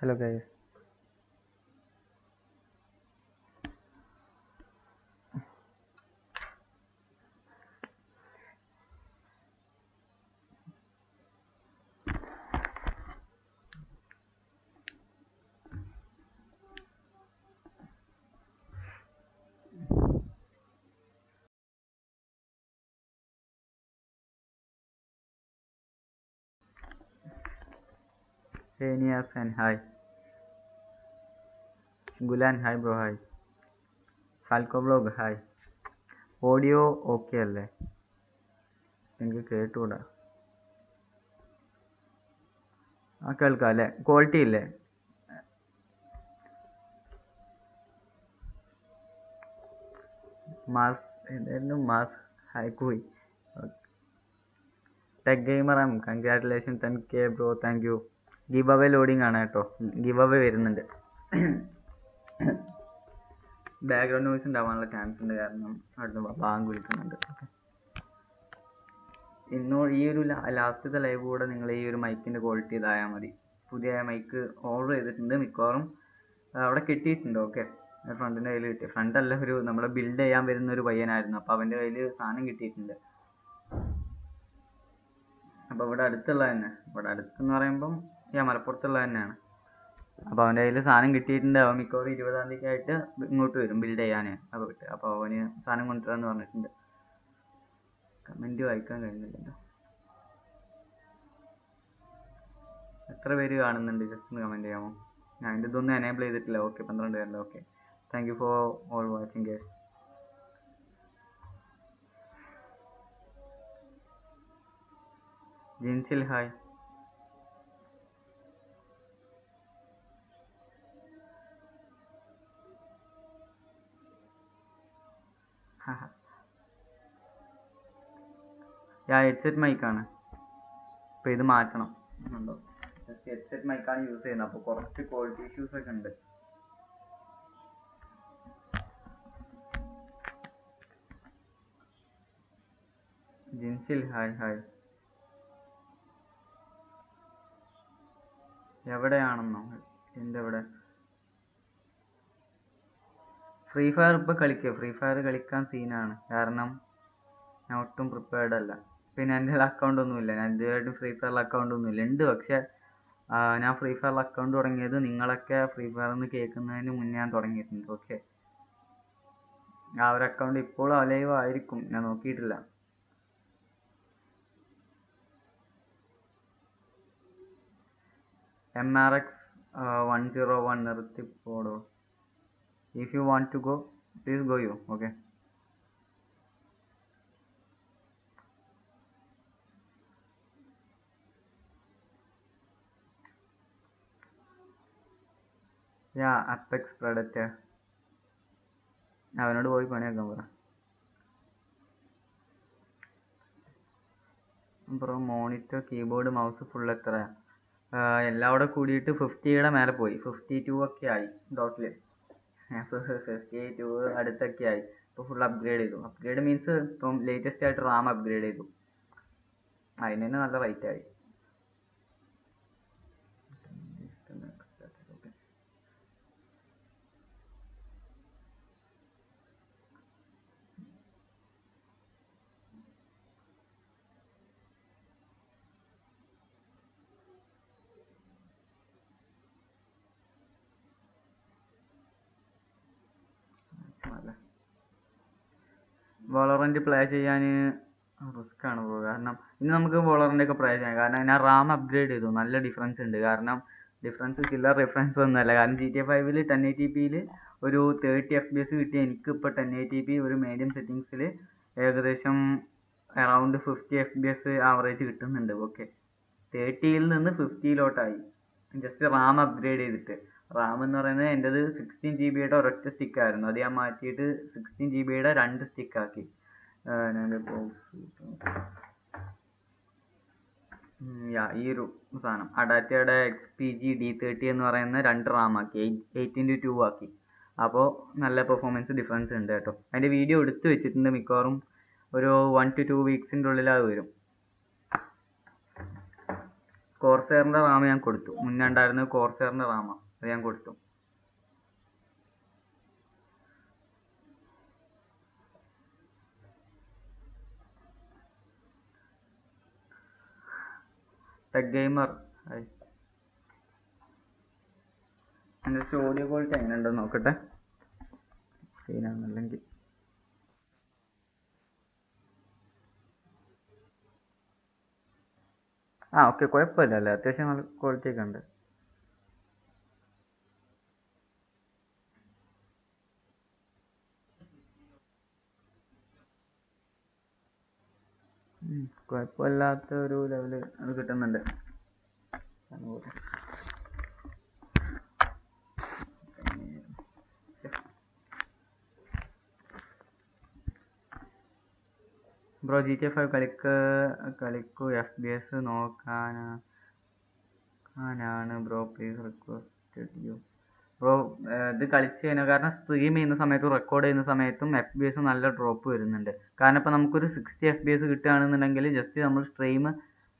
hello guys Hey Nias and hi. Gulan hi bro hi. Falco blog hi. Audio okay അല്ലേ? എനിക്ക് കേട്ടുകൂടാ ആ കേൾക്കാം അല്ലേ? ക്വാളിറ്റി ഇല്ലേ? മാസ് എന്തായിരുന്നു? മാസ് ഹായ്ക്കൂയി ടെക് ഗെയിമർ ആം congratulation thank K bro thank you. Give away loading ആണ് കേട്ടോ. ഗിവ് അവേ വരുന്നുണ്ട്. ബാക്ക്ഗ്രൗണ്ട് നോയ്സ് ഉണ്ടാവാനുള്ള ചാൻസ് ഉണ്ട്. കാരണം അവിടുന്ന് ബാങ്ക് വിളിക്കുന്നുണ്ട്. ഇന്നോ ഈ ഒരു ലാസ്റ്റത്തെ ലൈവ് കൂടെ നിങ്ങൾ ഈ ഒരു മൈക്കിന്റെ ക്വാളിറ്റി ഇതായാൽ മതി. പുതിയ മൈക്ക് ഓർഡർ ചെയ്തിട്ടുണ്ട് മിക്കവാറും. അവിടെ കിട്ടിയിട്ടുണ്ട്. ഓക്കെ ഫ്രണ്ടിന്റെ കയ്യിൽ കിട്ടി. ഫ്രണ്ടല്ല ഒരു നമ്മളെ ബിൽഡ് ചെയ്യാൻ വരുന്ന ഒരു പയ്യനായിരുന്നു. അപ്പോൾ അവന്റെ കയ്യിൽ സാധനം കിട്ടിയിട്ടുണ്ട്. അപ്പോൾ ഇവിടെ അടുത്തുള്ള തന്നെ. ഇവിടെ അടുത്തെന്ന് പറയുമ്പം ഞാൻ മലപ്പുറത്തുള്ള തന്നെയാണ്. അപ്പോൾ അവന്റെ കയ്യിൽ സാധനം കിട്ടിയിട്ടുണ്ട്. അവൻ മിക്കവാറും ഇരുപതാം തീയതി ആയിട്ട് ഇങ്ങോട്ട് വരും ബിൽഡ് ചെയ്യാൻ അപ്പോൾ അപ്പോൾ അവന് സാധനം കൊണ്ടുവരാന്ന് പറഞ്ഞിട്ടുണ്ട്. കമന്റ് വായിക്കാൻ കഴിയുന്നില്ലല്ലോ. എത്ര പേര് കാണുന്നുണ്ട്? ജസ്റ്റ് ഒന്ന് കമന്റ് ചെയ്യാമോ? ഞാൻ എന്റെ ഇതൊന്നും എനേബിൾ ചെയ്തിട്ടില്ല. ഓക്കെ പന്ത്രണ്ട് പേരുണ്ട്. Okay thank you for all watching guys Jinsil hi yeah headset മൈക്കാണ് അപ്പോൾ ഇത് മാറ്റണം. ഉണ്ടോ ജസ്റ്റ് ഹെഡ്സെറ്റ് മൈക്കാണ് യൂസ് ചെയ്യുന്നത്. അപ്പോൾ കുറച്ച് ക്വാളിറ്റി ഇഷ്യൂസ് ഒക്കെ ഉണ്ട്. Jinsil hi hi. എവിടെയാണെന്നോ? എന്റെ എവിടെ ഫ്രീ ഫയർ ഇപ്പോൾ കളിക്കുക ഫ്രീ ഫയർ കളിക്കാൻ സീനാണ് കാരണം ഞാൻ ഒട്ടും പ്രിപ്പയർഡ് അല്ല. പിന്നെ എന്റെ അക്കൗണ്ടൊന്നുമില്ല ഞാൻ ഇതുവരെയായിട്ടും ഫ്രീ ഫയറിൽ അക്കൗണ്ടൊന്നുമില്ല ഉണ്ട് പക്ഷേ ഞാൻ ഫ്രീ ഫയറിൽ അക്കൗണ്ട് തുടങ്ങിയത് നിങ്ങളൊക്കെ ഫ്രീ ഫയർ എന്ന് കേൾക്കുന്നതിന് മുന്നേ ഞാൻ തുടങ്ങിയിട്ടുണ്ട്. ഓക്കെ ആ ഒരു അക്കൗണ്ട് ഇപ്പോഴും അലൈവ് ആയിരിക്കും. ഞാൻ നോക്കിയിട്ടില്ല. M R X one zero one നിർത്തി പോടോ you want to go please go you okay? Yeah Apex product അവനോട് പോയി പണിയാക്കാൻ പറ. Bro monitor keyboard mouse full എത്രയാ? എല്ലാം കൂടെ കൂടിയിട്ട് ഫിഫ്റ്റിയുടെ മേലെ പോയി. ഫിഫ്റ്റി ടു ഒക്കെ ആയി ടോട്ടൽ ഫിഫ്റ്റി ടു അടുത്തൊക്കെ ആയി ഇപ്പൊ ഫുൾ അപ്ഗ്രേഡ് ചെയ്തു. അപ്ഗ്രേഡ് മീൻസ് ഇപ്പം ലേറ്റസ്റ്റ് ആയിട്ട് റാം അപ്ഗ്രേഡ് ചെയ്തു. അതിന് തന്നെ നല്ല റേറ്റ് ആയി. വോളറന്റ് പ്ലേ ചെയ്യാൻ റിസ്ക് ആണ് ബ്രോ കാരണം ഇനി നമുക്ക് വോളറന്റ് ഒക്കെ പ്ലേ ചെയ്യാം. കാരണം ഞാൻ റാം അപ്ഗ്രേഡ് ചെയ്തു. നല്ല ഡിഫറൻസ് ഉണ്ട്. കാരണം ഡിഫറൻസ് ചില്ലർ ഡിഫറൻസ് ഒന്നുമല്ല. കാരണം ജി ടി എ ഫൈവിൽ ടെൻ ടി പിയിൽ ഒരു തേർട്ടി എഫ് ബി എസ് കിട്ടിയ എനിക്ക് ഇപ്പോൾ എ ടി പി ഒരു മീഡിയം സെറ്റിങ്സിൽ ഏകദേശം around fifty F B S average കിട്ടുന്നുണ്ട്. ഓക്കെ തേർട്ടിയിൽ നിന്ന് ഫിഫ്റ്റിയിലോട്ടായി ജസ്റ്റ് റാം അപ്ഗ്രേഡ് ചെയ്തിട്ട്. റാം എന്ന് പറയുന്നത് എന്റെത് സിക്സ്റ്റീൻ ജി ബിയുടെ ഒരൊറ്റ സ്റ്റിക്കായിരുന്നു അത് ഞാൻ മാറ്റിയിട്ട് സിക്സ്റ്റീൻ ജി ബിയുടെ രണ്ട് സ്റ്റിക്കാക്കി ഈ ഒരു സാധനം. അഡാറ്റയുടെ X P G D thirty എന്ന് പറയുന്ന രണ്ട് റാം ആക്കി. എയ്റ്റ് into ടു ആക്കി. അപ്പോൾ നല്ല പെർഫോമൻസ് ഡിഫറൻസ് ഉണ്ട് കേട്ടോ. അതിന്റെ വീഡിയോ എടുത്തു വെച്ചിട്ടുണ്ട് മിക്കവാറും ഒരു വൺ ടു ടു വീക്സിന്റെ ഉള്ളിൽ അത് വരും. കോർസെയറിന്റെ റാം ഞാൻ കൊടുത്തു. മുന്നേ ഉണ്ടായിരുന്നത് കോർസെയറിന്റെ റാമാണ് അത് ഞാൻ കൊടുത്തു. ഗെയിമർ എന്റെ ഓഡിയോ ക്വാളിറ്റി എങ്ങനെ ഉണ്ടെന്ന് നോക്കട്ടെ സീനാണെന്നല്ലെങ്കിൽ ആ ഓക്കെ കുഴപ്പമില്ല അല്ലേ? അത്യാവശ്യം നല്ല ക്വാളിറ്റി ഒക്കെ ഉണ്ട് ഉം, കുഴപ്പമില്ലാത്ത ഒരു ലെവൽ അത് കിട്ടുന്നുണ്ട്. ബ്രോ ജി ടി ഫൈവ് കളിക്ക് കളിക്കൂ എഫ് ബി എസ് നോക്കാനാണ് bro please request you bro ഇത് കളിച്ച് കഴിഞ്ഞാൽ കാരണം സ്ട്രീം ചെയ്യുന്ന സമയത്തും റെക്കോർഡ് ചെയ്യുന്ന സമയത്തും എഫ് ബി എസ് നല്ല ഡ്രോപ്പ് വരുന്നുണ്ട്. കാരണം ഇപ്പോൾ നമുക്കൊരു സിക്സ്റ്റി എഫ് ബി എസ് കിട്ടുകയാണെന്നുണ്ടെങ്കിൽ ജസ്റ്റ് നമ്മൾ സ്ട്രീം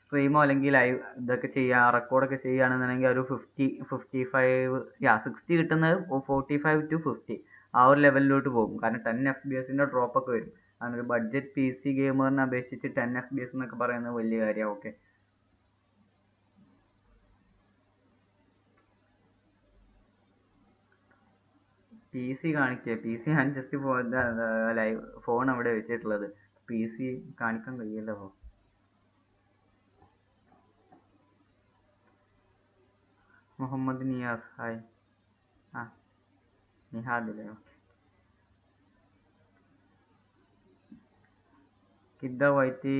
സ്ട്രീമോ അല്ലെങ്കിൽ ലൈവ് ഇതൊക്കെ ചെയ്യുക റെക്കോർഡൊക്കെ ചെയ്യുകയാണെന്നുണ്ടെങ്കിൽ ഒരു fifty fifty five yeah sixty കിട്ടുന്നത് ഫോർട്ടി ഫൈവ് ടു ഫിഫ്റ്റി ആ ഒരു ലെവലിലോട്ട് പോകും. കാരണം ടെൻ എഫ് ബി എസിന്റെ ഡ്രോപ്പൊക്കെ വരും. അതൊരു ബഡ്ജറ്റ് പി സി ഗെയിമറിനെ അപേക്ഷിച്ച് ടെൻ എഫ് ബി എസ് എന്നൊക്കെ പറയുന്നത് വലിയ കാര്യമാണ്. ഓക്കെ പി സി കാണിക്കുക പി സി ഞാൻ ജസ്റ്റ് ലൈവ് ഫോൺ അവിടെ വെച്ചിട്ടുള്ളത്. പി സി കാണിക്കാൻ കഴിയില്ല അപ്പോൾ മുഹമ്മദ് നിയാസ് ഹായ് ആ നിഹാദില്ലേ കിഡ വൈറ്റ്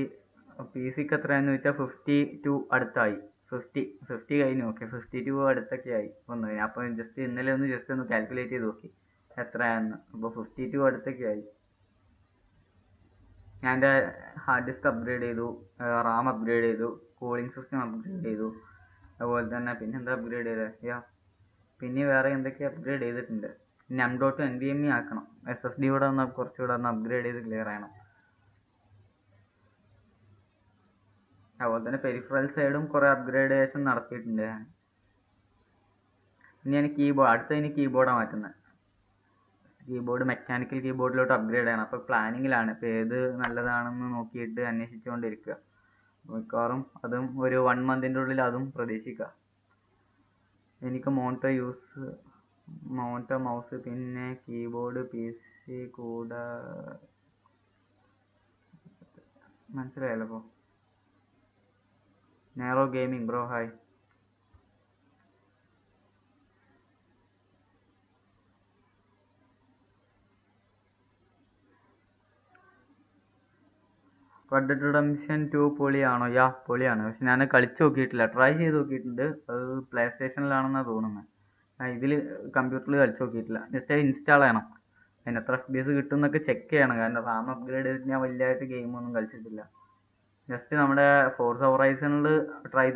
പി സിക്ക് എത്രയാന്ന് വെച്ചാൽ ഫിഫ്റ്റി ടു അടുത്തായി. ഫിഫ്റ്റി ഫിഫ്റ്റി കഴിഞ്ഞു. ഓക്കെ ഫിഫ്റ്റി ടു അടുത്തൊക്കെ ആയി. ഒന്ന് അപ്പോൾ ജസ്റ്റ് ഇന്നലെ ഒന്ന് ജസ്റ്റ് ഒന്ന് കാൽക്കുലേറ്റ് ചെയ്ത് നോക്കി. എത്രയാന്ന്? അപ്പോൾ ഫിഫ്റ്റി ടു അടുത്തൊക്കെ ആയി ഞാൻ എന്റെ ഹാർഡ് ഡിസ്ക് അപ്ഗ്രേഡ് ചെയ്തു റാം അപ്ഗ്രേഡ് ചെയ്തു കൂളിംഗ് സിസ്റ്റം അപ്ഗ്രേഡ് ചെയ്തു. അതുപോലെ തന്നെ പിന്നെ എന്താ അപ്ഗ്രേഡ് ചെയ്തത് യാ പിന്നെ വേറെ എന്തൊക്കെ അപ്ഗ്രേഡ് ചെയ്തിട്ടുണ്ട്. പിന്നെ M dot N B M E ആക്കണം. എസ് എസ് ഡി കൂടെ ഒന്ന് കുറച്ചുകൂടെ ഒന്ന് അപ്ഗ്രേഡ് ചെയ്ത് ക്ലിയർ ചെയ്യണം അതുപോലെ തന്നെ പെരിഫറൽ സൈഡും കുറേ അപ്ഗ്രേഡേഷൻ നടത്തിയിട്ടുണ്ട്. ഇനി ഞാൻ കീബോർഡ് അടുത്ത ഇനി കീബോർഡാണ് മാറ്റുന്നത് കീബോർഡ് മെക്കാനിക്കൽ കീബോർഡിലോട്ട് അപ്ഗ്രേഡ് ചെയ്യണം. അപ്പോൾ പ്ലാനിങ്ങിലാണ് ഇപ്പോൾ ഏത് നല്ലതാണെന്ന് നോക്കിയിട്ട് അന്വേഷിച്ചുകൊണ്ടിരിക്കുക. മിക്കവാറും അതും ഒരു വൺ മന്തിന്റെ ഉള്ളിൽ അതും പ്രതീക്ഷിക്കുക. എനിക്ക് മോണിറ്റർ യൂസ് മോണിറ്റർ മൗസ് പിന്നെ കീബോർഡ് പി സി കൂടെ മനസ്സിലായല്ലോ അപ്പോൾ Nero gaming bro hi Red Dead Redemption two പൊളിയാണോ? Yeah പൊളിയാണ്. പക്ഷെ ഞാൻ കളിച്ച് നോക്കിയിട്ടില്ല. ട്രൈ ചെയ്ത് നോക്കിയിട്ടുണ്ട്. അത് പ്ലേ സ്റ്റേഷനിലാണെന്നാണ് തോന്നുന്നത് ഇതിൽ കമ്പ്യൂട്ടറിൽ കളിച്ച് നോക്കിയിട്ടില്ല. ജസ്റ്റ് അത് ഇൻസ്റ്റാൾ ചെയ്യണം. അതിന് എത്ര എഫ് ബി എസ് കിട്ടും എന്നൊക്കെ ചെക്ക് ചെയ്യണം. കാരണം റാം അപ്ഗ്രേഡ് ചെയ്തിട്ട് ഞാൻ വലിയതായിട്ട് ഗെയിമൊന്നും കളിച്ചിട്ടില്ല. ജസ്റ്റ് നമ്മുടെ ഫോർസ് ഹൊറൈസണിൽ ട്രൈ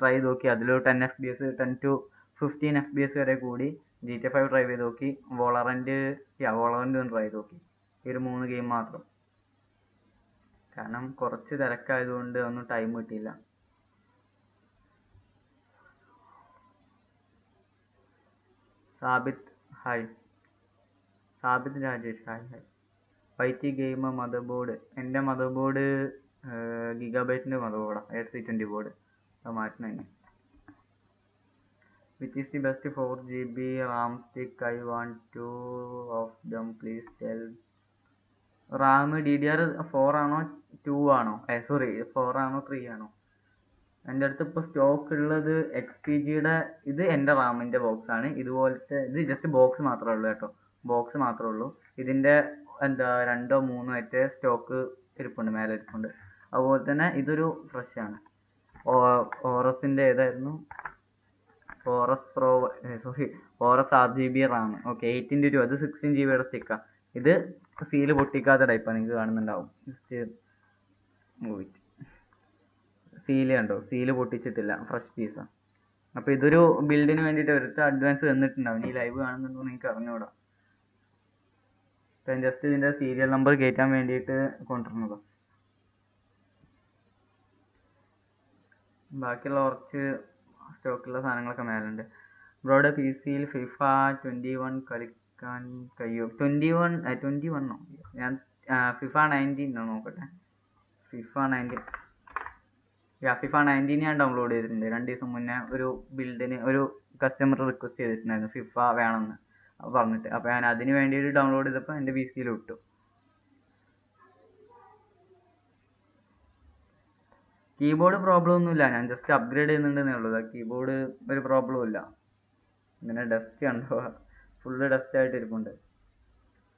ട്രൈ ചെയ്ത് നോക്കി അതിൽ ten F B S ten to fifteen F B S വരെ കൂടി ജി ടി ഫൈവ് ട്രൈ ചെയ്ത് നോക്കി. വോളറന്റ് യാ വോളറന്റ് ഒന്ന് ട്രൈ ചെയ്ത് നോക്കി. ഈ ഒരു മൂന്ന് ഗെയിം മാത്രം. കാരണം കുറച്ച് തിരക്കായതുകൊണ്ട് ഒന്നും ടൈം കിട്ടിയില്ല. Sabith hi Sabith Rajesh hi hi വൈറ്റി mother board എന്റെ ബോർഡ് ഗിഗാബൈറ്റിന്റെ മദർ ബോർഡാണ് എയ്റ്റ് സി ട്വന്റി ബോർഡ് അത് മാറ്റണം ഇനി. The best four G B RAM stick I want to of them please tell RAM D D R four ആണോ two ആണോ? Uh sorry four ആണോ three ആണോ? എന്റെ അടുത്ത് ഇപ്പോൾ സ്റ്റോക്ക് ഉള്ളത് പി ജിയുടെ ഇത് എന്റെ റാമിന്റെ ബോക്സ് ആണ്. ഇതുപോലത്തെ ഇത് ജസ്റ്റ് ബോക്സ് മാത്രമേ ഉള്ളൂ കേട്ടോ. ബോക്സ് മാത്രമേ ഉള്ളൂ. ഇതിന്റെ എന്താ രണ്ടോ മൂന്നോ ആയിട്ട് സ്റ്റോക്ക് ഇരിപ്പുണ്ട് മേലെ ഇരിപ്പുണ്ട്. അതുപോലെ തന്നെ ഇതൊരു ഫ്രഷ് ആണ്. ഓറസിന്റെ ഏതായിരുന്നു? ഓറസ് പ്രോ സോറി ഓറസ് ആറ് ജി ബി റാം. ഓക്കെ എയ്റ്റിന്റെ ഒരു അത് സിക്സ്റ്റീൻ ജി ബിയുടെ സ്റ്റിക്കാണ് ഇത് സീൽ പൊട്ടിക്കാത്ത ടൈപ്പാണ് നിങ്ങൾക്ക് കാണുന്നുണ്ടാവും. ജസ്റ്റ് സീൽ കണ്ടോ. സീൽ പൊട്ടിച്ചിട്ടില്ല. ഫ്രഷ് പീസാണ് അപ്പോൾ ഇതൊരു ബിൽഡിന് വേണ്ടിയിട്ട് ഒരുത്ത അഡ്വാൻസ് തന്നിട്ടുണ്ടാവും. ഈ ലൈവ് കാണുന്നുണ്ടോ നിങ്ങൾക്ക് അറിഞ്ഞൂടാ. ഞാൻ ജസ്റ്റ് ഇതിന്റെ സീരിയൽ നമ്പർ കയറ്റാൻ വേണ്ടിയിട്ട് കൊണ്ടുവരുന്നതാണ് ബാക്കിയുള്ള കുറച്ച് സ്റ്റോക്കുള്ള സാധനങ്ങളൊക്കെ മേലുണ്ട്. ബ്രോയുടെ പി സിയിൽ ഫിഫ ട്വന്റി വൺ കളിക്കാൻ കഴിയും. ട്വന്റി വൺ ട്വന്റി വണ്ണോ ഞാൻ ഫിഫ നയന്റീൻ നോക്കട്ടെ. FIFA nineteen yeah FIFA nineteen ഞാൻ ഡൗൺലോഡ് ചെയ്തിട്ടുണ്ട്. രണ്ട് ദിവസം മുന്നേ ഒരു ബിൽഡിന് ഒരു കസ്റ്റമർ റിക്വസ്റ്റ് ചെയ്തിട്ടുണ്ടായിരുന്നു. ഫിഫ വേണമെന്ന്. പറഞ്ഞിട്ട്. അപ്പോൾ ഞാൻ അതിന് വേണ്ടി ഡൗൺലോഡ് ചെയ്തപ്പോൾ എന്റെ പി സിയിൽ വിട്ടു. കീബോർഡ് പ്രോബ്ലം ഒന്നുമില്ല ഞാൻ ജസ്റ്റ് അപ്ഗ്രേഡ് ചെയ്യുന്നുണ്ടെന്നേ ഉള്ളൂ. കീബോർഡ് ഒരു പ്രോബ്ലം ഇല്ല. ഇങ്ങനെ ഡസ്റ്റ് കണ്ടോ? ഫുള്ള് ഡസ്റ്റ് ആയിട്ട് ഇരിപ്പുണ്ട്.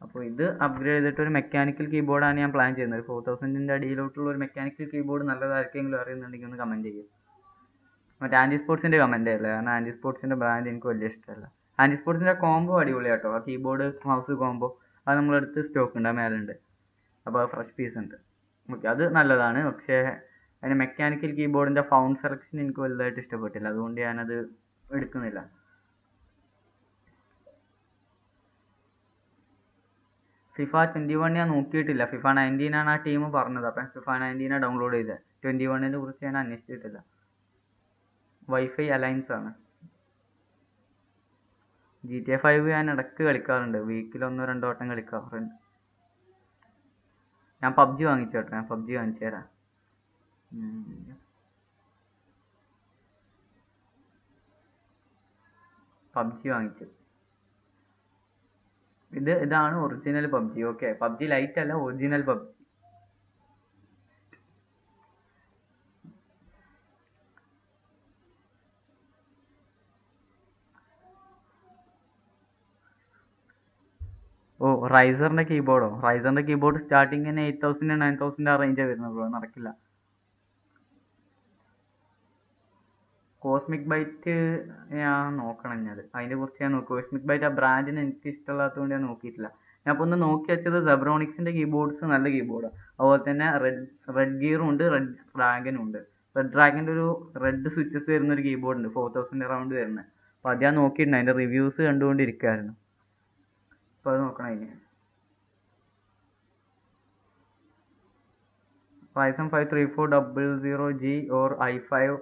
അപ്പോൾ ഇത് അപ്ഗ്രേഡ് ചെയ്തിട്ട് ഒരു മെക്കാനിക്കൽ കീബോർഡാണ് ഞാൻ പ്ലാൻ ചെയ്യുന്നത്. ഫോർ തൗസൻഡിന്റെ അടിയിലോട്ടുള്ള ഒരു മെക്കാനിക്കൽ കീബോർഡ് നല്ലതായിരിക്കെങ്കിലും അറിയുന്നുണ്ടെങ്കിൽ ഒന്ന് കമന്റ് ചെയ്യും. മറ്റേ ആന്റി സ്പോർട്സിന്റെ കമന്റ് അല്ലേ? കാരണം ആന്റി സ്പോർട്സിന്റെ ബ്രാൻഡ് എനിക്ക് വലിയ ഇഷ്ടമല്ല. ആന്റി സ്പോർട്സിന്റെ കോംബോ അടിപൊളിയാട്ടോ. ആ കീബോർഡ് മൗസ് കോംബോ അത് നമ്മളെടുത്ത് സ്റ്റോക്ക് ഉണ്ട് മേലുണ്ട്. അപ്പോൾ ഫ്രഷ് പീസ് ഉണ്ട്. ഓക്കെ അത് നല്ലതാണ്. പക്ഷേ അതിന് മെക്കാനിക്കൽ കീബോർഡിന്റെ ഫൗണ്ട് സെലക്ഷൻ എനിക്ക് വലുതായിട്ട് ഇഷ്ടപ്പെട്ടില്ല. അതുകൊണ്ട് ഞാനത് എടുക്കുന്നില്ല. ഫിഫ ട്വന്റി വൺ ഞാൻ നോക്കിയിട്ടില്ല. ഫിഫ നയന്റീൻ ആണ് ആ ടീം പറഞ്ഞത്. അപ്പം ഫിഫ നയന്റീനാണ് ഡൗൺലോഡ് ചെയ്തത് ട്വന്റി വണ്ണിനെ കുറിച്ച് ഞാൻ അന്വേഷിച്ചിട്ടില്ല. വൈഫൈ അലയൻസ് ആണ്. ജി ടി എ ഫൈവ് ഞാൻ ഇടയ്ക്ക് കളിക്കാറുണ്ട്. വീക്കിൽ ഒന്നോ രണ്ടോ വട്ടം കളിക്കാറുണ്ട്. ഞാൻ പബ്ജി വാങ്ങിച്ചു കേട്ടോ. ഞാൻ പബ്ജി വാങ്ങിച്ചു തരാം. പബ്ജി വാങ്ങിച്ചു. ഇത് ഇതാണ് original PUBG. Okay PUBG lite അല്ല ഒറിജിനൽ പബ്ജി. ഓ റൈസറിന്റെ കീബോർഡോ റൈസറിന്റെ കീബോർഡ് സ്റ്റാർട്ടിങ് തന്നെ എയ്റ്റ് തൗസൻഡ് നയൻ തൗസൻഡ് ആ റേഞ്ചാണ് വരുന്നത് ബ്രോ. നടക്കില്ല. കോസ്മിക് ബൈറ്റ് ഞാൻ നോക്കണം ഇനി അത്. അതിനെ കുറിച്ച് ഞാൻ നോക്കും. കോസ്മിക് ബൈറ്റ് ആ ബ്രാൻഡിന് എനിക്ക് ഇഷ്ടമല്ലാത്തതുകൊണ്ട് ഞാൻ നോക്കിയിട്ടില്ല. ഞാൻ ഇപ്പോൾ ഒന്ന് നോക്കി വെച്ചത് സെബ്രോണിക്സിന്റെ കീബോർഡ്സ് നല്ല കീബോർഡാണ് അതുപോലെ തന്നെ റെഡ് റെഡ് ഗിയറും ഉണ്ട് റെഡ് ഡ്രാഗനും ഉണ്ട്. റെഡ് ഡ്രാഗന്റെ ഒരു റെഡ് സ്വിച്ചസ് വരുന്ന ഒരു കീബോർഡ് ഉണ്ട് ഫോർ തൗസൻഡ് അറൗണ്ട് വരുന്നത് അപ്പോൾ അത് ഞാൻ നോക്കിയിട്ടുണ്ട്. അതിന്റെ റിവ്യൂസ് കണ്ടുകൊണ്ടിരിക്കുകയായിരുന്നു അപ്പൊ അത് നോക്കണം ഇനി. Ryzen 5 3400G or i5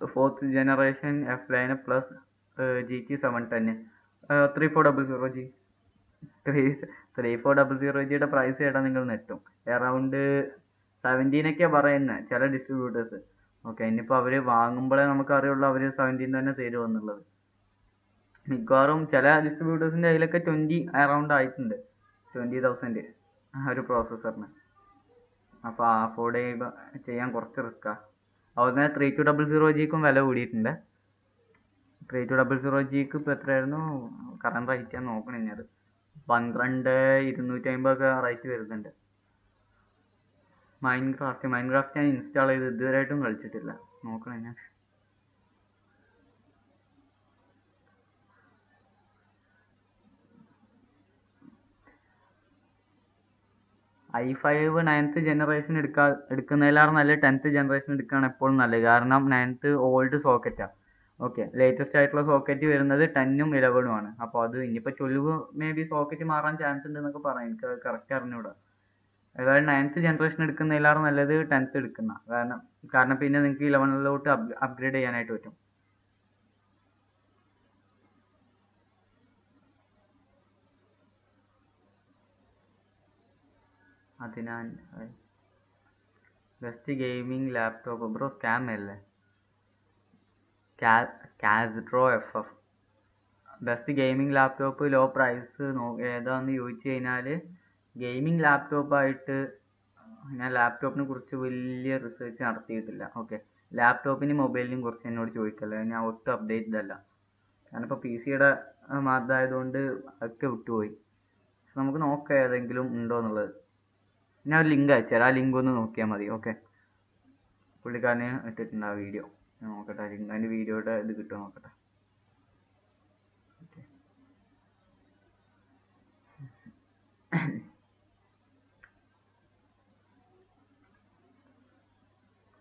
fourth generation F line plus uh, GT 710 uh, 3400G three four double zero ജിയുടെ പ്രൈസ് ചേട്ടാ നിങ്ങൾ നെട്ടും. എറൗണ്ട് സെവന്റീനൊക്കെയാണ് പറയുന്നത് ചില ഡിസ്ട്രിബ്യൂട്ടേഴ്സ് ഓക്കെ ഇനിയിപ്പോൾ അവർ വാങ്ങുമ്പോഴേ നമുക്ക് അറിയുള്ളൂ അവർ സെവന്റീൻ തന്നെ തരുമെന്നുള്ളത് മിക്കവാറും ചില ഡിസ്ട്രിബ്യൂട്ടേഴ്സിന്റെ അതിലൊക്കെ ട്വന്റി അറൗണ്ട് ആയിട്ടുണ്ട്. ട്വന്റി തൗസൻഡ് ആ ഒരു പ്രോസസ്സറിന് അപ്പോൾ അഫോർഡ് ചെയ്യാൻ കുറച്ച് റിസ്ക്കാണ് അതുപോലെ തന്നെ ത്രീ ടു ഡബിൾ സീറോ ജിക്കും വില കൂടിയിട്ടുണ്ട്. ത്രീ ടു ഡബിൾ സീറോ ജിക്ക് ഇപ്പോൾ എത്രയായിരുന്നു? കറണ്ട് റേറ്റ് ഞാൻ നോക്കണേ ഇനി അത്. പന്ത്രണ്ട് ഇരുന്നൂറ്റി അമ്പതൊക്കെ റേറ്റ് വരുന്നുണ്ട്. മൈൻഡ് ക്രാഫ്റ്റ് മൈൻഡ് ക്രാഫ്റ്റ് ഞാൻ ഇൻസ്റ്റാൾ ചെയ്ത് ഇതുവരെയായിട്ടും കളിച്ചിട്ടില്ല. നോക്കണം ഞാൻ. ഐ ഫൈവ് നയൻത്ത് ജനറേഷൻ എടുക്കാ എടുക്കുന്നതിലേറെ നല്ല ടെൻത്ത് ജനറേഷൻ എടുക്കുകയാണ് എപ്പോഴും നല്ലത്. കാരണം നയൻത്ത് ഓൾഡ് സോക്കറ്റാണ് ഓക്കെ ലേറ്റസ്റ്റ് ആയിട്ടുള്ള സോക്കറ്റ് വരുന്നത് ടെന്നും ഇലവനും ആണ്. അപ്പോൾ അത് ഇനിയിപ്പോൾ ട്വൽവ് മേ ബി സോക്കറ്റ് മാറാൻ ചാൻസ് ഉണ്ട് എന്നൊക്കെ പറയാം. എനിക്ക് കറക്റ്റ് അറിഞ്ഞൂടാ. ഏതായാലും നയൻത്ത് ജനറേഷൻ എടുക്കുന്നതിലേറെ നല്ലത് ടെൻത്ത് എടുക്കുന്ന. കാരണം കാരണം പിന്നെ നിങ്ങൾക്ക് ഇലവനിലോട്ട് അപ്ഗ്രേഡ് ചെയ്യാനായിട്ട് പറ്റും. അതിനാൽ best gaming laptop bro scam അല്ലേ? Castro F F best gaming laptop low price ഏതാന്ന് ചോദിച്ചു കഴിഞ്ഞാൽ ഗെയിമിംഗ് ലാപ്ടോപ്പായിട്ട് ഞാൻ ലാപ്ടോപ്പിനെ കുറിച്ച് വലിയ റിസർച്ച് നടത്തിയിട്ടില്ല. ഓക്കെ ലാപ്ടോപ്പിനും മൊബൈലിനും കുറിച്ച് എന്നോട് ചോദിക്കല്ല? ഞാൻ ഒട്ടും അപ്ഡേറ്റഡ് അല്ല ഞാനിപ്പോൾ പി സിയുടെ മാത്രമായതുകൊണ്ട് അതൊക്കെ വിട്ടുപോയി. നമുക്ക് നോക്കാം ഏതെങ്കിലും ഉണ്ടോ എന്നുള്ളത്. ഞാൻ ഒരു ലിങ്ക് അയച്ചുതരാം ആ ലിങ്ക് ഒന്ന് നോക്കിയാൽ മതി. ഓക്കെ പുള്ളിക്കാരന് ഇട്ടിട്ടുണ്ട് ആ വീഡിയോ ഞാൻ നോക്കട്ടെ ലിങ്ക് അതിന്റെ വീഡിയോയുടെ ഇത് കിട്ടുമോ നോക്കട്ടെ.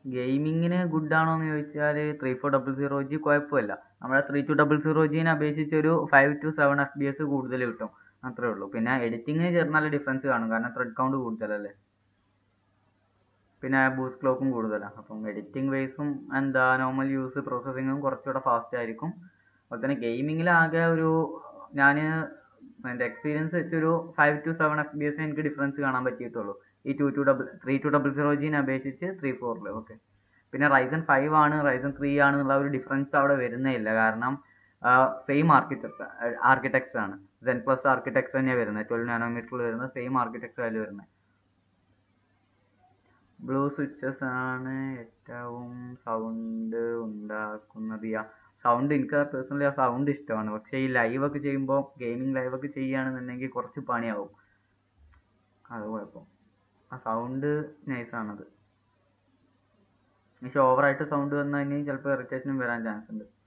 ഗെയിമിങ്ങിന് ഗുഡ് ആണോ എന്ന് ചോദിച്ചാൽ three four double zero G കുഴപ്പമില്ല നമ്മുടെ ത്രീ ടു ഡബിൾ സീറോ ജീനെ അപേക്ഷിച്ച് ഒരു five two seven F B S കൂടുതൽ കിട്ടും. അത്രേ ഉള്ളൂ. പിന്നെ എഡിറ്റിങ്ങിന് ചെറിയ നല്ല ഡിഫറൻസ് കാണും. കാരണം ത്രെഡ് കൗണ്ട് കൂടുതലല്ലേ? പിന്നെ ബൂസ്റ്റ് ക്ലോക്കും കൂടുതലാണ് അപ്പം എഡിറ്റിംഗ് വൈസും എന്താ നോർമൽ യൂസ് പ്രോസസ്സിങ്ങും കുറച്ചുകൂടെ ഫാസ്റ്റ് ആയിരിക്കും. അതുപോലെ തന്നെ ഗെയിമിങ്ങിലാകെ ഒരു ഞാൻ എന്റെ എക്സ്പീരിയൻസ് വെച്ചൊരു five two seven F B S എനിക്ക് ഡിഫറൻസ് കാണാൻ പറ്റിയിട്ടുള്ളൂ. ഈ two two double three two double zero ജീനെ അപേക്ഷിച്ച് ത്രീ ഫോറിൽ ഓക്കെ പിന്നെ റൈസൺ ഫൈവ് ആണ് റൈസൺ ത്രീ ആണ് എന്നുള്ള ഒരു ഡിഫറൻസ് അവിടെ വരുന്നേ ഇല്ല. കാരണം സെയിം ആർക്കിടെക്ചർ ആർക്കിടെക്ചർ ആണ്. സെൻ പ്ലസ് ആർക്കിടെക്ചർ തന്നെയാണ് വരുന്നത്. ട്വൽവ് നാനോമീറ്ററിൽ വരുന്ന സെയിം ആർക്കിടെക്ചർ അതിൽ വരുന്നത്. ബ്ലൂ സ്വിച്ചസ് ആണ് ഏറ്റവും സൗണ്ട് ഉണ്ടാക്കുന്നത്. സൗണ്ട് എനിക്ക് പേഴ്സണലി ആ സൗണ്ട് ഇഷ്ടമാണ്. പക്ഷേ ഈ ലൈവ് ഒക്കെ ചെയ്യുമ്പോൾ ഗെയിമിംഗ് ലൈവ് ഒക്കെ ചെയ്യുകയാണെന്നുണ്ടെങ്കിൽ കുറച്ച് പണിയാവും. അത് കുഴപ്പം. ആ സൗണ്ട് നൈസാണത് പക്ഷെ ഓവറായിട്ട് സൗണ്ട് വന്നു കഴിഞ്ഞാൽ ചിലപ്പോൾ ഇറിറ്റേഷനും വരാൻ ചാൻസ് ഉണ്ട്.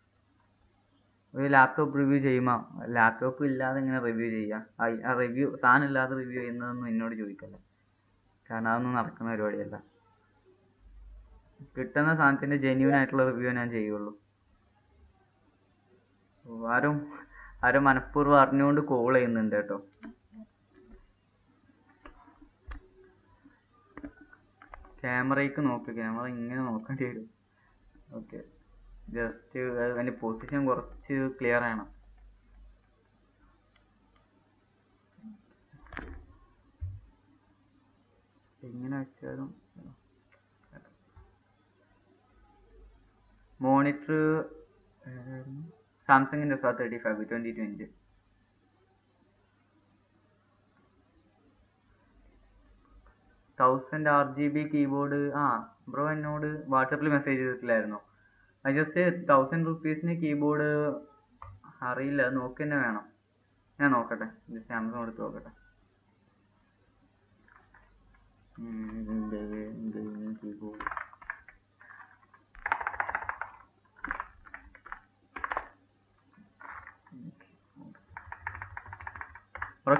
ഒരു ലാപ്ടോപ്പ് റിവ്യൂ ചെയ്യുമ്പോൾ ലാപ്ടോപ്പ് ഇല്ലാതെ എങ്ങനെ റിവ്യൂ ചെയ്യാം. ആ റിവ്യൂ സാധനം ഇല്ലാതെ റിവ്യൂ ചെയ്യുന്നതൊന്നും എന്നോട് ചോദിക്കല്ല. കാരണം അതൊന്നും നടക്കുന്ന പരിപാടിയല്ല. കിട്ടുന്ന സാധനത്തിന്റെ ജെന്യൂൻ ആയിട്ടുള്ള റിവ്യൂ ഞാൻ ചെയ്യുള്ളൂ. ആരും ആരും മനഃപൂർവം അറിഞ്ഞുകൊണ്ട് കോൾ ചെയ്യുന്നുണ്ട് കേട്ടോ. ക്യാമറയ്ക്ക് നോക്ക് ക്യാമറ ഇങ്ങനെ നോക്കേണ്ടി വരും. ഓക്കെ ജസ്റ്റ് അതിന്റെ പൊസിഷൻ കുറച്ച് ക്ലിയർ ആണ്. എങ്ങനെ വെച്ചാലും മോണിറ്റർ സാംസങ്ങിന്റെ സാ thirty five twenty twenty thousand R G B keyboard ആ ബ്രോ എന്നോട് വാട്സപ്പിൽ മെസ്സേജ് ചെയ്തിട്ടില്ലായിരുന്നു? അത് ജസ്റ്റ് തൗസൻഡ് റുപ്പീസിന് കീബോർഡ് അറിയില്ല. നോക്കി തന്നെ വേണം. ഞാൻ നോക്കട്ടെ. ജസ്റ്റ് ആമസോൺ എടുത്ത് നോക്കട്ടെ.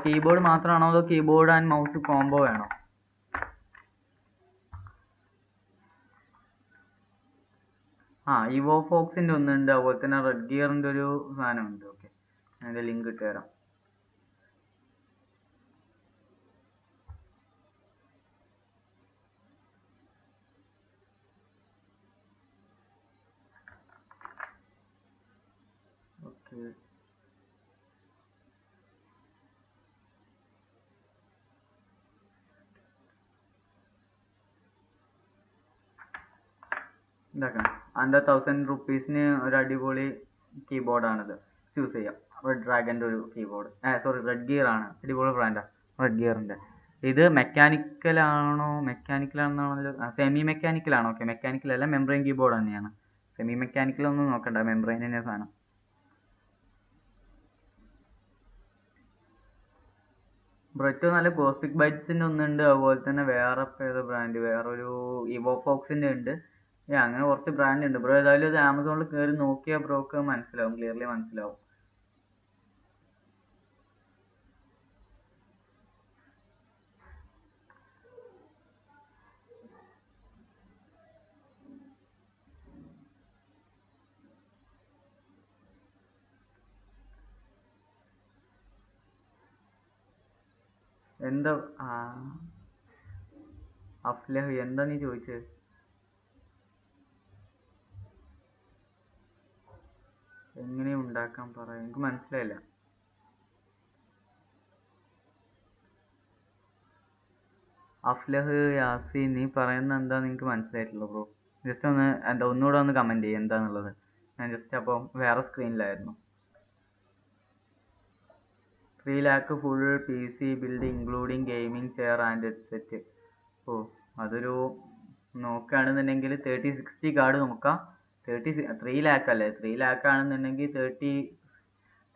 കീബോർഡ് മാത്രമാണോ അതോ കീബോർഡ് ആൻഡ് മൗസ് കോംബോ വേണോ? ആ ഇവോ ഫോക്സിന്റെ ഒന്നുണ്ട് അതുപോലെ തന്നെ റെഡ് ഗിയറിന്റെ ഒരു സാധനമുണ്ട് ഓക്കെ അതിന്റെ ലിങ്ക് ഇട്ട് തരാം. ഓക്കെ ഇതാക്കാം അണ്ടർ തൗസൻഡ് റുപ്പീസിന് ഒരു അടിപൊളി കീബോർഡാണിത് ചൂസ് ചെയ്യാം. റെഡ് ഡ്രാഗന്റെ ഒരു കീബോർഡ് സോറി റെഡ് ഗിയർ ആണ്. അടിപൊളി ബ്രാൻഡാണ് റെഡ് ഗിയറിന്റെ ഇത് മെക്കാനിക്കൽ ആണെന്നാണല്ലോ സെമി മെക്കാനിക്കൽ ആണോ. ഓക്കെ മെക്കാനിക്കൽ അല്ല മെംബ്രെയിൻ കീബോർഡ് തന്നെയാണ്. സെമി മെക്കാനിക്കൽ ഒന്നും നോക്കണ്ട മെംബ്രെയിൻ തന്നെ സാധനം ബ്രെറ്റ് നല്ല ഗോസ്റ്റിക് ബൈറ്റ്സിന്റെ ഒന്നുണ്ട്. അതുപോലെ തന്നെ വേറെ ഏതോ ബ്രാൻഡ് വേറൊരു ഇവോ ഫോക്സിന്റെ ഉണ്ട്. അങ്ങനെ കുറച്ച് ബ്രാൻഡ് ഉണ്ട്. ബ്രോ ഏതായാലും ഇത് ആമസോണിൽ കയറി നോക്കിയാൽ ബ്രോക്ക് മനസ്സിലാവും ക്ലിയർലി മനസ്സിലാവും. എന്താ ആ അഫ്ലഹ് എന്താ നീ ചോദിച്ചത് എങ്ങനെ ഉണ്ടാക്കാൻ പറ എനിക്ക് മനസ്സിലായില്ല. അഫ്ലഹ് യാസിൻ നീ പറയുന്നത് എന്താന്ന് എനിക്ക് മനസ്സിലായിട്ടില്ല ബ്രോ ജസ്റ്റ് ഒന്ന് എന്താ ഒന്നുകൂടെ ഒന്ന് കമന്റ് ചെയ്യ് എന്താന്നുള്ളത്. ഞാൻ ജസ്റ്റ് അപ്പം വേറെ സ്ക്രീനിലായിരുന്നു three lakh full P C build including gaming chair and headset ഓ അതൊരു നോക്കുകയാണെന്നുണ്ടെങ്കിൽ തേർട്ടി സിക്സ്റ്റി കാർഡ് നോക്കാം. തേർട്ടി ത്രീ ലാക്ക് അല്ലേ? ത്രീ ലാക്ക് ആണെന്നുണ്ടെങ്കിൽ തേർട്ടി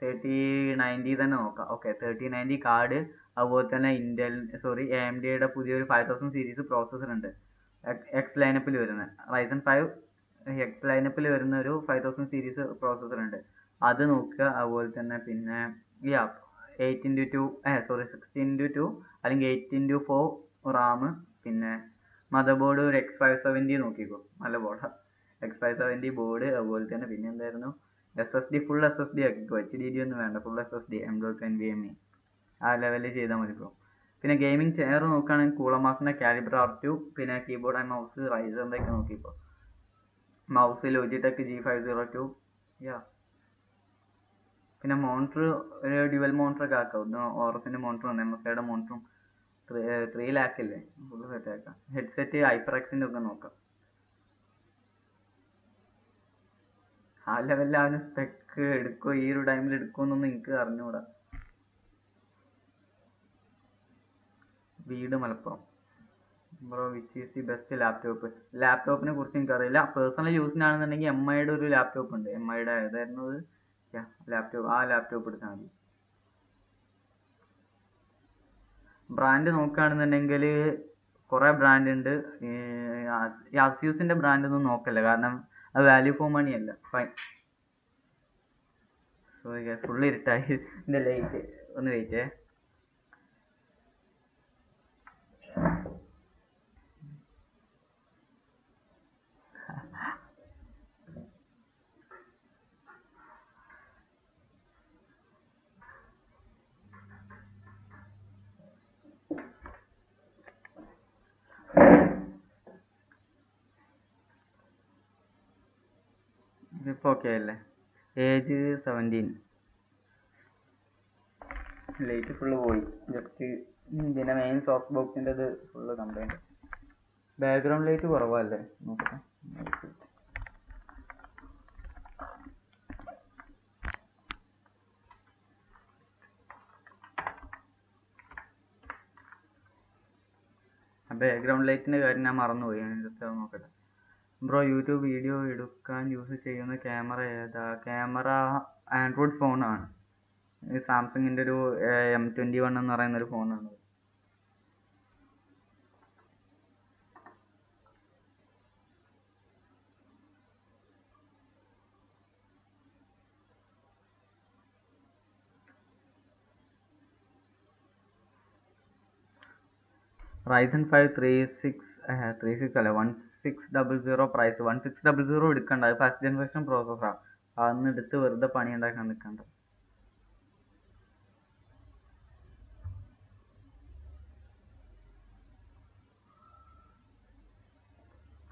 തേർട്ടി നയന്റി തന്നെ നോക്കാം. ഓക്കെ തേർട്ടി നയന്റി കാർഡ് അതുപോലെ തന്നെ ഇന്റൽ സോറി എ എം ഡിയുടെ പുതിയൊരു ഫൈവ് തൗസൻഡ് സീരീസ് പ്രോസസ്സർ ഉണ്ട്. എക്സ് ലൈനപ്പിൽ വരുന്ന റൈസൺ ഫൈവ് എക്സ് ലൈനപ്പിൽ വരുന്ന ഒരു ഫൈവ് തൗസൻഡ് സീരീസ് പ്രോസസ്സർ ഉണ്ട്. അത് നോക്കുക. അതുപോലെ തന്നെ പിന്നെ yeah eight into two uh sorry sixteen into two അല്ലെങ്കിൽ എയ്റ്റ് ഇന്റു ഫോർ റാം പിന്നെ മദർ ബോർഡ് ഒരു എക്സ് ഫൈവ് സെവന്റി നോക്കിക്കോ. നല്ല ബോർഡാണ് എക്സ് ഫൈവ് ബോർഡ് അതുപോലെ തന്നെ പിന്നെ എന്തായിരുന്നു? S S D full S S D ആക്കിക്കോ H D D ഒന്നും വേണ്ട full S S D M dot N V M E ആ ലെവലിൽ ചെയ്താൽ മതി ബ്രോ പിന്നെ ഗെയിമിംഗ് ചെയർ നോക്കുകയാണെങ്കിൽ കൂളമാസിന്റെ കാലിബർ ആർ ടു പിന്നെ കീബോർഡ് ആൻഡ് മൗസ് റൈസർ എന്തൊക്കെ നോക്കി ഇപ്പോൾ mouse Logitech G five zero two yeah പിന്നെ മോണിറ്റർ ഒരു ഡ്യുവൽ മോണിറ്റർ ഒക്കെ ആക്കാം. ഒന്ന് ഓറസിന്റെ മോണിറ്ററും എം എസ് ഐയുടെ മോണിറ്ററും ത്രീ ലാക്ക് ഇല്ലേ? ഫുൾ സെറ്റ് ആക്കാം. ഹെഡ്സെറ്റ് ഹൈപ്പർ എക്സിന്റെ ഒക്കെ നോക്കാം. ആ ലെവലിൽ അവന് സ്പെക്ക് എടുക്കോ? ഈ ഒരു ടൈമിൽ എടുക്കുമെന്നൊന്നും എനിക്ക് അറിഞ്ഞുകൂടാ വീട് Malappuram. Bro which is the best laptop ലാപ്ടോപ്പിനെ കുറിച്ച് എനിക്കറിയില്ല. പേഴ്സണൽ യൂസിനാണെന്നുണ്ടെങ്കിൽ എം ഐയുടെ ഒരു ലാപ്ടോപ്പ് ഉണ്ട്. എം ഐയുടെ ഏതായിരുന്നു ലാപ്ടോപ്പ് ആ ലാപ്ടോപ്പ് എടുത്താൽ മതി. ബ്രാൻഡ് നോക്കുകയാണെന്നുണ്ടെങ്കിൽ കുറേ ബ്രാൻഡ് ഉണ്ട്. അസ്യൂസിന്റെ ബ്രാൻഡൊന്നും നോക്കല്ല. കാരണം അത് വാല്യൂ ഫോർ മണി അല്ല. ഫൈൻ സോറി ഫുള്ള് ഇരുട്ടായി. ഇതിന്റെ ലൈറ്റ് ഒന്ന് വെയിറ്റേ ഇതിപ്പോൾ ഓക്കെ അല്ലേ? ഏജ് സെവന്റീൻ ലൈറ്റ് ഫുള്ള് പോയി. ജസ്റ്റ് ഇതിന്റെ മെയിൻ സോഫ്റ്റ് ബോക്സിന്റെ ഇത് ഫുള്ള് കംപ്ലൈന്റ് ബാക്ക്ഗ്രൗണ്ട് ലൈറ്റ് കുറവല്ലേ നോക്കട്ടെ ബാക്ക്ഗ്രൗണ്ട് ലൈറ്റിന്റെ കാര്യം ഞാൻ മറന്നുപോയി. ഞാൻ ജസ്റ്റ് നോക്കട്ടെ. ബ്രോ യൂട്യൂബ് വീഡിയോ എടുക്കാൻ യൂസ് ചെയ്യുന്ന ക്യാമറ ഏതാ? ക്യാമറ ആൻഡ്രോയിഡ് ഫോണാണ് സാംസങ്ങിന്റെ ഒരു എം ട്വന്റി വൺ എന്ന് പറയുന്ന ഒരു ഫോണാണ് Ryzen five three six three six അല്ല one six double zero price one six double zero എടുക്കണ്ട. അത് ഫസ്റ്റ് ജനറേഷൻ പ്രോസസ്സാണ് അന്ന് എടുത്ത് വെറുതെ പണി ഉണ്ടാക്കാൻ നിൽക്കണ്ട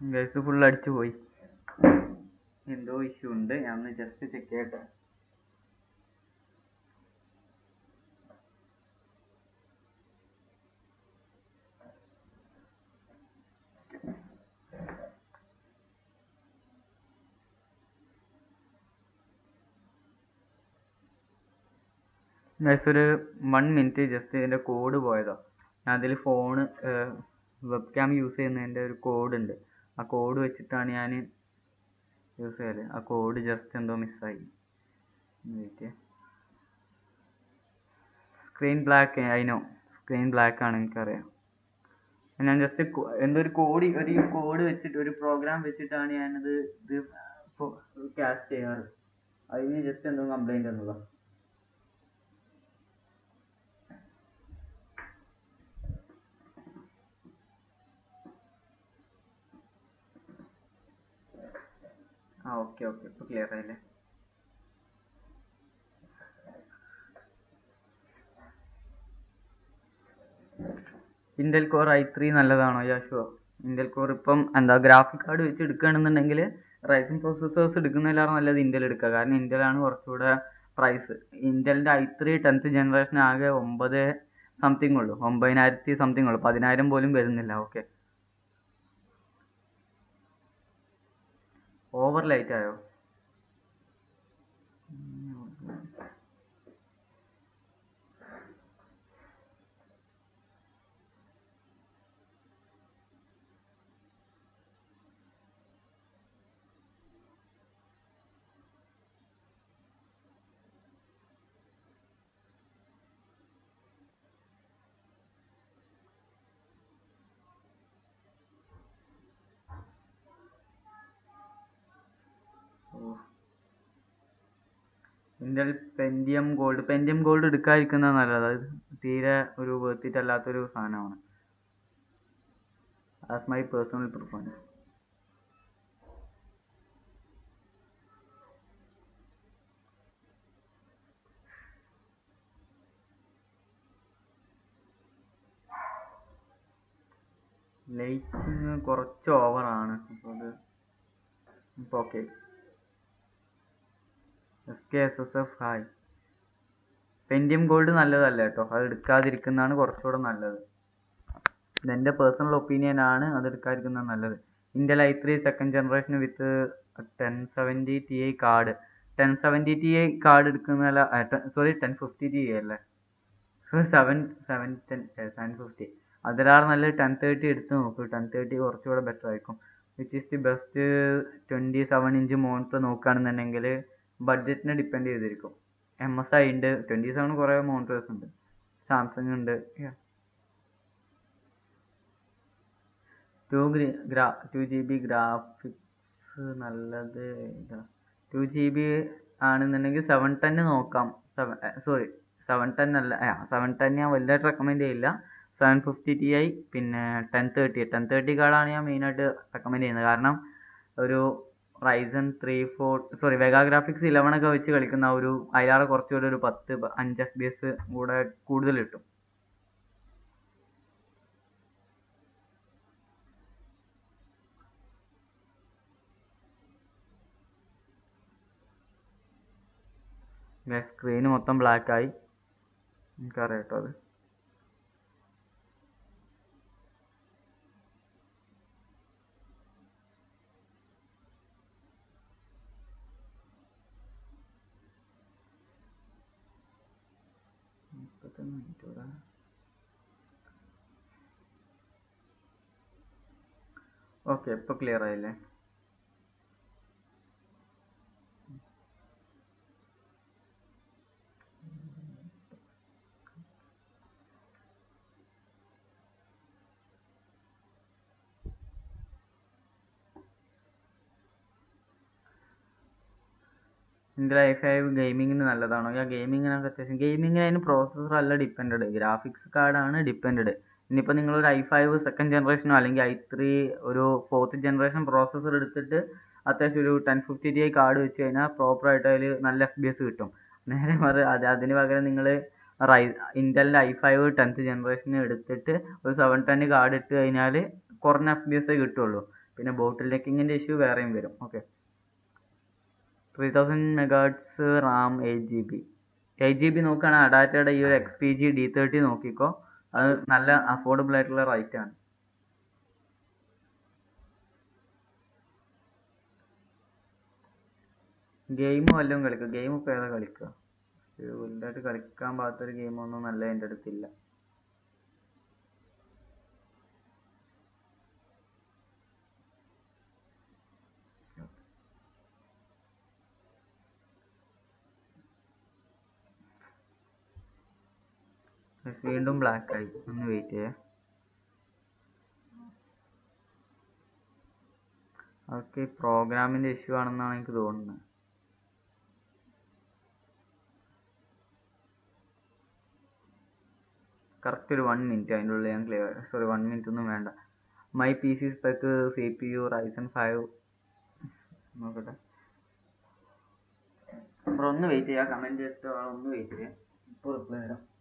ഗൈസ് ഫുൾ അടിച്ചു പോയി. എന്തോ ഇഷ്യൂ ഉണ്ട്. ഞാൻ ജസ്റ്റ് ചെക്ക് ചെയ്യട്ടെ. ഗൈസ് ഒരു വൺ മിനിറ്റ് ജസ്റ്റ് ഇതിന്റെ കോഡ് പോയതാ. ഞാൻ അതിൽ ഫോണ് വെബ് ക്യാം യൂസ് ചെയ്യുന്നതിന്റെ ഒരു കോഡ് ഉണ്ട്. ആ കോഡ് വെച്ചിട്ടാണ് ഞാൻ യൂസ് ചെയ്യൽ. ആ കോഡ് ജസ്റ്റ് എന്തോ മിസ്സായി സ്ക്രീൻ ബ്ലാക്ക് അതിനോ സ്ക്രീൻ ബ്ലാക്ക് ആണ് എനിക്കറിയാം. ഞാൻ ജസ്റ്റ് എന്തോ ഒരു കോഡ് ഒരു കോഡ് വെച്ചിട്ട് ഒരു പ്രോഗ്രാം വെച്ചിട്ടാണ് ഞാനത് ഇത് ക്യാഷ് ചെയ്യാറ്. അതിന് ജസ്റ്റ് എന്തോ കംപ്ലൈന്റ് വന്നതാ. ആ ഓക്കെ ഓക്കെ. ഇപ്പൊ ക്ലിയർ ആയില്ലേ? ഇന്റൽ കോർ ത്രീ നല്ലതാണോ യാ ഷുവർ ഇന്റൽ കോർ ഇപ്പം എന്താ ഗ്രാഫിക് കാർഡ് വെച്ച് എടുക്കുകയാണെന്നുണ്ടെങ്കിൽ റൈസൺ പ്രോസസ്സേഴ്സ് എടുക്കുന്നതിലേറെ നല്ലത് ഇന്റൽ എടുക്കുക. കാരണം ഇന്റലാണ് കുറച്ചുകൂടെ പ്രൈസ് ഇന്റലിന്റെ ഐ ത്രീ ടെൻത്ത് ജനറേഷൻ ആകെ ഒമ്പത് സംതിങ് ഉള്ളൂ. ഒമ്പതിനായിരത്തി സംതിങ് ഉള്ളൂ. പതിനായിരം പോലും വരുന്നില്ല. ഓക്കെ ഓവർ ലൈറ്റ് കയ്യിൽ ഗോൾഡ് പെൻഡിയം ഗോൾഡ് എടുക്കാതിരിക്കുന്നത് നല്ലത്. അത് തീരെ ഒരു വേർത്തിട്ട് അല്ലാത്തൊരു സാധനമാണ്. As my personal preference lighting കുറച്ച് ഓവറാണ് അപ്പോൾ അത് ഇപ്പോൾ okay S K S S F hi Pentium gold നല്ലതല്ല കേട്ടോ. അത് എടുക്കാതിരിക്കുന്നതാണ് കുറച്ചുകൂടെ നല്ലത്. ഇതെന്റെ പേഴ്സണൽ ഒപ്പീനിയൻ ആണ് അത് എടുക്കാതിരിക്കുന്നത് നല്ലത്. Intel I three second generation with ten seventy T I card ten seventy T I card എടുക്കുന്നതല്ല sorry ten fifty T I അല്ലേ seven seven ten seven fifty അതിലാണ് നല്ല ടെൻ തേർട്ടി എടുത്ത് നോക്കൂ. ടെൻ തേർട്ടി കുറച്ചുകൂടെ ബെറ്റർ ആയിരിക്കും. Which is the best twenty seven inch monitor നോക്കുകയാണെന്നുണ്ടെങ്കിൽ ബഡ്ജറ്റിനെ depend ചെയ്തിരിക്കും. എം എസ് ഐ ഉണ്ട് ട്വന്റി സെവൻ കുറേ മോണിറ്റേഴ്സ് ഉണ്ട് സാംസങ് ഉണ്ട് ടു ഗ്രാ ടു ജി ബി ഗ്രാഫിക്സ് നല്ലത് ടു ജി ബി ആണെന്നുണ്ടെങ്കിൽ സെവൻ ടെൻ നോക്കാം. സെവൻ സോറി സെവൻ ടെൻ അല്ല സെവൻ ടെൻ ഞാൻ വലുതായിട്ട് റെക്കമെൻഡ് ചെയ്യില്ല. സെവൻ ഫിഫ്റ്റി ടി ഐ പിന്നെ ടെൻ തേർട്ടി ടെൻ തേർട്ടി കാർഡാണ് ഞാൻ മെയിനായിട്ട് റെക്കമെൻഡ് ചെയ്യുന്നത്. കാരണം ഒരു Ryzen three four sorry Vega graphics eleven ഒക്കെ വെച്ച് കളിക്കുന്ന ഒരു അതിലേറെ കുറച്ചുകൂടെ ഒരു പത്ത് അഞ്ച് എഫ് ബി എസ് കൂടെ കൂടുതൽ കിട്ടും. സ്ക്രീന് മൊത്തം ബ്ലാക്കായി എനിക്കറിയാം കേട്ടോ അത് മുപ്പത്തൊന്ന് മിനിറ്റ് കൂടെ ഓക്കെ ഇപ്പൊ ക്ലിയർ ആയില്ലേ? ഐ ഫൈവ് ഗെയിമിങ്ങിന് നല്ലതാണോ? യാ ഗെയിമിങ്ങിനൊക്കെ അത്യാവശ്യം ഗെയിമിങ്ങിന് അതിന് പ്രോസസ്സർ അല്ല ഡിപ്പെൻഡ് ഗ്രാഫിക്സ് കാർഡാണ് ഡിപ്പെൻഡ് ഇനിയിപ്പോൾ ഒരു ഐ ഫൈവ് സെക്കൻഡ് ജനറേഷനോ അല്ലെങ്കിൽ ഐ ത്രീ ഒരു ഫോർത്ത് ജനറേഷൻ പ്രോസസ്സർ എടുത്തിട്ട് അത്യാവശ്യം ഒരു ten fifty T I card വെച്ച് കഴിഞ്ഞാൽ പ്രോപ്പറായിട്ട് അതിൽ നല്ല എഫ് ബി എസ് കിട്ടും. നേരെ മറി അത് അതിന് പകരം നിങ്ങൾ റൈ ഇന്റലിന്റെ ഐ ഫൈവ് ടെൻത്ത് ജനറേഷൻ എടുത്തിട്ട് ഒരു സെവൻ ടെൻ കാർഡ് ഇട്ട് കഴിഞ്ഞാൽ കുറഞ്ഞ എഫ് ബി എസ് കിട്ടുള്ളൂ. പിന്നെ ബോട്ടിൽ നെക്കിങ്ങിന്റെ ഇഷ്യൂ വേറെയും വരും. Okay three thousand megahertz RAM eight G B eight G B നോക്കുകയാണെങ്കിൽ അഡാറ്റയുടെ ഈ ഒരു X P G D thirty നോക്കിക്കോ. അത് നല്ല അഫോർഡബിൾ ആയിട്ടുള്ള റൈറ്റ് ആണ്. ഗെയിം വല്ലതും കളിക്കുക ഗെയിം ഇപ്പം ഏതാ കളിക്കുക വലുതായിട്ട് കളിക്കാൻ പാകത്തൊരു ഗെയിമൊന്നും നല്ല എന്റെ അടുത്തില്ല വീണ്ടും ബ്ലാക്ക് ആയി. ഒന്ന് വെയിറ്റ് ചെയ്യേ. അതൊക്കെ പ്രോഗ്രാമിന്റെ ഇഷ്യൂ ആണെന്നാണ് എനിക്ക് തോന്നുന്നത്. കറക്റ്റ് ഒരു വൺ മിനിറ്റ് അതിന്റെ ഉള്ളിൽ ഞാൻ ക്ലിയർ സോറി വൺ മിനിറ്റ് ഒന്നും വേണ്ട. My P C spec C P U Ryzen five നോക്കട്ടെ. അപ്പോൾ ഒന്ന് വെയിറ്റ് ചെയ്യുക കമന്റ് ചെയ്തിട്ട് ഒന്ന് വെയിറ്റ് ചെയ്യുക ഇപ്പോൾ റിപ്ലൈ തരാം.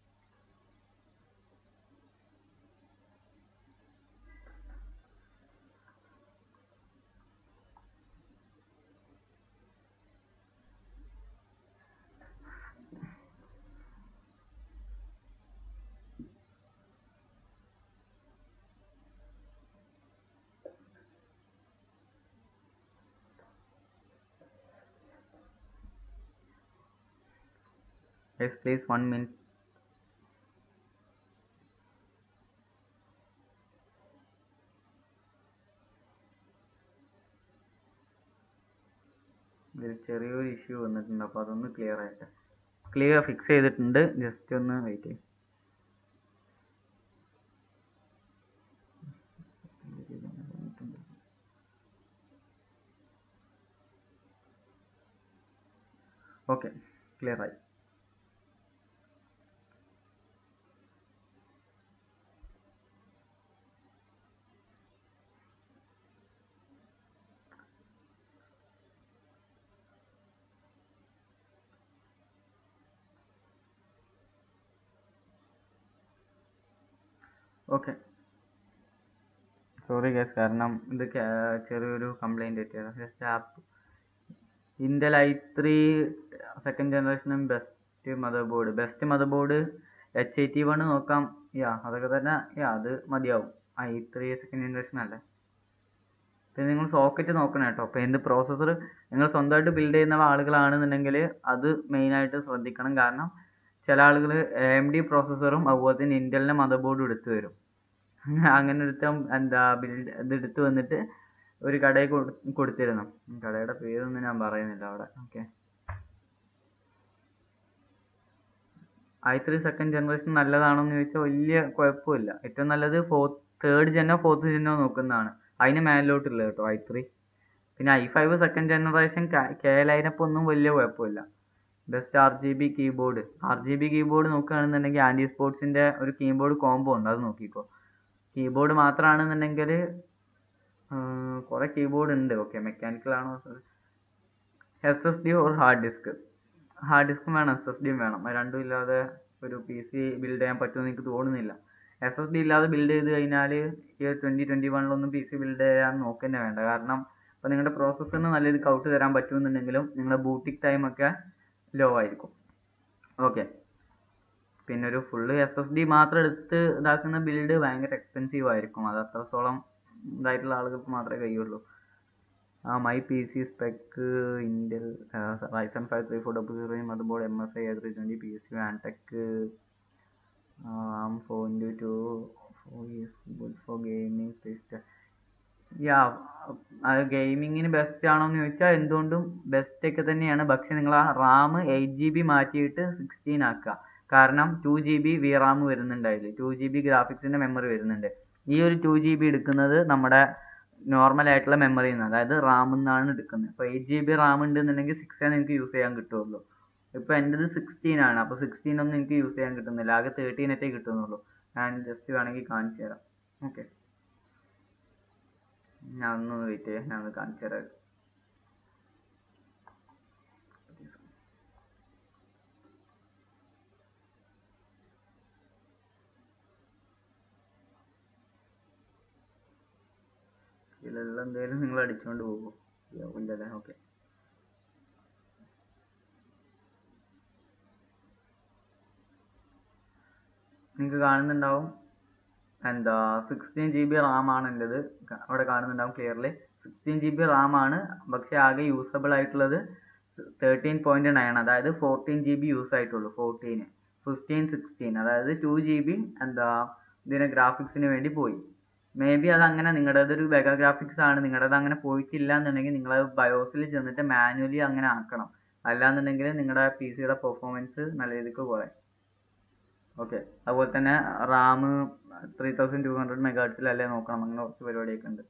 Yes, please, one minute. ഇതിൽ ചെറിയൊരു ഇഷ്യൂ വന്നിട്ടുണ്ട് അപ്പോൾ അതൊന്ന് ക്ലിയർ ആയിട്ട്. ക്ലിയർ ഫിക്സ് ചെയ്തിട്ടുണ്ട് ജസ്റ്റ് ഒന്ന് വെയിറ്റ് ചെയ്യും. ഓക്കെ ക്ലിയർ ആയി. ഓക്കെ. സോറി ഗൈസ് കാരണം ഇത് ചെറിയൊരു കംപ്ലൈന്റ് പറ്റിയതാണ് just app Intel I three second ജനറേഷനും best motherboard best motherboard H I T one നോക്കാം. യാ അതൊക്കെ തന്നെ യാ അത് മതിയാവും. ഐ ത്രീ സെക്കൻഡ് ജനറേഷൻ അല്ലേ? പിന്നെ നിങ്ങൾ സോക്കറ്റ് നോക്കണം കേട്ടോ. അപ്പോൾ എന്ത് പ്രോസസ്സർ നിങ്ങൾ സ്വന്തമായിട്ട് ബിൽഡ് ചെയ്യുന്ന ആളുകളാണെന്നുണ്ടെങ്കിൽ അത് മെയിനായിട്ട് ശ്രദ്ധിക്കണം. കാരണം ചില ആളുകൾ എ എം ഡി പ്രോസസ്സറും അതുപോലെ തന്നെ ഇന്റലിന്റെ മദർ ബോർഡും എടുത്തു വരും അങ്ങനെ എടുത്ത എന്താ ബിൽഡ് ഇത് എടുത്തു വന്നിട്ട് ഒരു കടയിൽ കൊടു- കൊടുത്തിരുന്നു. കടയുടെ പേരൊന്നും ഞാൻ പറയുന്നില്ല അവിടെ. Okay I three second generation നല്ലതാണോന്ന് ചോദിച്ചാൽ വലിയ കുഴപ്പമില്ല. ഏറ്റവും നല്ലത് ഫോർത്ത് തേർഡ് ജനോ ഫോർത്ത് ജനോ നോക്കുന്നതാണ്. അതിന് മേലിലോട്ടുള്ള കേട്ടോ ഐ ത്രീ പിന്നെ I five second generation K lineup ഒന്നും വലിയ കുഴപ്പമില്ല. Best R G B keyboard R G B keyboard നോക്കുകയാണെന്നുണ്ടെങ്കിൽ ആന്റി സ്പോർട്സിന്റെ ഒരു കീബോർഡ് കോംബോ ഉണ്ട്. അത് നോക്കിക്കോ. കീബോർഡ് മാത്രമാണെന്നുണ്ടെങ്കിൽ കുറേ കീബോർഡ് ഉണ്ട്. ഓക്കെ മെക്കാനിക്കൽ ആണോ? S S D or hard disk hard ഡിസ്കും വേണം. എസ് എസ് ഡിയും വേണം. രണ്ടും ഇല്ലാതെ ഒരു പി സി ബിൽഡ് ചെയ്യാൻ പറ്റുമെന്ന് എനിക്ക് തോന്നുന്നില്ല. എസ് എസ് ഡി ഇല്ലാതെ ബിൽഡ് ചെയ്ത് കഴിഞ്ഞാൽ ഈ ട്വന്റി ട്വന്റി വണ്ണിലൊന്നും പി സി ബിൽഡ് ചെയ്യാൻ നോക്കുക തന്നെ വേണ്ട. കാരണം ഇപ്പോൾ നിങ്ങളുടെ പ്രോസസ്സറിന് നല്ല ഇത് കൗട്ട് തരാൻ പറ്റുമെന്നുണ്ടെങ്കിലും നിങ്ങളുടെ ബൂട്ടിക് ടൈം ഒക്കെ ലോ ആയിരിക്കും. ഓക്കെ പിന്നെ ഒരു ഫുൾ എസ് എസ് ഡി മാത്രം എടുത്ത് ഇതാക്കുന്ന ബിൽഡ് ഭയങ്കര എക്സ്പെൻസീവ് ആയിരിക്കും. അത് അത്രത്തോളം ഇതായിട്ടുള്ള ആളുകൾക്ക് മാത്രമേ കഴിയുള്ളൂ. ആ my P C spec Intel Ryzen five three four double സീറോയും അതുപോലെ M S I three twenty P S C Vantec um four into two four good for gaming system yeah ഗെയിമിങ്ങിന് best എന്ന് ചോദിച്ചാൽ എന്തുകൊണ്ടും ബെസ്റ്റ് ഒക്കെ തന്നെയാണ്. പക്ഷെ നിങ്ങൾ ആ RAM eight G B മാറ്റിയിട്ട് സിക്സ്റ്റീൻ ആക്കുക കാരണം two G B V RAM വരുന്നുണ്ട് അതിൽ ടു ജി ബി ഗ്രാഫിക്സിന്റെ മെമ്മറി വരുന്നുണ്ട്. ഈ ഒരു ടു ജി ബി എടുക്കുന്നത് നമ്മുടെ നോർമൽ ആയിട്ടുള്ള മെമ്മറിയിൽ നിന്ന് അതായത് റാമിൽ നിന്നാണ് എടുക്കുന്നത്. അപ്പോൾ എയ്റ്റ് ജി ബി റാം ഉണ്ടെന്നുണ്ടെങ്കിൽ സിക്സേ നിങ്ങൾക്ക് യൂസ് ചെയ്യാൻ കിട്ടുള്ളൂ. ഇപ്പോൾ എന്റെത് സിക്സ്റ്റീൻ ആണ്. അപ്പോൾ സിക്സ്റ്റീൻ ഒന്നും എനിക്ക് യൂസ് ചെയ്യാൻ കിട്ടുന്നില്ല. ആകെ തേർട്ടീനൊക്കെ കിട്ടുന്നുള്ളൂ. ഞാൻ ജസ്റ്റ് വേണമെങ്കിൽ കാണിച്ചു തരാം. ഓക്കെ ഞാൻ ഒന്ന് വെയിറ്റ് ചെയ്യാം. ഞാൻ ഒന്ന് കാണിച്ചു തരാം. ഇതിലുള്ള എന്തെങ്കിലും നിങ്ങൾ അടിച്ചുകൊണ്ട് പോകും. ഇല്ലല്ലേ? ഓക്കെ നിങ്ങൾക്ക് കാണുന്നുണ്ടാവും. എന്താ സിക്സ്റ്റീൻ ജി ബി റാം ആണ് എന്റെത് അവിടെ കാണുന്നുണ്ടാവും clearly sixteen G B RAM ആണ് പക്ഷേ ആകെ യൂസബിൾ ആയിട്ടുള്ളത് തേർട്ടീൻ പോയിന്റ് നയൻ അതായത് ഫോർട്ടീൻ ജി ബി യൂസ് ആയിട്ടുള്ളൂ ഫോർട്ടീന് ഫിഫ്റ്റീൻ സിക്സ്റ്റീൻ അതായത് ടു ജി ബി എന്താ ഇതിന് ഗ്രാഫിക്സിന് വേണ്ടി പോയി. മേ ബി അത് അങ്ങനെ നിങ്ങളുടേത് ഒരു മെഗാ ഗ്രാഫിക്സ് ആണ്. നിങ്ങളുടേത് അങ്ങനെ പോയിട്ടില്ല എന്നുണ്ടെങ്കിൽ നിങ്ങൾ ബയോസിൽ ചെന്നിട്ട് മാനുവലി അങ്ങനെ ആക്കണം. അല്ലാന്നുണ്ടെങ്കിൽ നിങ്ങളുടെ പി സിയുടെ പെർഫോമൻസ് നല്ല രീതിക്ക് കുറയും. ഓക്കെ അതുപോലെ തന്നെ RAM three thousand two hundred അല്ലേ നോക്കണം. അങ്ങനെ കുറച്ച് പരിപാടിയൊക്കെ ഉണ്ട്.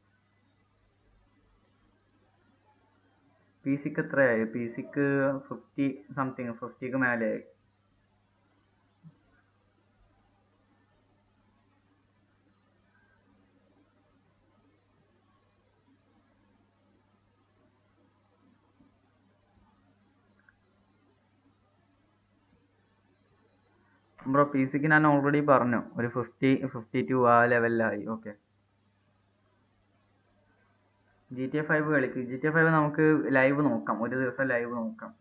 പി സിക്ക് എത്രയായി? പി സിക്ക് ഫിഫ്റ്റി സംതിങ് ഫിഫ്റ്റിക്ക് മേലെയായി. ബ്രോ പി സിക്ക് ഞാൻ ഓൾറെഡി പറഞ്ഞു. ഒരു ഫിഫ്റ്റി ഫിഫ്റ്റി ടു ആ ലെവലിലായി okay G T A five കളിക്ക്. ജി ടി എ ഫൈവ് നമുക്ക് ലൈവ് നോക്കാം. ഒരു ദിവസം ലൈവ് നോക്കാം.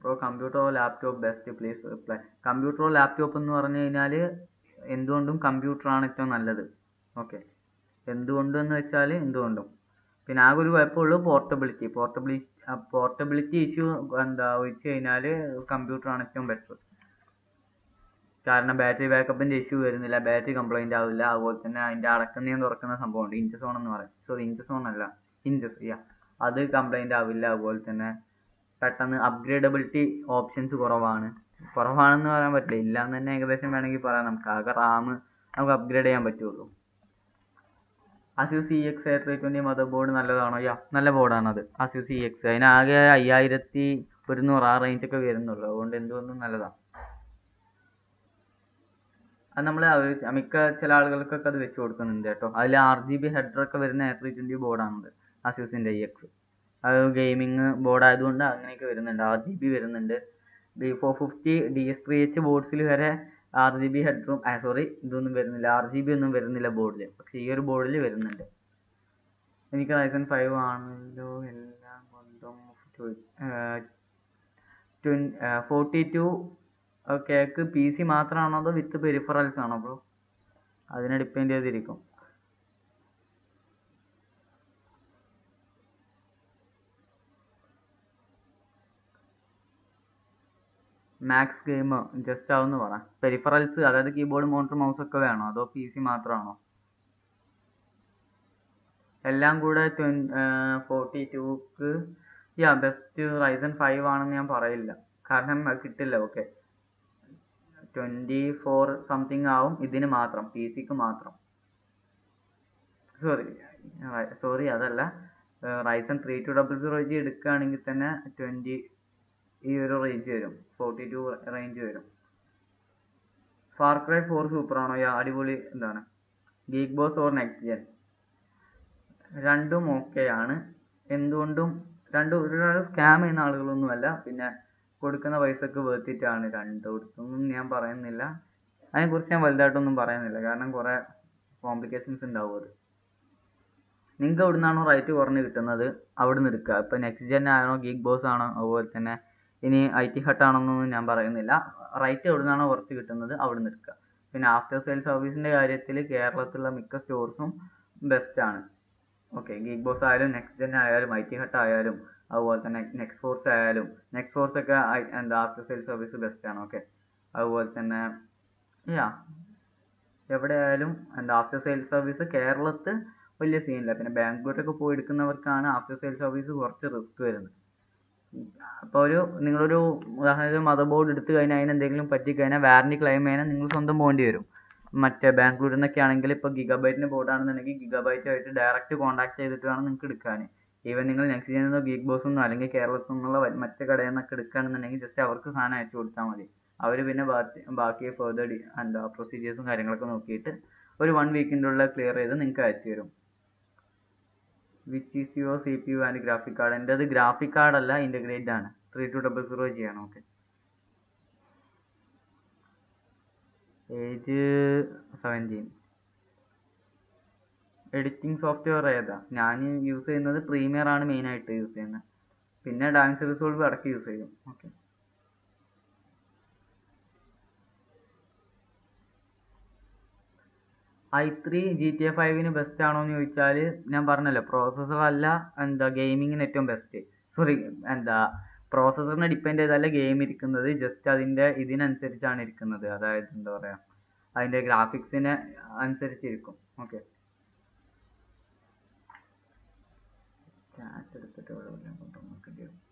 ബ്രോ കമ്പ്യൂട്ടറോ ലാപ്ടോപ്പ് ബെസ്റ്റ് പ്ലീസ് റിപ്ലൈ കമ്പ്യൂട്ടറോ ലാപ്ടോപ്പ് എന്ന് പറഞ്ഞു കഴിഞ്ഞാൽ എന്തുകൊണ്ടും കമ്പ്യൂട്ടറാണ് ഏറ്റവും നല്ലത്. ഓക്കെ എന്തുകൊണ്ടെന്ന് വെച്ചാൽ എന്തുകൊണ്ടും. പിന്നെ ആകെ ഒരു കുഴപ്പമുള്ളൂ പോർട്ടബിലിറ്റി പോർട്ടബിലിറ്റി പോർട്ടബിലിറ്റി ഇഷ്യൂ എന്താ വെച്ച് കഴിഞ്ഞാൽ കമ്പ്യൂട്ടറാണ് ഏറ്റവും ബെറ്റർ കാരണം ബാറ്ററി ബാക്കപ്പിന്റെ ഇഷ്യൂ വരുന്നില്ല ബാറ്ററി കംപ്ലൈന്റ് ആവില്ല. അതുപോലെ തന്നെ അതിന്റെ അടക്കുന്നതും തുറക്കുന്ന സംഭവമുണ്ട്. ഇഞ്ച് സോൺ എന്ന് പറയും. സോറി ഇഞ്ച് സോൺ അല്ല. ഇഞ്ചസ് യാ അത് കംപ്ലൈന്റ് ആവില്ല. അതുപോലെ തന്നെ പെട്ടെന്ന് അപ്ഗ്രേഡബിലിറ്റി ഓപ്ഷൻസ് കുറവാണ്. കുറവാണെന്ന് പറയാൻ പറ്റില്ല. ഇല്ല തന്നെ ഏകദേശം വേണമെങ്കിൽ പറയാം. നമുക്ക് ആകെ റാം നമുക്ക് അപ്ഗ്രേഡ് ചെയ്യാൻ പറ്റുള്ളൂ. Asus C X air three twenty motherboard നല്ലതാണോ? യാ നല്ല ബോർഡാണ് അത് അസ്യൂസ് സി എക്സ് അതിനാകെ അയ്യായിരത്തി ഒരുന്നൂറ് ആ റേഞ്ചൊക്കെ വരുന്നുള്ളൂ. അതുകൊണ്ട് എന്തുകൊണ്ടും നല്ലതാണ് അത് നമ്മൾ മിക്ക ചില ആളുകൾക്കൊക്കെ അത് വെച്ച് കൊടുക്കുന്നുണ്ട് കേട്ടോ. അതിൽ ആർ ജി ബി ഹെഡറൊക്കെ വരുന്ന എ ത്രീ ട്വന്റി ബോർഡാണത് അസ്യൂസിന്റെ ഐ എക്സ് അത് ഗെയിമിങ് ബോർഡ് ആയതുകൊണ്ട് അങ്ങനെയൊക്കെ വരുന്നുണ്ട്. ആർ ജി ബി വരുന്നുണ്ട്. B four fifty D S three H ബോർഡ്സിൽ വരെ R G B head sorry ഇതൊന്നും വരുന്നില്ല. ആർ ജി ബി ഒന്നും വരുന്നില്ല ബോർഡിൽ പക്ഷേ ഈ ഒരു ബോർഡിൽ വരുന്നുണ്ട്. എനിക്ക് റൈസൺ ഫൈവ് ആണല്ലോ എല്ലാം കൊണ്ടും forty two K P C മാത്രമാണോ അതോ വിത്ത് പെരിഫറൽസ് ആണോ ബ്രോ അതിനെ ഡിപ്പെൻഡ് ചെയ്തിരിക്കും. മാക്സ് ഗെയിം ജസ്റ്റ് ആവുമെന്ന് പറ. പെരിഫറൽസ് അതായത് കീബോർഡ് മോണിറ്റർ മൗസ് ഒക്കെ വേണോ? അതോ പി സി മാത്രമാണോ എല്ലാം കൂടെ forty took yeah best Ryzen five ആണെന്ന് ഞാൻ പറയില്ല. കാരണം കിട്ടില്ല ഓക്കെ ട്വന്റി ഫോർ സംതിങ് ആവും ഇതിന് മാത്രം പി സിക്ക് മാത്രം. സോറി സോറി അതല്ല. Ryzen three two double zero G എടുക്കുകയാണെങ്കിൽ തന്നെ ട്വന്റി ഈ ഒരു റേഞ്ച് വരും. ഫോർട്ടി ടു റേഞ്ച് വരും ഫാർ ക്രൈ ആണോ? യാ അടിപൊളി എന്താണ് Geek Boss or Next Gen രണ്ടും ആണ്. എന്തുകൊണ്ടും രണ്ടും ഒരാൾ സ്കാം ചെയ്യുന്ന ആളുകളൊന്നുമല്ല. പിന്നെ കൊടുക്കുന്ന പൈസക്ക് വേർത്തിട്ടാണ് രണ്ടിടത്തൊന്നും ഞാൻ പറയുന്നില്ല. അതിനെക്കുറിച്ച് ഞാൻ വലുതായിട്ടൊന്നും പറയുന്നില്ല. കാരണം കുറേ കോംപ്ലിക്കേഷൻസ് ഉണ്ടാവും അത്. നിങ്ങൾക്ക് എവിടെ നിന്നാണോ റേറ്റ് കുറഞ്ഞ് കിട്ടുന്നത് അവിടെ നിന്ന് എടുക്കുക. ഇപ്പം നെക്സ്റ്റ് ജെൻ ആണോ ഗീഗ് ബോസ് ആണോ അതുപോലെ തന്നെ ഇനി ഐ ടി ഹട്ട് ആണെന്നൊന്നും ഞാൻ പറയുന്നില്ല. റൈറ്റ് എവിടെ നിന്നാണോ കുറച്ച് കിട്ടുന്നത് അവിടെ നിന്ന് എടുക്കുക. പിന്നെ ആഫ്റ്റർ സെയിൽ സർവീസിന്റെ കാര്യത്തിൽ കേരളത്തിലുള്ള മിക്ക സ്റ്റോർസും ബെസ്റ്റാണ് ഓക്കെ ഗീഗ് ബോസ് ആയാലും നെക്സ്റ്റ് ജെൻ ആയാലും ഐ ടി ഹട്ട് ആയാലും അതുപോലെ തന്നെ നെക്സ്റ്റ് ഫോർസ് ആയാലും നെക്സ്റ്റ് ഫോർസ് ഒക്കെ എന്താ ആഫ്റ്റർ സെയിൽ സർവീസ് ബെസ്റ്റ് ആണ് ഓക്കെ അതുപോലെ തന്നെ യാ എവിടെ ആയാലും എന്താ ആഫ്റ്റർ സെയിൽ സർവീസ് കേരളത്തിൽ വലിയ സീനില്ല പിന്നെ ബാംഗ്ലൂരൊക്കെ പോയി എടുക്കുന്നവർക്കാണ് ആഫ്റ്റർ സെയിൽ സർവീസ് കുറച്ച് റിസ്ക് വരുന്നത്. അപ്പോൾ ഒരു നിങ്ങളൊരു ഉദാഹരണത്തിന് മദർ ബോർഡ് എടുത്തു കഴിഞ്ഞാൽ അതിന് എന്തെങ്കിലും പറ്റിക്കഴിഞ്ഞാൽ വാറണ്ടി ക്ലെയിം ചെയ്യാൻ നിങ്ങൾ സ്വന്തം പോകേണ്ടി വരും. മറ്റേ ബാംഗ്ലൂരിൽ നിന്നൊക്കെ ആണെങ്കിൽ ഇപ്പോൾ ഗിഗാബൈറ്റിന്റെ ബോർഡാണെന്നുണ്ടെങ്കിൽ ഗിഗാബൈറ്റുമായിട്ട് ഡയറക്റ്റ് കോൺടാക്ട് ചെയ്തിട്ട് വേണം നിങ്ങൾക്ക് എടുക്കാൻ. ഈവൻ നിങ്ങൾ നെക്സ്റ്റ് ചെയ്യുന്ന ഗീഗ് ബോസ് ഒന്നും അല്ലെങ്കിൽ കേരളത്തിൽ നിന്നുള്ള മറ്റ് കടയിൽ നിന്നൊക്കെ എടുക്കുകയാണെന്നുണ്ടെങ്കിൽ ജസ്റ്റ് അവർക്ക് സാധനം അയച്ചു കൊടുത്താൽ മതി. അവർ പിന്നെ ബാക്കി ബാക്കി ഫെർദർ എന്താ പ്രൊസീജിയേഴ്സും കാര്യങ്ങളൊക്കെ നോക്കിയിട്ട് ഒരു വൺ വീക്കിന്റെ ഉള്ളിൽ ക്ലിയർ ചെയ്ത് നിങ്ങൾക്ക് അയച്ചു തരും. Which is your C P U and graphic card എന്റെത് ഗ്രാഫിക് കാർഡ് അല്ല ഇന്റഗ്രേറ്റഡ് ആണ്. Three two double zero G ആണ് okay edge seventeen editing software ഏതാ? ഞാൻ യൂസ് ചെയ്യുന്നത് പ്രീമിയർ ആണ് മെയിനായിട്ട് യൂസ് ചെയ്യുന്നത്. പിന്നെ ഡാൻസ് റിസോൾവ് ഇടയ്ക്ക് യൂസ് ചെയ്യും okay I three G T A ഫൈവിന് best എന്ന് ചോദിച്ചാൽ ഞാൻ പറഞ്ഞല്ലോ പ്രോസസ്സർ അല്ല എന്താ ഗെയിമിങ്ങിന് ഏറ്റവും ബെസ്റ്റ് സോറി എന്താ പ്രോസസ്സറിനെ ഡിപ്പെൻഡ് ചെയ്തല്ല ഗെയിം ഇരിക്കുന്നത് ജസ്റ്റ് അതിന്റെ ഇതിനനുസരിച്ചാണ് ഇരിക്കുന്നത്. അതായത് എന്താ പറയുക അതിന്റെ ഗ്രാഫിക്സിന് അനുസരിച്ചിരിക്കും. ഓക്കെ ചാറ്റ് എടുത്തിട്ട് ഇവിടെ വല്ലതും കൊണ്ടുവന്ന് നോക്കേണ്ടി വരും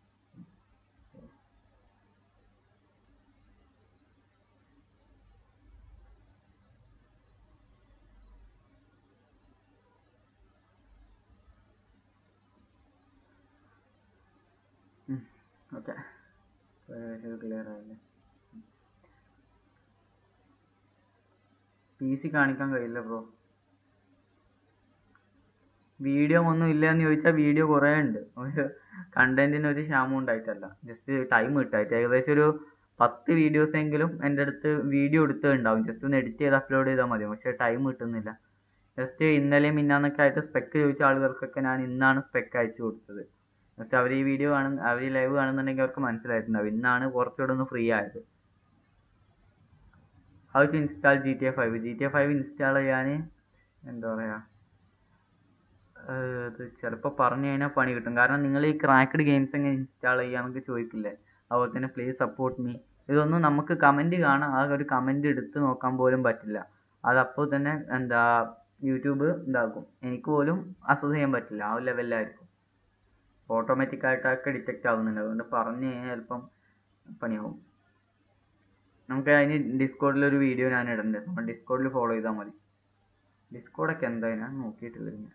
ഓക്കെ. ക്ലിയർ പി സി കാണിക്കാൻ കഴിയില്ല ബ്രോ വീഡിയോ ഒന്നും ഇല്ല എന്ന് ചോദിച്ചാൽ വീഡിയോ കുറേ ഉണ്ട്. ഒരു കണ്ടന്റിന് ഒരു ക്ഷാമം ഉണ്ടായിട്ടല്ല. ജസ്റ്റ് ടൈം കിട്ടായിട്ട്. ഏകദേശം ഒരു പത്ത് വീഡിയോസ് എങ്കിലും എന്റെ അടുത്ത് വീഡിയോ എടുത്തിട്ടുണ്ടാവും. ജസ്റ്റ് ഒന്ന് എഡിറ്റ് ചെയ്ത് അപ്ലോഡ് ചെയ്താൽ മതി. പക്ഷേ ടൈം കിട്ടുന്നില്ല. ജസ്റ്റ് ഇന്നലെയും ഇന്നാന്നൊക്കെ ആയിട്ട് സ്പെക്ക് ചോദിച്ച ആളുകൾക്കൊക്കെ ഞാൻ ഇന്നാണ് സ്പെക്ക് അയച്ചു കൊടുത്തത്. ജസ്റ്റ് അവർ ഈ വീഡിയോ കാണുന്ന അവർ ഈ ലൈവ് കാണുന്നുണ്ടെങ്കിൽ അവർക്ക് മനസ്സിലായിട്ടുണ്ടാവും. ഇന്നാണ് കുറച്ചുകൂടെ ഒന്ന് ഫ്രീ ആയത്. How to install G T A five G T A five install ചെയ്യാൻ എന്താ പറയുക അത് ചിലപ്പോൾ പറഞ്ഞു കഴിഞ്ഞാൽ പണി കിട്ടും. കാരണം നിങ്ങൾ ഈ ക്രാക്ക്ഡ് ഗെയിംസ് എങ്ങനെ ഇൻസ്റ്റാൾ ചെയ്യാമെന്നൊക്കെ ചോദിക്കില്ലേ? അതുപോലെ തന്നെ പ്ലീസ് സപ്പോർട്ട് മീ ഇതൊന്നും നമുക്ക് കമന്റ് കാണാൻ ആ ഒരു കമന്റ് എടുത്ത് നോക്കാൻ പോലും പറ്റില്ല. അതപ്പോൾ തന്നെ എന്താ യൂട്യൂബ് ഇതാക്കും. എനിക്ക് പോലും അസസ് ചെയ്യാൻ പറ്റില്ല. ആ ഒരു ലെവലിലായിരിക്കും ഓട്ടോമാറ്റിക് ആയിട്ടൊക്കെ ഡിറ്റക്റ്റ് ആവുന്നുണ്ട്. അതുകൊണ്ട് പറഞ്ഞു കഴിഞ്ഞാൽ ചിലപ്പം പണിയാവും. നമുക്ക് അതിന് ഡിസ്കോഡിലൊരു വീഡിയോ ഞാൻ ഇടുന്നുണ്ട് നമ്മൾ ഡിസ്കോഡിൽ ഫോളോ ചെയ്താൽ മതി. ഡിസ്കോഡൊക്കെ എന്താ? ഞാൻ നോക്കിയിട്ടില്ല ഞാൻ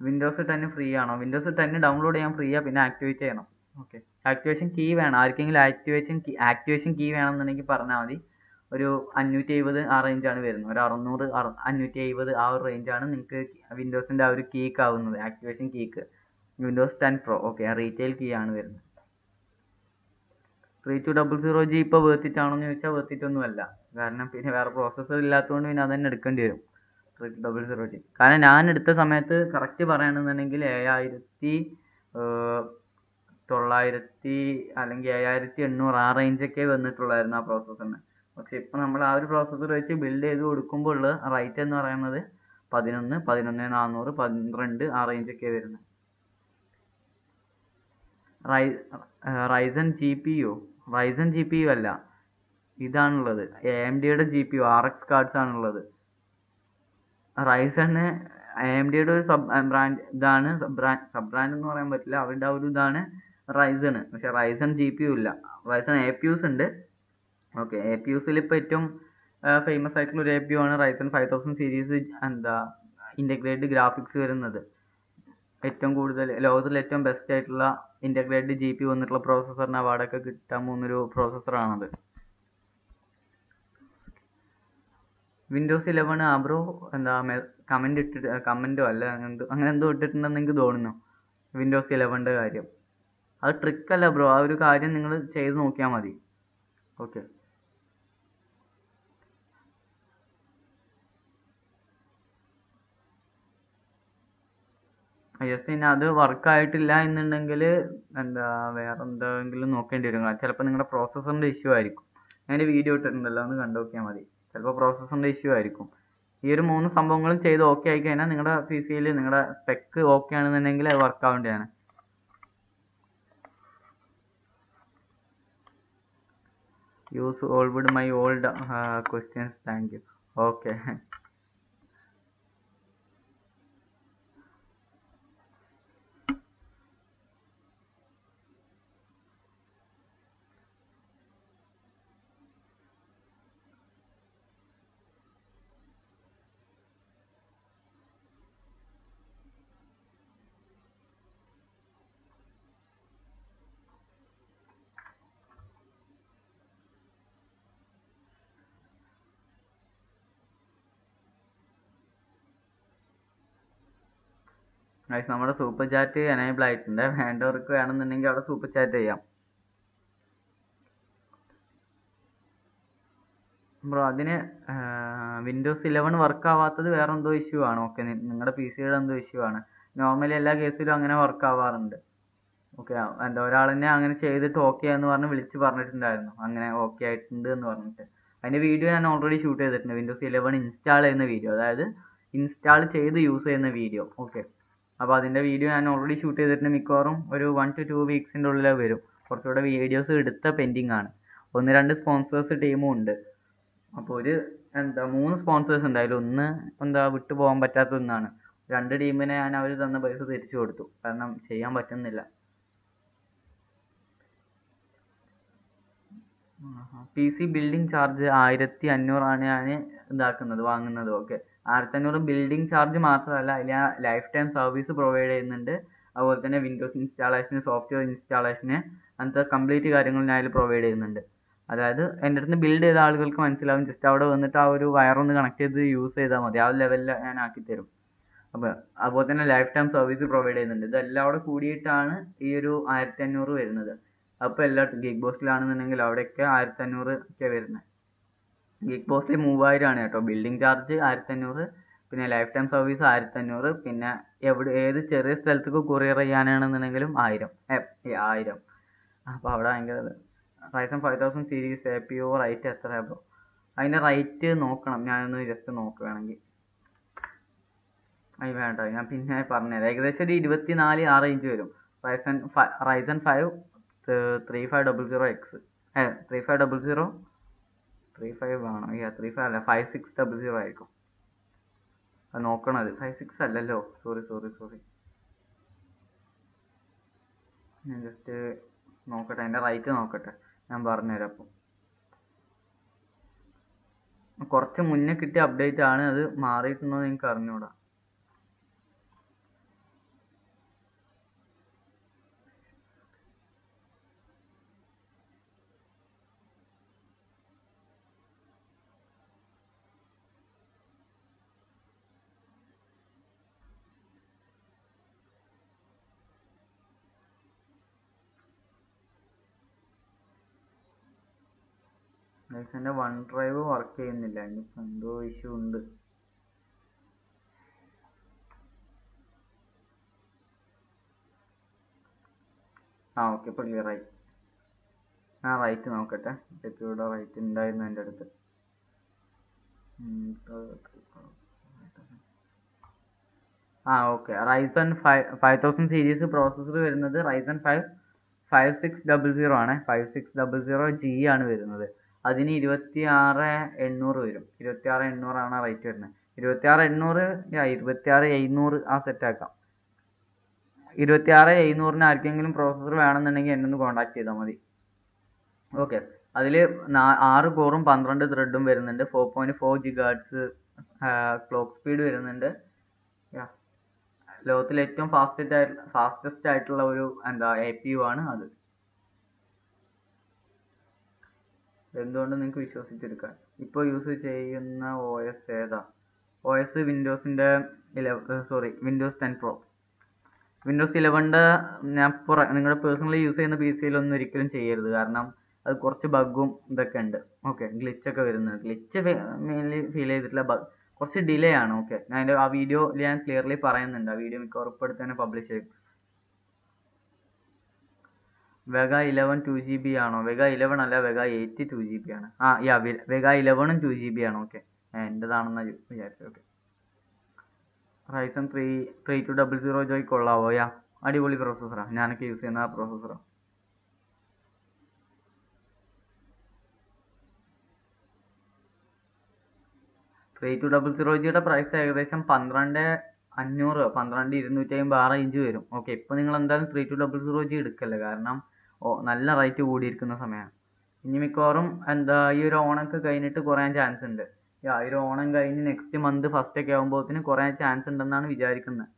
വിൻഡോസ് ടെൻ ഫ്രീ ആണോ? വിൻഡോസ് ടെൻ ഡൗൺലോഡ് ചെയ്യാൻ ഫ്രീ ആ? പിന്നെ ആക്ടിവേറ്റ് ചെയ്യണം. ഓക്കെ ആക്ടിവേഷൻ കീ വേണം. ആർക്കെങ്കിലും ആക്ടിവേഷൻ കീ ആക്ടിവേഷൻ കീ വേണമെന്നുണ്ടെങ്കിൽ പറഞ്ഞാൽ മതി. ഒരു അഞ്ഞൂറ്റി എഴുപത് ആ റേഞ്ചാണ് വരുന്നത്. ഒരു അറുന്നൂറ് അറു അഞ്ഞൂറ്റി എഴുപത് ആ ഒരു റേഞ്ചാണ് നിങ്ങൾക്ക് വിൻഡോസിന്റെ ആ ഒരു കീക്ക് ആവുന്നത്. Activation കീക്ക് Windows ten pro okay retail key ആണ് വരുന്നത്. Three two double zero G ഇപ്പോൾ വേർത്തിട്ടാണോന്ന് ചോദിച്ചാൽ വേർത്തിട്ടൊന്നുമല്ല കാരണം പിന്നെ വേറെ പ്രോസസ്സർ ഇല്ലാത്തതുകൊണ്ട് പിന്നെ അത് തന്നെ എടുക്കേണ്ടി വരും. Three two double zero G കാരണം ഞാൻ എടുത്ത സമയത്ത് കറക്റ്റ് പറയുകയാണെന്നുണ്ടെങ്കിൽ ഏഴായിരത്തി തൊള്ളായിരത്തി അല്ലെങ്കിൽ ഏഴായിരത്തി എണ്ണൂറ് ആ റേഞ്ചൊക്കെ വന്നിട്ടുള്ളായിരുന്നു ആ പ്രോസസ്സറിന് പക്ഷെ ഇപ്പോൾ നമ്മൾ ആ ഒരു പ്രോസസ്സർ വെച്ച് ബിൽഡ് ചെയ്ത് കൊടുക്കുമ്പോൾ ഉള്ള റേറ്റ് എന്ന് പറയുന്നത് പതിനൊന്ന് പതിനൊന്ന് നാനൂറ് പന്ത്രണ്ട് ആ റേഞ്ചൊക്കെ വരുന്നത്. റൈ Ryzen G P U Ryzen G P U അല്ല ഇതാണുള്ളത്. എ എം ഡിയുടെ G P U R X cards ആണുള്ളത്. റൈസണ് എ എം ഡിയുടെ ഒരു സബ് ബ്രാൻഡ് ഇതാണ് ബ്രാൻഡ് സബ് ബ്രാൻഡ് എന്ന് പറയാൻ പറ്റില്ല. അവരുടെ ഒരു ഇതാണ് റൈസണ് പക്ഷെ റൈസൺ ജി പി യു ഇല്ല. റൈസൺ എ പി യുസ് ഉണ്ട്. ഓക്കെ എ പി യുസിൽ ഇപ്പോൾ ഏറ്റവും ഫേമസ് ആയിട്ടുള്ള ഒരു എ പി യു ആണ് റൈസൺ ഫൈവ് തൗസൻഡ് സീരീസ് എന്താ ഇന്റഗ്രേറ്റഡ് ഗ്രാഫിക്സ് വരുന്നത്. ഏറ്റവും കൂടുതൽ ലോകത്തിൽ ഏറ്റവും ബെസ്റ്റ് ആയിട്ടുള്ള ഇന്റഗ്രേറ്റഡ് ജി പി വന്നിട്ടുള്ള പ്രോസസ്സറിന് അവാർഡൊക്കെ കിട്ടാൻ പോകുന്നൊരു പ്രോസസ്സറാണത് വിൻഡോസ് ഇലവൺ ആ ബ്രോ എന്താ കമന്റ് ഇട്ടിട്ട് കമന്റോ അല്ല അങ്ങനെ എന്തോ ഇട്ടിട്ടുണ്ടെന്ന് എനിക്ക് തോന്നുന്നു വിൻഡോസ് ഇലവന്റെ കാര്യം. അത് ട്രിക്കല്ല ബ്രോ ആ ഒരു കാര്യം നിങ്ങൾ ചെയ്ത് നോക്കിയാൽ മതി. ഓക്കെ. ജസ്റ്റ് പിന്നെ അത് വർക്ക് ആയിട്ടില്ല എന്നുണ്ടെങ്കിൽ എന്താ വേറെ എന്തെങ്കിലും നോക്കേണ്ടി വരും. ചിലപ്പോൾ നിങ്ങളുടെ പ്രോസസ്സറിന്റെ ഇഷ്യൂ ആയിരിക്കും. ഞാൻ വീഡിയോ ഇട്ടിട്ടുണ്ടല്ലോ ഒന്ന് കണ്ടു നോക്കിയാൽ മതി. ചിലപ്പോൾ പ്രോസസ്സറിന്റെ ഇഷ്യൂ ആയിരിക്കും. ഈ ഒരു മൂന്ന് സംഭവങ്ങളും ചെയ്ത് ഓക്കെ ആയി കഴിഞ്ഞാൽ നിങ്ങളുടെ പി സിയിൽ നിങ്ങളുടെ സ്പെക്ക് ഓക്കെ ആണെന്നുണ്ടെങ്കിൽ അത് വർക്ക് ആവേണ്ടതാണ്. Use ഓൾവിഡ് my old questions thank you okay guys നമ്മുടെ സൂപ്പർ ചാറ്റ് എനേബിൾ ആയിട്ടുണ്ട്. വേണ്ടവർക്ക് വേണമെന്നുണ്ടെങ്കിൽ അവിടെ സൂപ്പർ ചാറ്റ് ചെയ്യാം. ബ്രോ അതിന് വിൻഡോസ് ഇലവൻ വർക്ക് ആവാത്തത് വേറെ എന്തോ ഇഷ്യൂ ആണ് ഓക്കെ നിങ്ങളുടെ പി സിയുടെ എന്തോ ഇഷ്യൂ ആണ്. നോർമലി എല്ലാ കേസിലും അങ്ങനെ വർക്ക് ആവാറുണ്ട്. ഓക്കെ എന്താ ഒരാൾ അങ്ങനെ ചെയ്തിട്ട് ഓക്കെ എന്ന് പറഞ്ഞ് വിളിച്ച് പറഞ്ഞിട്ടുണ്ടായിരുന്നു. അങ്ങനെ ഓക്കെ ആയിട്ടുണ്ട് എന്ന് പറഞ്ഞിട്ട്. അതിന്റെ വീഡിയോ ഞാൻ ഓൾറെഡി ഷൂട്ട് ചെയ്തിട്ടുണ്ട്. വിൻഡോസ് ഇലവൻ ഇൻസ്റ്റാൾ ചെയ്യുന്ന വീഡിയോ അതായത് ഇൻസ്റ്റാൾ ചെയ്ത് യൂസ് ചെയ്യുന്ന വീഡിയോ ഓക്കെ അപ്പോൾ അതിന്റെ വീഡിയോ ഞാൻ ഓൾറെഡി ഷൂട്ട് ചെയ്തിട്ടുണ്ട് മിക്കവാറും ഒരു വൺ ടു ടു വീക്സിന്റെ ഉള്ളിൽ വരും. കുറച്ചുകൂടെ വീഡിയോസ് എടുത്ത പെൻഡിങ് ആണ്. ഒന്ന് രണ്ട് സ്പോൺസേഴ്സ് ടീമും ഉണ്ട്. അപ്പോൾ ഒരു എന്താ മൂന്ന് സ്പോൺസേഴ്സ് ഉണ്ട് അതിൽ ഒന്ന് എന്താ വിട്ടു പോകാൻ പറ്റാത്ത ഒന്നാണ്. രണ്ട് ടീമിനെ ഞാൻ അവർ തന്ന പൈസ തിരിച്ചു കൊടുത്തു. കാരണം ചെയ്യാൻ പറ്റുന്നില്ല. പി സി ബിൽഡിംഗ് ചാർജ് ആയിരത്തി അഞ്ഞൂറാണ് ഞാൻ ഇതാക്കുന്നത് വാങ്ങുന്നത്. ഓക്കെ ആയിരത്തി അഞ്ഞൂറ് ബിൽഡിംഗ് ചാർജ് മാത്രമല്ല അതിൽ ആ ലൈഫ് ടൈം സർവീസ് പ്രൊവൈഡ് ചെയ്യുന്നുണ്ട്. അതുപോലെ തന്നെ വിൻഡോസ് ഇൻസ്റ്റാളേഷന് സോഫ്റ്റ്വെയർ ഇൻസ്റ്റാളേഷന് അങ്ങനത്തെ കംപ്ലീറ്റ് കാര്യങ്ങൾ ഞാൻ അതിൽ പ്രൊവൈഡ് ചെയ്യുന്നുണ്ട്. അതായത് എന്റെ അടുത്ത് ബിൽഡ് ചെയ്ത ആളുകൾക്ക് മനസ്സിലാവും ജസ്റ്റ് അവിടെ വന്നിട്ട് ആ ഒരു വയറൊന്ന് കണക്ട് ചെയ്ത് യൂസ് ചെയ്താൽ മതി. ആ ലെവലിൽ ഞാൻ ആക്കി തരും. അപ്പോൾ അതുപോലെ തന്നെ ലൈഫ് ടൈം സർവീസ് പ്രൊവൈഡ് ചെയ്യുന്നുണ്ട്. ഇതെല്ലാം കൂടെ കൂടിയിട്ടാണ് ഈ ഒരു ആയിരത്തി അഞ്ഞൂറ് വരുന്നത്. അപ്പോൾ എല്ലാ ഗിഗ് ബോസിലാണെന്നുണ്ടെങ്കിൽ അവിടെയൊക്കെ ആയിരത്തി അഞ്ഞൂറ് ഒക്കെ വരുന്നത്. ഗിഗ് മൂവായിരം ആണ് കേട്ടോ. ബിൽഡിംഗ് ചാർജ് ആയിരത്തി അഞ്ഞൂറ് പിന്നെ ലൈഫ് ടൈം സർവീസ് ആയിരത്തി അഞ്ഞൂറ് പിന്നെ എവിടെ ഏത് ചെറിയ സ്ഥലത്തേക്ക് കൊറിയർ ചെയ്യാനാണെന്നുണ്ടെങ്കിലും ആയിരം. ആയിരം. അപ്പോൾ അവിടെ ഭയങ്കര Ryzen five thousand series A P O rate എത്ര ബ്രോ? അതിന്റെ റേറ്റ് നോക്കണം. ഞാനൊന്ന് ജസ്റ്റ് നോക്കുകയാണെങ്കിൽ അത് വേണ്ട. ഞാൻ പിന്നെ പറഞ്ഞുതരാം. ഏകദേശം ഒരു ഇരുപത്തി നാല് ആ റേഞ്ച് വരും. Ryzen Ryzen five three five double zero X three five double zero three five ആണോ? ഈ ത്രീ ഫൈവ് അല്ല. ഫൈവ് സിക്സ് ഡബിൾ സീറോ ആയിരിക്കും. അത് നോക്കണത് ഫൈവ് സിക്സ് അല്ലല്ലോ. സോറി സോറി സോറി ഞാൻ ജസ്റ്റ് നോക്കട്ടെ. അതിന്റെ റൈറ്റ് നോക്കട്ടെ. ഞാൻ പറഞ്ഞുതരാം അപ്പം. കുറച്ച് മുന്നേ കിട്ടിയ അപ്ഡേറ്റ് ആണ്. അത് മാറിയിട്ടുണ്ടോ എന്ന് എനിക്ക് അറിഞ്ഞൂടാ. ഗൈസ് എന്റെ വൺ ഡ്രൈവ് വർക്ക് ചെയ്യുന്നില്ല ഇനിയിപ്പോൾ എന്തോ ഇഷ്യൂ ഉണ്ട്. ആ ഓക്കെ ഇപ്പോൾ ക്ലിയറായി ആ റൈറ്റ് നോക്കട്ടെ. ഇവിടെ റൈറ്റ് ഉണ്ടായിരുന്നു എന്റെ അടുത്ത്. ആ okay Ryzen five five thousand series processor വരുന്നത് Ryzen five five six double zero ആണ്. Five six double zero G ആണ് വരുന്നത്. അതിന് ഇരുപത്തിയാറ് എണ്ണൂറ് വരും. ഇരുപത്തിയാറ് എണ്ണൂറാണ് റേറ്റ് വരുന്നത്. ഇരുപത്തി ആറ് എണ്ണൂറ് ഇരുപത്തി ആറ് എഴുന്നൂറ് ആ സെറ്റ് ആക്കാം. ഇരുപത്തി ആറ് എഴുന്നൂറിന് ആർക്കെങ്കിലും പ്രോസസ്സർ വേണമെന്നുണ്ടെങ്കിൽ എന്നെ ഒന്ന് കോൺടാക്ട് ചെയ്താൽ മതി. ഓക്കെ അതിൽ ആറ് കോറും പന്ത്രണ്ട് ത്രെഡും വരുന്നുണ്ട്. Four point four gigahertz clock speed വരുന്നുണ്ട്. യാ ലോകത്തിൽ ഏറ്റവും ഫാസ്റ്റസ്റ്റ് ആയിട്ടുള്ള ഫാസ്റ്റസ്റ്റ് ആയിട്ടുള്ള ഒരു എന്താ എ പി യു ആണ് അത്. എന്തുകൊണ്ട് നിങ്ങൾക്ക് വിശ്വസിച്ചെടുക്കാം. ഇപ്പോൾ യൂസ് ചെയ്യുന്ന ഒ എസ് ഏതാ? ഒ എസ് വിൻഡോസിന്റെ ഇലവ sorry Windows ten pro Windows ഇലവന്റെ ഞാൻ പുറ നിങ്ങളുടെ പേഴ്സണലി യൂസ് ചെയ്യുന്ന പി സിയിലൊന്നും ഒരിക്കലും ചെയ്യരുത്. കാരണം അത് കുറച്ച് ബഗ്ഗും ഇതൊക്കെ ഉണ്ട്. ഓക്കെ ഗ്ലിച്ചൊക്കെ വരുന്നുണ്ട് ഗ്ലിച്ച് മെയിൻലി ഫീൽ ചെയ്തിട്ടില്ല ബഗ് കുറച്ച് ഡിലേ ആണ്. ഓക്കെ ഞാൻ അതിന്റെ ആ വീഡിയോ ഞാൻ ക്ലിയർലി പറയുന്നുണ്ട്. ആ വീഡിയോ മിക്ക അടുത്ത് തന്നെ പബ്ലിഷ് ചെയ്യും. Vega eleven two G B ആണോ? വെഗ ഇലവൻ അല്ല Vega eight two G B ആണ്. ആ യാ വെഗ ഇലവനും ടു ജി ബി ആണ് ഓക്കെ എന്റെതാണെന്ന് വിചാരിച്ചു okay Ryzen three three two double zero Joy കൊള്ളാവോ? യാ അടിപൊളി പ്രോസസ്സറാണ് ഞാനൊക്കെ യൂസ് ചെയ്യുന്ന ആ പ്രോസസ്സറാണ് ത്രീ ടു ഡബിൾ സീറോ ജിയുടെ പ്രൈസ് ഏകദേശം പന്ത്രണ്ട് അഞ്ഞൂറ് പന്ത്രണ്ട് ഇരുന്നൂറ്റി അമ്പത് ആ റേഞ്ച് വരും. ഓക്കെ ഇപ്പോൾ നിങ്ങൾ എന്തായാലും three two double zero G എടുക്കല്ലേ? കാരണം നല്ല റേറ്റ് കൂടിയിരിക്കുന്ന സമയമാണ് ഇനി മിക്കവാറും എന്താ ഈ ഒരു ഓണമൊക്കെ കഴിഞ്ഞിട്ട് കുറയാൻ ചാൻസ് ഉണ്ട്. ഈ ഒരു ഓണം കഴിഞ്ഞ് നെക്സ്റ്റ് മന്ത് ഫസ്റ്റ് ഒക്കെ ആകുമ്പോഴത്തേന് കുറയാൻ ചാൻസ് ഉണ്ടെന്നാണ് വിചാരിക്കുന്നത്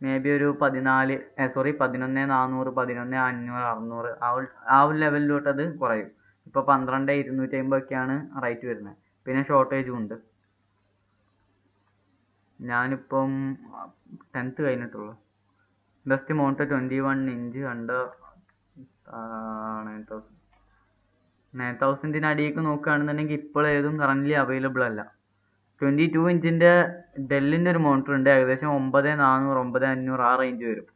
മേ ബി ഒരു പതിനാല് സോറി പതിനൊന്ന് നാനൂറ് പതിനൊന്ന് അഞ്ഞൂറ് അറുന്നൂറ് ആ ഒരു ആ ഒരു അത് കുറയും. ഇപ്പോൾ പന്ത്രണ്ട് ഇരുന്നൂറ്റി അമ്പതൊക്കെയാണ് റേറ്റ് വരുന്നത് പിന്നെ ഷോർട്ടേജും ഉണ്ട്. ഞാനിപ്പം ടെൻത്ത് കഴിഞ്ഞിട്ടുള്ളൂ. Best monitor twenty one inch under nine thousand തൗസൻഡിന് അടിയിലേക്ക് നോക്കുകയാണെന്നുണ്ടെങ്കിൽ ഇപ്പോൾ ഏതും കറന്റ്ലി അവൈലബിൾ അല്ല. ട്വന്റി ടു ഇഞ്ചിന്റെ ഡെല്ലിന്റെ ഒരു മോണിറ്റർ ഉണ്ട്. ഏകദേശം ഒമ്പത് നാനൂറ് ഒമ്പത് അഞ്ഞൂറ് ആ റേഞ്ച് വരും.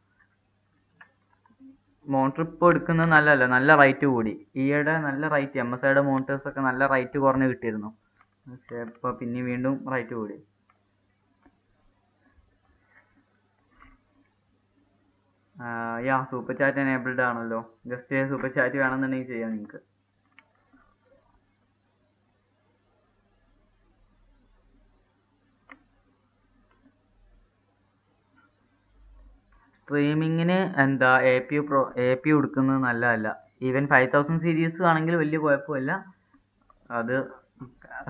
മോണിറ്റർ ഇപ്പോൾ എടുക്കുന്നത് നല്ലതല്ല. നല്ല റേറ്റ് കൂടി. ഈയിടെ നല്ല റേറ്റ് എം എസ് ഐയുടെ മോണിറ്റേഴ്സ് ഒക്കെ നല്ല റേറ്റ് കുറഞ്ഞ് കിട്ടിയിരുന്നു. പക്ഷേ ഇപ്പോൾ പിന്നെ വീണ്ടും റേറ്റ് കൂടി. യാ സൂപ്പർ ചാറ്റ് എനേബിൾഡ് ആണല്ലോ. ജസ്റ്റ് സൂപ്പർ ചാറ്റ് വേണമെന്നുണ്ടെങ്കിൽ ചെയ്യാം നിങ്ങൾക്ക് സ്ട്രീമിങ്ങിന് എന്താ A P pro A P U എടുക്കുന്നത് നല്ലതല്ല. ഈവൻ ഫൈവ് തൗസൻഡ് സീരീസ് ആണെങ്കിൽ വലിയ കുഴപ്പമില്ല. അത്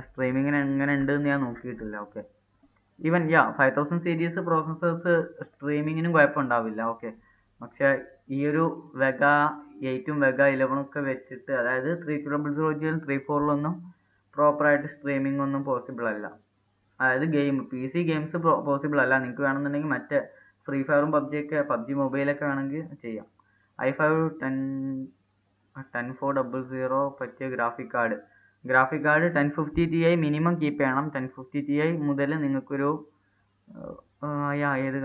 സ്ട്രീമിങ്ങിന് എങ്ങനെ ഉണ്ട് എന്ന് ഞാൻ നോക്കിയിട്ടില്ല okay even yeah five thousand series processors സ്ട്രീമിങ്ങിനും കുഴപ്പമുണ്ടാവില്ല ഓക്കെ പക്ഷേ ഈ ഒരു വെഗ എയ്റ്റും വെഗ ഇലവനും ഒക്കെ വെച്ചിട്ട് അതായത് ത്രീ ട്രിപ്പിൾ സീറോ ജിയിലും ത്രീ ഫോറിലൊന്നും പ്രോപ്പറായിട്ട് സ്ട്രീമിംഗ് ഒന്നും പോസിബിൾ അല്ല. അതായത് game P C games possible അല്ല. നിങ്ങൾക്ക് വേണമെന്നുണ്ടെങ്കിൽ മറ്റേ ഫ്രീ ഫയറും പബ്ജിയൊക്കെ പബ്ജി മൊബൈലൊക്കെ വേണമെങ്കിൽ ചെയ്യാം. I five ten ten four double zero പറ്റിയ graphic card graphic card ten fifty T I minimum keep ചെയ്യണം. ടെൻ ഫിഫ്റ്റി ടി ഐ മുതൽ നിങ്ങൾക്കൊരു ഏത്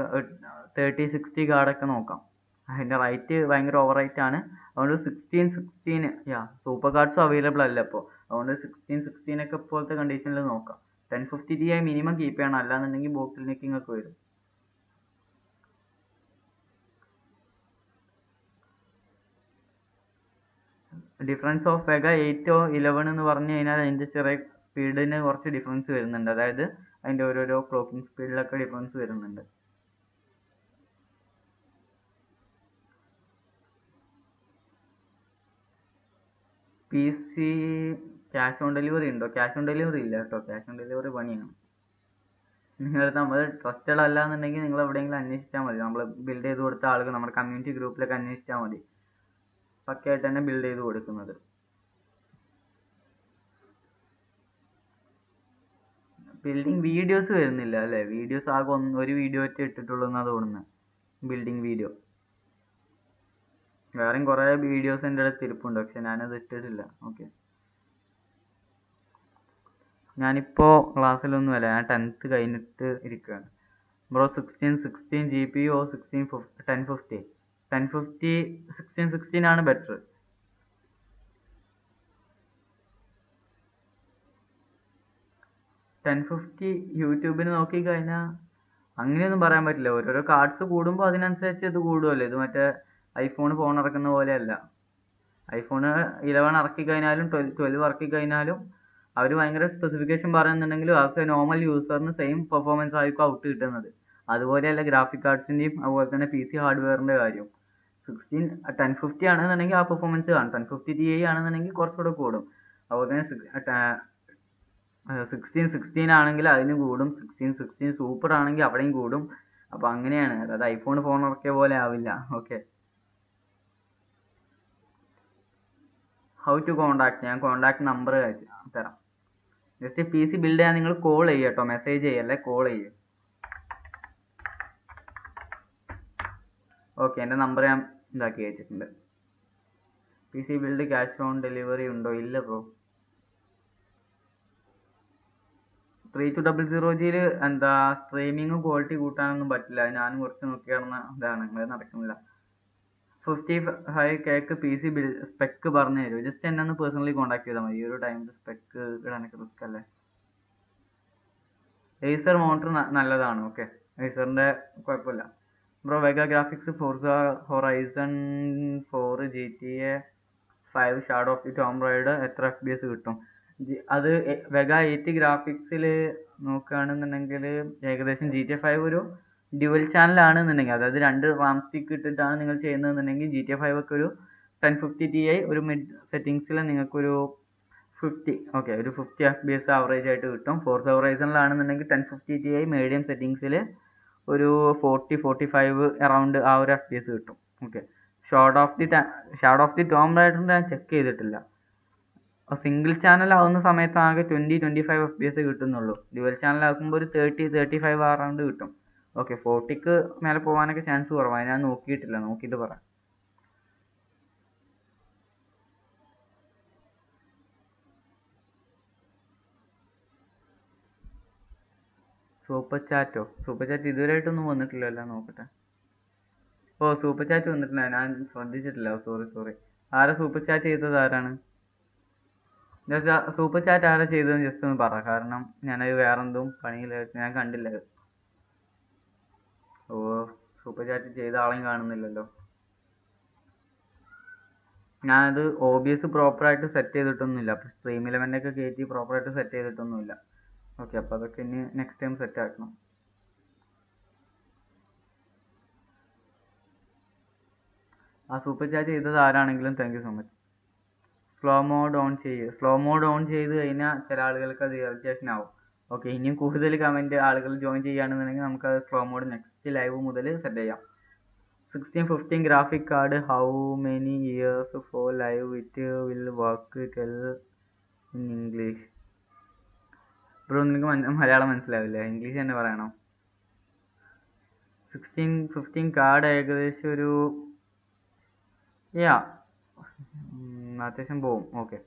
തേർട്ടി സിക്സ്റ്റി കാർഡൊക്കെ നോക്കാം. അതിന്റെ റേറ്റ് ഭയങ്കര ഓവർ ആണ്. അതുകൊണ്ട് സിക്സ്റ്റീൻ സിക്സ്റ്റീൻ യാ സൂപ്പർ കാർഡ്സും അവൈലബിൾ അല്ല ഇപ്പോൾ അതുകൊണ്ട് സിക്സ്റ്റീൻ ഒക്കെ ഇപ്പോഴത്തെ കണ്ടീഷനിൽ നോക്കാം. Ten fifty T I minimum keep ചെയ്യണം. അല്ലാന്നുണ്ടെങ്കിൽ ബോട്ടിൽ നെക്കിംഗ് ഒക്കെ വരും. ഡിഫറൻസ് ഓഫ് വെഗ എയ്റ്റോ ഇലവൻ എന്ന് പറഞ്ഞു കഴിഞ്ഞാൽ അതിന്റെ ചെറിയ സ്പീഡിന് കുറച്ച് ഡിഫറൻസ് വരുന്നുണ്ട്. അതായത് അതിന്റെ ഓരോരോ ക്ലോക്കിംഗ് സ്പീഡിലൊക്കെ ഡിഫറൻസ് വരുന്നുണ്ട്. P C cash on delivery ഉണ്ടോ? ക്യാഷ് ഓൺ ഡെലിവറി ഇല്ല കേട്ടോ. ക്യാഷ് ഓൺ ഡെലിവറി പണിയാണ്. നിങ്ങൾ നമ്മൾ ട്രസ്റ്റഡ് അല്ല എന്നുണ്ടെങ്കിൽ നിങ്ങൾ എവിടെയെങ്കിലും അന്വേഷിച്ചാൽ മതി. നമ്മൾ ബിൽഡ് ചെയ്ത് കൊടുത്ത ആളുകൾ നമ്മുടെ കമ്മ്യൂണിറ്റി ഗ്രൂപ്പിലൊക്കെ അന്വേഷിച്ചാൽ മതി. പക്കയായിട്ട് തന്നെ ബിൽഡ് ചെയ്ത് കൊടുക്കുന്നത്. ബിൽഡിംഗ് വീഡിയോസ് വരുന്നില്ല അല്ലേ? വീഡിയോസ് ആകെ ഒന്ന് ഒരു വീഡിയോ ഒറ്റ ഇട്ടിട്ടുള്ളൂ എന്നാണ് തോന്നുന്നത് ബിൽഡിംഗ് വീഡിയോ. വേറെയും കുറേ വീഡിയോസ് എന്റെ അടുത്ത് ഇരിപ്പുണ്ട് പക്ഷെ ഞാനത് ഇട്ടിട്ടില്ല. ഓക്കെ ഞാനിപ്പോൾ ക്ലാസ്സിലൊന്നുമല്ല ഞാൻ ടെൻത്ത് കഴിഞ്ഞിട്ട് ഇരിക്കുകയാണ് bro sixteen sixteen G P O sixteen ten fifty ten fifty sixteen sixteen ആണ് ബെറ്റർ ടെൻ ഫിഫ്റ്റി യൂട്യൂബിൽ നോക്കിക്കഴിഞ്ഞാൽ അങ്ങനെയൊന്നും പറയാൻ പറ്റില്ല. ഓരോരോ കാർഡ്സ് കൂടുമ്പോൾ അതിനനുസരിച്ച് ഇത് കൂടുമല്ലോ ഇത് മറ്റേ ഐഫോൺ ഫോൺ ഇറക്കുന്ന പോലെയല്ല. ഐഫോൺ ഇലവൻ ഇറക്കി കഴിഞ്ഞാലും ട്വൽ ട്വൽവ് ഇറക്കി കഴിഞ്ഞാലും അവർ ഭയങ്കര സ്പെസിഫിക്കേഷൻ പറയുന്നുണ്ടെങ്കിലും ആസ് എ നോർമൽ യൂസറിന് സെയിം പെർഫോമൻസ് ആയിരിക്കും ഔട്ട് കിട്ടുന്നത്. അതുപോലെയല്ല ഗ്രാഫിക് കാർഡ്സിന്റെയും അതുപോലെ തന്നെ പി സി ഹാർഡ്വെയറിന്റെ കാര്യം. സിക്സ്റ്റീൻ ടെൻ ഫിഫ്റ്റി ആണെന്നുണ്ടെങ്കിൽ ആ പെർഫോമൻസ് കാണും. ടെൻ ഫിഫ്റ്റി ടി ഐ ആണെന്നുണ്ടെങ്കിൽ കുറച്ചുകൂടെ കൂടും. അതുപോലെ തന്നെ സിക്സ്റ്റീൻ സിക്സ്റ്റീൻ ആണെങ്കിൽ അതിന് കൂടും. സിക്സ്റ്റീൻ സിക്സ്റ്റീൻ സൂപ്പർ ആണെങ്കിൽ അവിടെയും കൂടും. അപ്പോൾ അങ്ങനെയാണ്. അതായത് ഐഫോൺ ഫോൺ ഇറക്കിയ പോലെ ആവില്ല. ഓക്കെ ഹൗ ടു കോണ്ടാക്ട് ഞാൻ കോണ്ടാക്ട് നമ്പർ തരാം. ജസ്റ്റ് പി സി ബിൽഡ് ചെയ്യാൻ നിങ്ങൾ കോൾ ചെയ്യുക കേട്ടോ. മെസ്സേജ് ചെയ്യല്ലേ കോൾ ചെയ്യുക ഓക്കെ എന്റെ നമ്പർ ഞാൻ ഇതാക്കി വെച്ചിട്ടുണ്ട് P C build cash on delivery ഉണ്ടോ? ഇല്ല bro three two double zero ജിയിൽ എന്താ സ്ട്രീമിങ് ക്വാളിറ്റി കൂട്ടാനൊന്നും പറ്റില്ല. ഞാനും കുറച്ച് നോക്കി ഇതാണ്. നിങ്ങൾ നടക്കുന്നില്ല. Fifty five K P C build spec പറഞ്ഞു തരുമോ? ജസ്റ്റ് എന്നെ ഒന്ന് പേഴ്സണലി കോൺടാക്ട് ചെയ്താൽ മതി. ഈ ഒരു ടൈമിൽ സ്പെക്ക് ഇടാനൊക്കെ റിസ്ക് അല്ലേ? ഏസർ മോണിറ്റർ നല്ലതാണ്. ഓക്കെ ഏസറിന്റെ കുഴപ്പമില്ല. Bro Vega graphics Forza Horizon four G T A five shadow of the Tomb Raider എത്ര എഫ് ബി എസ് കിട്ടും? അത് വെഗ എയ്റ്റി ഗ്രാഫിക്സിൽ നോക്കുകയാണെന്നുണ്ടെങ്കിൽ ഏകദേശം ജി ടി എ ഫൈവ് ഒരു ഡ്യുവൽ ചാനൽ ആണെന്നുണ്ടെങ്കിൽ അതായത് രണ്ട് റാം സ്റ്റിക്ക് ഇട്ടിട്ടാണ് നിങ്ങൾ ചെയ്യുന്നതെന്നുണ്ടെങ്കിൽ ജി ടി ഫൈവ് ഒക്കെ ഒരു ടെൻ ഫിഫ്റ്റി ടി ഐ ഒരു മിഡ് സെറ്റിങ്സിൽ നിങ്ങൾക്കൊരു ഫിഫ്റ്റി ഓക്കെ ഒരു fifty F P S average ആയിട്ട് കിട്ടും. Fourth ഹൊറൈസണിലാണെന്നുണ്ടെങ്കിൽ ten fifty T I medium സെറ്റിങ്സിൽ ഒരു ഫോർട്ടി ഫോർട്ടി ഫൈവ് അറൗണ്ട് ആ ഒരു എഫ് ബി എസ് കിട്ടും. Okay shadow of the shadow of the Tomb റൈഡറിന്റെ ഞാൻ ചെക്ക് ചെയ്തിട്ടില്ല. സിംഗിൾ ചാനൽ ആവുന്ന സമയത്ത് ആകെ twenty twenty five F P S കിട്ടുന്നുള്ളൂ. Dual channel ആക്കുമ്പോൾ ഒരു തേർട്ടി തേർട്ടി ഫൈവ് അറൗണ്ട് കിട്ടും. ഓക്കെ ഫോർട്ടിക്ക് മേലെ പോകാനൊക്കെ ചാൻസ് കുറവാണ് ഞാൻ നോക്കിയിട്ടില്ല. നോക്കിയിട്ട് പറ. സൂപ്പർ ചാറ്റോ സൂപ്പർ ചാറ്റ് ഇതുവരെയായിട്ടൊന്നും വന്നിട്ടില്ലല്ലോ നോക്കട്ടെ. ഓ സൂപ്പർ ചാറ്റ് വന്നിട്ടില്ല. ഞാൻ ശ്രദ്ധിച്ചിട്ടില്ല. സോറി സോറി ആരാ സൂപ്പർ ചാറ്റ് ചെയ്തത്? ആരാണ്? സൂപ്പർ ചാറ്റ് ആരാ ചെയ്തതെന്ന് ജസ്റ്റ് ഒന്ന് പറ. കാരണം ഞാനത് വേറെന്തും പണിയിലായിട്ട് ഞാൻ കണ്ടില്ല. ഓ സൂപ്പർ ചാറ്റ് ചെയ്ത ആളെയും കാണുന്നില്ലല്ലോ. ഞാനത് ഒ ബി എസ് പ്രോപ്പറായിട്ട് സെറ്റ് ചെയ്തിട്ടൊന്നുമില്ല. അപ്പോൾ സ്ട്രീം ഇലവന്റെ ഒക്കെ കയറ്റി പ്രോപ്പറായിട്ട് സെറ്റ് ചെയ്തിട്ടൊന്നുമില്ല. ഓക്കെ അപ്പോൾ അതൊക്കെ ഇനി നെക്സ്റ്റ് ടൈം സെറ്റ് ആക്കണം. ആ സൂപ്പർ ചാറ്റ് ചെയ്തത് ആരാണെങ്കിലും thank you so much slow mode on ചെയ്യുക സ്ലോ മോഡ് ഓൺ ചെയ്ത് കഴിഞ്ഞാൽ ചില ആളുകൾക്ക് അത് ഇറിറ്റേഷൻ ആവും. ഓക്കെ ഇനിയും കൂടുതൽ കമന്റ് ആളുകൾ ജോയിൻ ചെയ്യുകയാണെന്നുണ്ടെങ്കിൽ നമുക്ക് സ്ലോ മോഡ് നെക്സ്റ്റ് ലൈവ് മുതൽ സെറ്റ് ചെയ്യാം. Sixteen fifteen graphic card how many years for live it will work tell in English bro നിങ്ങൾക്ക് മലയാളം മനസ്സിലാവില്ല? ഇംഗ്ലീഷ് തന്നെ പറയണം. സിക്സ്റ്റീൻ ഫിഫ്റ്റീൻ കാർഡ് ഏകദേശം ഒരു യാ അത്യാവശ്യം പോവും. ഓക്കെ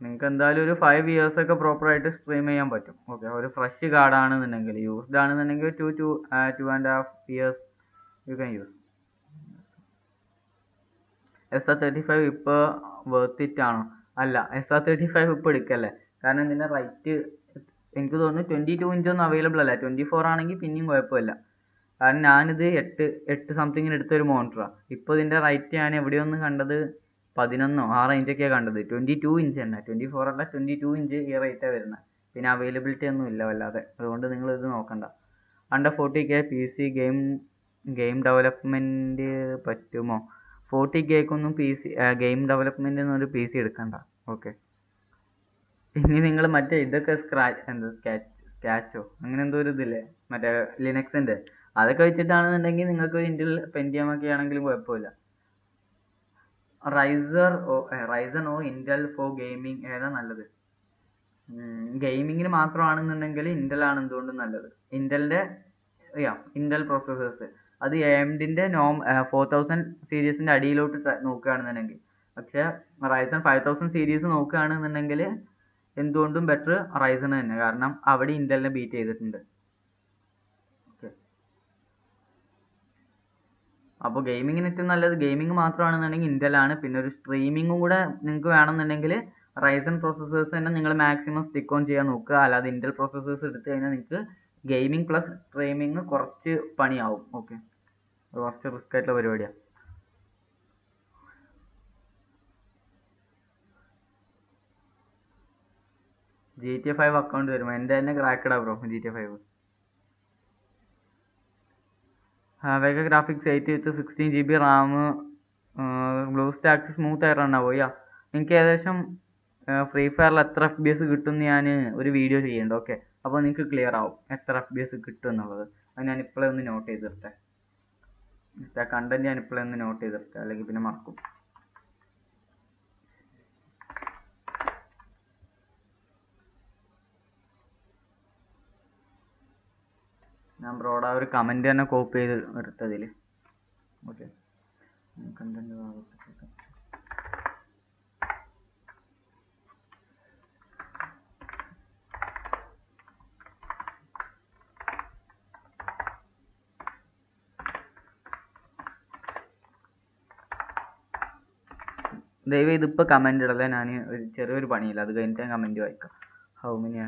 നിങ്ങൾക്ക് എന്തായാലും ഒരു ഫൈവ് ഇയേഴ്സ് ഒക്കെ പ്രോപ്പറായിട്ട് സ്ട്രീം ചെയ്യാൻ പറ്റും. ഓക്കെ ഒരു ഫ്രഷ് കാർഡ് ആണെന്നുണ്ടെങ്കിൽ യൂസ്ഡ് ആണെന്നുണ്ടെങ്കിൽ two two two and half years you can use S R thirty five ഇപ്പോൾ ആണോ? അല്ല എസ് ആർ തേർട്ടി ഫൈവ് ഇപ്പോൾ എടുക്കല്ലേ? കാരണം ഇതിന്റെ റൈറ്റ് എനിക്ക് തോന്നുന്നു ട്വന്റി ടു ഇഞ്ചൊന്നും അവൈലബിൾ അല്ല. ട്വന്റി ഫോർ ആണെങ്കിൽ പിന്നെയും കുഴപ്പമില്ല. കാരണം ഞാനിത് എട്ട് എട്ട് സംതിങ്ങിന് എടുത്തൊരു മോണിറ്ററാണ് ഇപ്പോൾ ഇതിന്റെ റൈറ്റ് ഞാൻ എവിടെയൊന്നും കണ്ടത് പതിനൊന്നോ ആ റേഞ്ചൊക്കെയാണ് കണ്ടത്. ട്വന്റി ടു ഇഞ്ച് തന്നെ. ട്വന്റി ഫോർ അല്ല ട്വന്റി ടു ഇഞ്ച് ഈ റേറ്റാണ് വരുന്നത് പിന്നെ അവൈലബിലിറ്റി ഒന്നും ഇല്ല വല്ലാതെ. അതുകൊണ്ട് നിങ്ങൾ ഇത് നോക്കണ്ട. Under forty K P C game game development പറ്റുമോ? ഫോർട്ടി കേക്കൊന്നും പി സി ഗെയിം ഡെവലപ്മെന്റ് ഒരു പി സി എടുക്കണ്ട. ഓക്കെ ഇനി നിങ്ങൾ മറ്റേ ഇതൊക്കെ സ്ക്രാച്ച് എന്താ സ്കാച്ച് സ്കാച്ചോ അങ്ങനെ എന്തോ ഒരു ഇതില്ലേ? മറ്റേ ലിനക്സിന്റെ അതൊക്കെ വെച്ചിട്ടാണെന്നുണ്ടെങ്കിൽ നിങ്ങൾക്ക് ഇന്റൽ പെന്റിയം ഒക്കെ ആണെങ്കിലും കുഴപ്പമില്ല. Riser oh Ryzen oh Intel for gaming ഏതാ നല്ലത്? ഗെയിമിങ്ങിന് മാത്രമാണെന്നുണ്ടെങ്കിൽ ആണ് എന്തുകൊണ്ടും നല്ലത്. ഇന്റലിന്റെ യാ ഇന്റൽ പ്രോസസ്സേഴ്സ് അത് എ എം ഡിന്റെ നോം ഫോർ തൗസൻഡ് സീരീസിന്റെ അടിയിലോട്ട് നോക്കുകയാണെന്നുണ്ടെങ്കിൽ. പക്ഷേ റൈസൺ ഫൈവ് തൗസൻഡ് സീരീസ് നോക്കുകയാണെന്നുണ്ടെങ്കിൽ എന്തുകൊണ്ടും ബെറ്റർ റൈസൺ തന്നെ. കാരണം അവിടെ ഇന്റലിനെ ബീറ്റ് ചെയ്തിട്ടുണ്ട് ഓക്കെ അപ്പോൾ ഗെയിമിങ്ങിന് ഏറ്റവും നല്ലത് ഗെയിമിംഗ് മാത്രമാണെന്നുണ്ടെങ്കിൽ ഇന്റലാണ് പിന്നെ ഒരു സ്ട്രീമിങ്ങും കൂടെ നിങ്ങൾക്ക് വേണമെന്നുണ്ടെങ്കിൽ റൈസൺ പ്രോസസ്സേഴ്സ് തന്നെ നിങ്ങൾ മാക്സിമം സ്റ്റിക്ക് ഓൺ ചെയ്യാൻ നോക്കുക. അല്ലാതെ ഇന്റൽ പ്രോസസ്സേഴ്സ് എടുത്തു കഴിഞ്ഞാൽ നിങ്ങൾക്ക് ഗെയിമിംഗ് പ്ലസ് സ്ട്രീമിംഗ് കുറച്ച് പണിയാവും. ഓക്കെ കുറച്ച് റിസ്ക് ആയിട്ടുള്ള പരിപാടിയാണ് G T A five account വരുമ്പോൾ എന്റെ തന്നെ ക്രാക്കഡാ bro G T A five Vega graphics eight with sixteen G B RAM BlueStacks smooth ആയി റൺ ആവും യാ എനിക്ക് ഏകദേശം ഫ്രീ ഫയറിൽ എത്ര എഫ് ബി എസ് കിട്ടുമെന്ന് ഞാൻ ഒരു വീഡിയോ ചെയ്യുന്നുണ്ട് ഓക്കെ അപ്പോൾ നിങ്ങൾക്ക് ക്ലിയർ ആവും എത്ര എഫ് ബി എസ് കിട്ടും എന്നുള്ളത്. അത് ഞാൻ ഇപ്പോഴേ ഒന്ന് നോട്ട് ചെയ്തിട്ടെ. കണ്ടന്റ് ഞാൻ ഇപ്പോഴേ ഒന്ന് നോട്ട് ചെയ്തിട്ടെ അല്ലെങ്കിൽ പിന്നെ മറക്കും. ഞാൻ ബ്രോഡ് ആ ഒരു കമന്റ് തന്നെ കോപ്പി ചെയ്ത് എടുത്തതിൽ ഓക്കെ കണ്ടന്റ് ദയവ് ഇതിപ്പോൾ കമന്റ് ഇടല്ലേ? ഞാൻ ഒരു ചെറിയൊരു പണിയില്ല. അത് കഴിഞ്ഞിട്ട് ഞാൻ കമന്റ് വായിക്കാം ഹൗ മെനി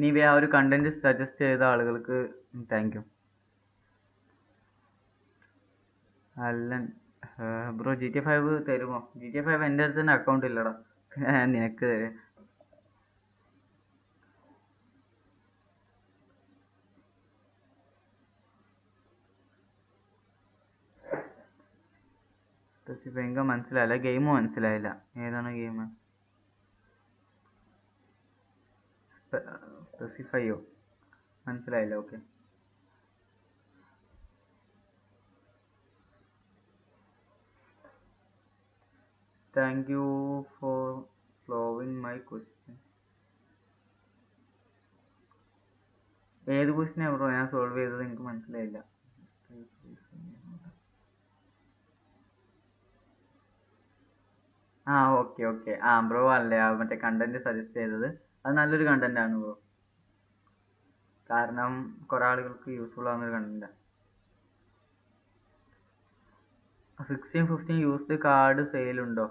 ഇനി ആ ഒരു കണ്ടന്റ് സജസ്റ്റ് ചെയ്ത ആളുകൾക്ക് thank you അല്ലൻ bro G T five തരുമോ? ജി ടി ഫൈവ് എന്റെ അടുത്ത് തന്നെ അക്കൗണ്ട് ഇല്ലടാ. നിനക്ക് തരാം. സ്പെസിഫൈ മനസ്സിലായില്ല ഗെയിം മനസ്സിലായില്ല. ഏതാണ് ഗെയിം സ്പെസിഫൈയോ മനസ്സിലായില്ല okay thank you for following my question ഏത് ക്വസ്റ്റ്യനാണ് ബ്രോ ഞാൻ സോൾവ് ചെയ്തത് എനിക്ക് മനസ്സിലായില്ല ആ ഓക്കെ ഓക്കെ ആ ബ്രോ അല്ലേ? ആ മറ്റേ കണ്ടന്റ് സജസ്റ്റ് ചെയ്തത്. അത് നല്ലൊരു കണ്ടന്റ് ആണ് ബ്രോ കാരണം കുറെ ആളുകൾക്ക് യൂസ്ഫുൾ ആവുന്ന ഒരു content sixteen fifteen used card sale ഉണ്ടോ?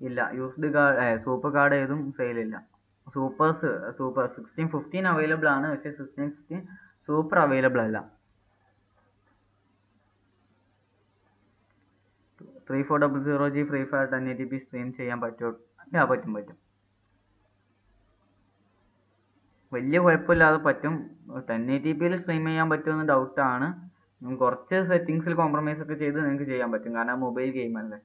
ഇല്ല. യൂസ്ഡ് കാർഡ് സൂപ്പർ കാർഡ് ഏതും സെയിൽ ഇല്ല. Supers super sixteen fifteen available ആണ്. പക്ഷെ സിക്സ്റ്റീൻ ഫിഫ്റ്റീൻ സൂപ്പർ അവൈലബിൾ അല്ല. Three four double zero G Free Fire ten eighty P stream ചെയ്യാൻ പറ്റുമോ ആ പറ്റും പറ്റും. വലിയ കുഴപ്പമില്ലാതെ പറ്റും. ടെൻ എയ്റ്റി പിയിൽ സ്ട്രീം ചെയ്യാൻ പറ്റുമെന്ന് ഡൗട്ടാണ് കുറച്ച് സെറ്റിങ്സിൽ കോംപ്രമൈസ് ഒക്കെ ചെയ്ത് നിങ്ങൾക്ക് ചെയ്യാൻ പറ്റും. കാരണം മൊബൈൽ ഗെയിം അല്ലേ?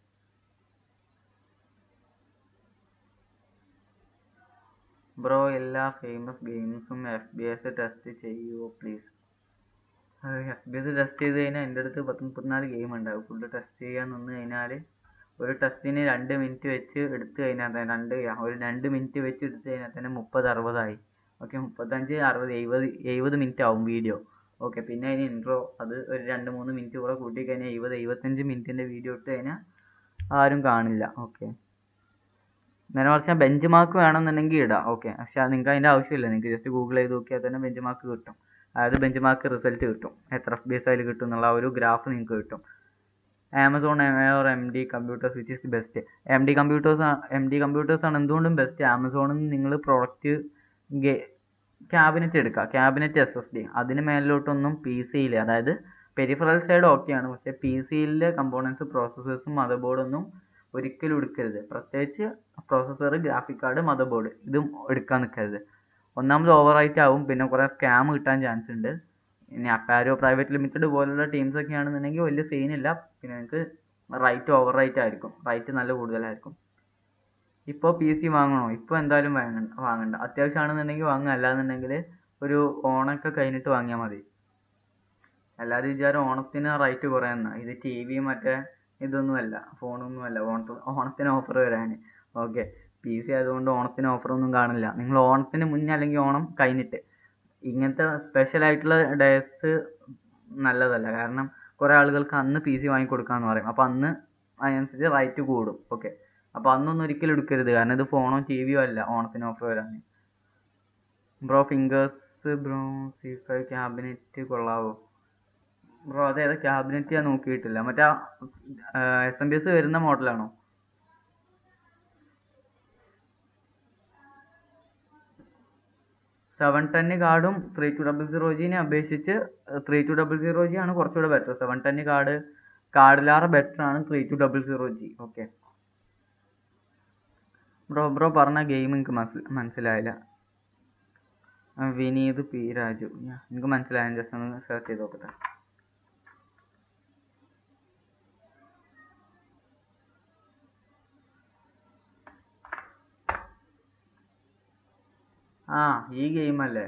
ബ്രോ എല്ലാ ഫേമസ് ഗെയിംസും എഫ് ബി എസ് ടെസ്റ്റ് ചെയ്യുമോ please F P S test ചെയ്ത് കഴിഞ്ഞാൽ എന്റെ അടുത്ത് പത്ത് മുപ്പത്തിനാല് ഗെയിം ഉണ്ടാവും. ഫുള്ള് ടെസ്റ്റ് ചെയ്യാൻ നിന്ന് കഴിഞ്ഞാൽ ഒരു ടെസ്റ്റിന് രണ്ട് മിനിറ്റ് വെച്ച് എടുത്തു കഴിഞ്ഞാൽ തന്നെ രണ്ട് ഒരു രണ്ട് മിനിറ്റ് വെച്ച് എടുത്തു കഴിഞ്ഞാൽ തന്നെ മുപ്പത് അറുപതായി ഓക്കെ മുപ്പത്തഞ്ച് അറുപത് എഴുപത് എഴുപത് മിനിറ്റ് ആവും വീഡിയോ ഓക്കെ പിന്നെ അതിന് ഇൻട്രോ അത് ഒരു രണ്ട് മൂന്ന് മിനിറ്റ് കൂടെ കൂട്ടി കഴിഞ്ഞാൽ എഴുപത് എഴുപത്തഞ്ച് മിനിറ്റിന്റെ വീഡിയോ ഇട്ട് കഴിഞ്ഞാൽ ആരും കാണില്ല. ഓക്കെ. നേരെ മറിച്ച് ബെഞ്ച് മാർക്ക് വേണമെന്നുണ്ടെങ്കിൽ ഇടാം. ഓക്കെ പക്ഷേ നിങ്ങൾക്ക് അതിന്റെ ആവശ്യമില്ല. നിങ്ങൾക്ക് ജസ്റ്റ് ഗൂഗിൾ ചെയ്ത് നോക്കിയാൽ തന്നെ ബെഞ്ച് മാർക്ക് കിട്ടും. അതായത് ബെഞ്ച് മാർക്ക് റിസൾട്ട് കിട്ടും. എത്ര എഫ് ബി എസ് അതിൽ കിട്ടും എന്നുള്ള ഒരു ഗ്രാഫ് നിങ്ങൾക്ക് കിട്ടും. Amazon or M D computers which is best M D computers M D computers ആണ് എന്തുകൊണ്ടും ബെസ്റ്റ് ആമസോണിൽ നിന്ന് നിങ്ങൾ പ്രോഡക്റ്റ് ക്യാബിനറ്റ് എടുക്കുക. ക്യാബിനറ്റ് എസ് എസ് ഡി അതിന് മേലിലോട്ടൊന്നും പി സിയിൽ അതായത് പെരിഫറൽ സൈഡ് ഓക്കെയാണ് പക്ഷേ പി സിയിലെ കമ്പോണൻസ് പ്രോസസ്സേഴ്സും മദർ ബോർഡൊന്നും ഒരിക്കലും എടുക്കരുത്. പ്രത്യേകിച്ച് processor graphic card motherboard ഇതും എടുക്കാൻ നിൽക്കരുത്. ഒന്നാമത് റൈറ്റ് ആവും. പിന്നെ കുറേ സ്കാം കിട്ടാൻ ചാൻസ് ഉണ്ട്. ഇനി അപ്പാരോ പ്രൈവറ്റ് ലിമിറ്റഡ് പോലുള്ള ടീംസ് ഒക്കെ ആണെന്നുണ്ടെങ്കിൽ വലിയ സീനില്ല പിന്നെ നിങ്ങൾക്ക് റൈറ്റ് ഓവർ റൈറ്റ് ആയിരിക്കും. റൈറ്റ് നല്ല കൂടുതലായിരിക്കും. ഇപ്പോൾ പി സി വാങ്ങണോ? ഇപ്പോൾ എന്തായാലും വാങ്ങണ്ട വാങ്ങണ്ട. അത്യാവശ്യമാണെന്നുണ്ടെങ്കിൽ വാങ്ങുക. അല്ലാന്നുണ്ടെങ്കിൽ ഒരു ഓണമൊക്കെ കഴിഞ്ഞിട്ട് വാങ്ങിയാൽ മതി. അല്ലാതെ വിചാരം ഓണത്തിന് റേറ്റ് കുറയുന്ന ഇത് ടി വി മറ്റേ ഇതൊന്നുമല്ല. ഫോണൊന്നുമല്ല. ഓണത്തിന് ഓണത്തിന് ഓഫർ വരാൻ ഓക്കെ പി സി ആയതുകൊണ്ട് ഓണത്തിന് ഓഫറൊന്നും കാണില്ല. നിങ്ങൾ ഓണത്തിന് മുന്നേ അല്ലെങ്കിൽ ഓണം കഴിഞ്ഞിട്ട്. ഇങ്ങനത്തെ സ്പെഷ്യൽ ആയിട്ടുള്ള ഡേയ്സ് നല്ലതല്ല. കാരണം കുറേ ആളുകൾക്ക് അന്ന് പി സി വാങ്ങിക്കൊടുക്കാമെന്ന് പറയും. അപ്പോൾ അന്ന് അതിനനുസരിച്ച് റേറ്റ് കൂടും. ഓക്കെ അപ്പോൾ അന്നൊന്നും ഒരിക്കലും എടുക്കരുത്. കാരണം ഇത് ഫോണോ ടി വിയോ അല്ല. ഓണത്തിന് ഓഫർ വരാൻ bro Fingers bro C five cabinet കൊള്ളാവോ? ബ്രോ അതേതാ ക്യാബിനറ്റ് ഞാൻ നോക്കിയിട്ടില്ല. മറ്റേ എസ് എം ബി എസ് വരുന്ന മോഡലാണോ? സെവൻ ടെൻ കാർഡും ത്രീ ടു ഡബിൾ സീറോ ജിനെ അപേക്ഷിച്ച് three two double zero G ആണ് കുറച്ചുകൂടെ ബെറ്റർ സെവൻ ടെൻ കാർഡ് കാർഡിലാർ ബെറ്റർ ആണ് three two double zero G okay bro bro പറഞ്ഞ ഗെയിം എനിക്ക് മനസ്സിലായില്ല. വിനീത് പി രാജു. എനിക്ക് മനസ്സിലായ ജസ്റ്റ് ഒന്ന് സെർച്ച് ചെയ്ത് നോക്കട്ടെ. ആ ഈ ഗെയിം അല്ലേ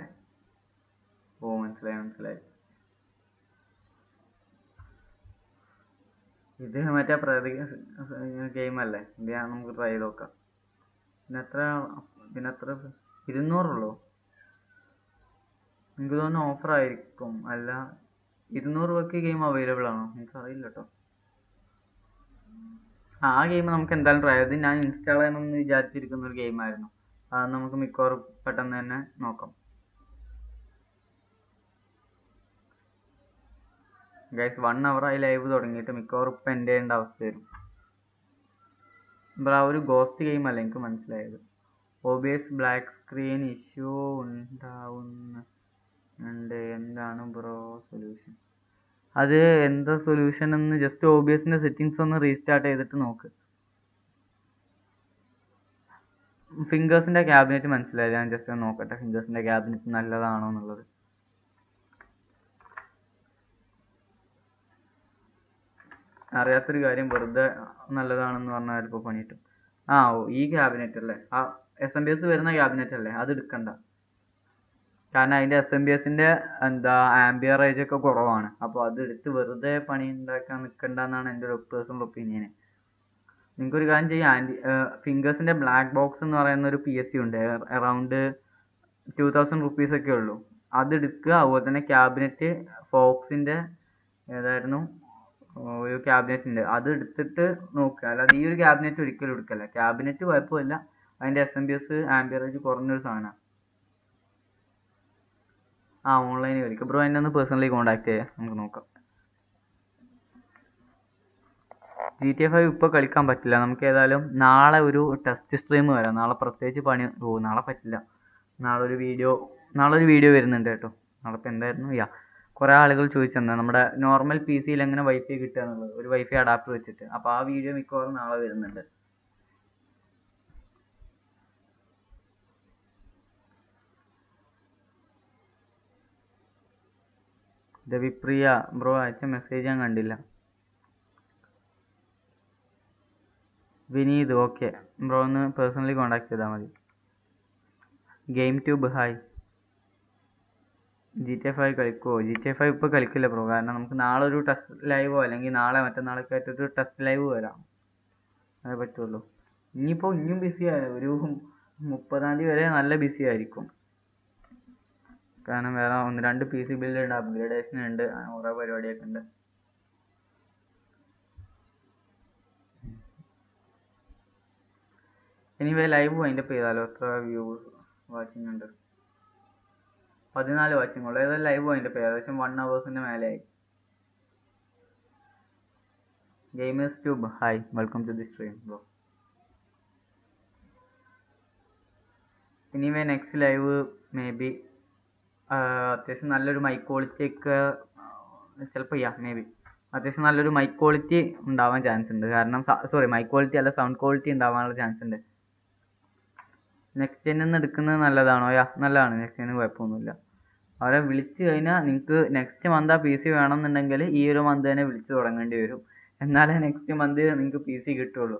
ഓ മനസ്സിലായി മനസ്സിലായി. ഇത് മറ്റേ പ്രതി ഗെയിം അല്ലേ ഇത് നമുക്ക് ട്രൈ ചെയ്ത് നോക്കാം. ഇതിനെത്ര പിന്നെത്ര ഇരുന്നൂറുള്ളൂ. എനിക്ക് തോന്നുന്നു ഓഫർ ആയിരിക്കും അല്ല ഇരുന്നൂറ് രൂപയ്ക്ക് ഗെയിം അവൈലബിൾ ആണോ? എനിക്ക് അറിയില്ല കേട്ടോ ആ ഗെയിം നമുക്ക് എന്തായാലും ട്രൈ ചെയ്ത് ഞാൻ ഇൻസ്റ്റാൾ ചെയ്യണമെന്ന് വിചാരിച്ചിരിക്കുന്ന ഒരു ഗെയിം ആയിരുന്നു. അത് നമുക്ക് മിക്കവാറും പെട്ടെന്ന് തന്നെ നോക്കാം. ഗൈസ് വൺ അവർ ആയി ലൈവ് തുടങ്ങിയിട്ട് മിക്കവാറും ഇപ്പം എന്റെ അവസ്ഥ വരും. ബ്രോ ഒരു ഗോസ്റ്റ് ഗെയിം അല്ല എനിക്ക് മനസ്സിലായത്? ഒബിയസ് ബ്ലാക്ക് സ്ക്രീൻ ഇഷ്യൂ ഉണ്ടാവുന്നുണ്ട് എന്താണ് ബ്രോ സൊല്യൂഷൻ അത് എന്താ സൊല്യൂഷൻ എന്ന് ജസ്റ്റ് ഒബിയസിന്റെ സെറ്റിങ്സ് ഒന്ന് റീസ്റ്റാർട്ട് ചെയ്തിട്ട് നോക്ക്. ഫിംഗേഴ്സിന്റെ ക്യാബിനറ്റ് മനസ്സിലായില്ല? ഞാൻ ജസ്റ്റ് നോക്കട്ടെ. ഫിംഗേഴ്സിന്റെ ക്യാബിനറ്റ് നല്ലതാണോ എന്നുള്ളത്. അറിയാത്തൊരു കാര്യം വെറുതെ നല്ലതാണെന്ന് പറഞ്ഞാൽ ചിലപ്പോൾ പണി കിട്ടും ആ ഓ ഈ ക്യാബിനറ്റ് അല്ലേ? ആ എസ് എം ബി എസ് വരുന്ന ക്യാബിനറ്റ് അല്ലേ? അത് എടുക്കണ്ട. കാരണം അതിന്റെ എസ് എം ബി എസിന്റെ എന്താ ആംബിയർ ഏജ് ഒക്കെ കുറവാണ്. അപ്പോൾ അത് എടുത്ത് വെറുതെ പണി ഉണ്ടാക്കാൻ നിൽക്കണ്ട എന്നാണ് എന്റെ ഒരു പേഴ്സണൽ ഒപ്പീനിയൻ നിങ്ങൾക്കൊരു കാര്യം ചെയ്യാം. ആന്റി ഫിംഗേഴ്സിന്റെ ബ്ലാക്ക് ബോക്സ് എന്ന് പറയുന്ന ഒരു പി എസ് സി ഉണ്ട്. അറൗണ്ട് ടു തൗസൻഡ് റുപ്പീസ് ഒക്കെ ഉള്ളൂ. അത് എടുക്കുക. അതുപോലെ തന്നെ ക്യാബിനറ്റ് ഫോക്സിന്റെ ഏതായിരുന്നു? ഒരു ക്യാബിനറ്റ് ഉണ്ട് അത് എടുത്തിട്ട് നോക്കുക അല്ലാതെ ഈ ഒരു ക്യാബിനറ്റ് ഒരിക്കലും എടുക്കല്ല. ക്യാബിനറ്റ് കുഴപ്പമില്ല. അതിന്റെ S M B S amperage കുറഞ്ഞൊരു സാധനമാണ് ആ ഓൺലൈനിൽ വിളിക്കാം ബ്രോ എന്നെ ഒന്ന് പേഴ്സണലി കോൺടാക്ട് ചെയ്യാം. നമുക്ക് നോക്കാം. ജി ടി എ ഇപ്പോൾ കളിക്കാൻ പറ്റില്ല. നമുക്ക് ഏതായാലും നാളെ ഒരു ടെസ്റ്റ് സ്ട്രീം വരാം. നാളെ പ്രത്യേകിച്ച് പണി ഓ നാളെ പറ്റില്ല. നാളെ ഒരു വീഡിയോ നാളെ ഒരു വീഡിയോ വരുന്നുണ്ട് കേട്ടോ. നാളെ ഇപ്പോൾ എന്തായിരുന്നു? യാ കുറേ ആളുകൾ ചോദിച്ചെന്നാ നമ്മുടെ നോർമൽ പി സിയിൽ എങ്ങനെ വൈഫൈ കിട്ടുക എന്നുള്ളത്? ഒരു വൈഫൈ അഡാപ്റ്റർ വെച്ചിട്ട്. അപ്പോൾ ആ വീഡിയോ മിക്കവാറും നാളെ വരുന്നുണ്ട്. രവിപ്രിയ ബ്രോ അയച്ച മെസ്സേജ് ഞാൻ കണ്ടില്ല. വിനീത് ഓക്കെ ബ്രോ ഒന്ന് പേഴ്സണലി കോണ്ടാക്ട് ചെയ്താൽ മതി. Game tube hi G T A five കളിക്കുമോ G T A five ഇപ്പോൾ കളിക്കില്ല ബ്രോ കാരണം നമുക്ക് നാളെ ഒരു ടെസ്റ്റ് ലൈവോ അല്ലെങ്കിൽ നാളെ മറ്റന്നാളൊക്കെ ആയിട്ട് ഒരു ടെസ്റ്റ് ലൈവ് വരാം. അതേ പറ്റുള്ളൂ. ഇനിയിപ്പോൾ ഇനിയും ബിസി ആയ. ഒരു മുപ്പതാം തീയതി വരെ നല്ല ബിസി ആയിരിക്കും. കാരണം വേറെ ഒന്ന് രണ്ട് പി സി ബില്ല് ഉണ്ട് അപ്ഗ്രേഡേഷൻ ഉണ്ട് കുറേ പരിപാടിയൊക്കെ ഉണ്ട്. എനിവേ ലൈവ് വൈൻഡപ്പ് പേരാലോ എത്ര വ്യൂസ്. വാച്ചിങ് ഉണ്ട്. പതിനാല് വാച്ചിങ് ഉള്ളു ഏതായാലും ലൈവ് പോയിന്റ് ചെയ്യാം ഏകദേശം വൺ അവേഴ്സിന്റെ മേലെയായി. Gamers tube hi welcome to the stream bro anyway next live maybe അത്യാവശ്യം നല്ലൊരു മൈക്ക് ക്വാളിറ്റി ഒക്കെ ചിലപ്പോൾ യാ മേ ബി അത്യാവശ്യം നല്ലൊരു മൈക്ക് ക്വാളിറ്റി ഉണ്ടാവാൻ ചാൻസ് ഉണ്ട്. കാരണം സോറി മൈക്ക് ക്വാളിറ്റി അല്ല സൗണ്ട് ക്വാളിറ്റി ഉണ്ടാവാനുള്ള ചാൻസ് ഉണ്ട്. നെക്സ്റ്റ് ജെന്നിൽ നിന്ന് എടുക്കുന്നത് നല്ലതാണോ? യാ നല്ലതാണ്. നെക്സ്റ്റ് ജെന്നിന് കുഴപ്പമൊന്നുമില്ല. അവരെ വിളിച്ചു കഴിഞ്ഞാൽ നിങ്ങൾക്ക് നെക്സ്റ്റ് മന്ത് ആ പി സി വേണമെന്നുണ്ടെങ്കിൽ ഈ ഒരു മന്ത് തന്നെ വിളിച്ചു തുടങ്ങേണ്ടി വരും. എന്നാലേ നെക്സ്റ്റ് മന്ത് നിങ്ങൾക്ക് പി സി കിട്ടുള്ളൂ.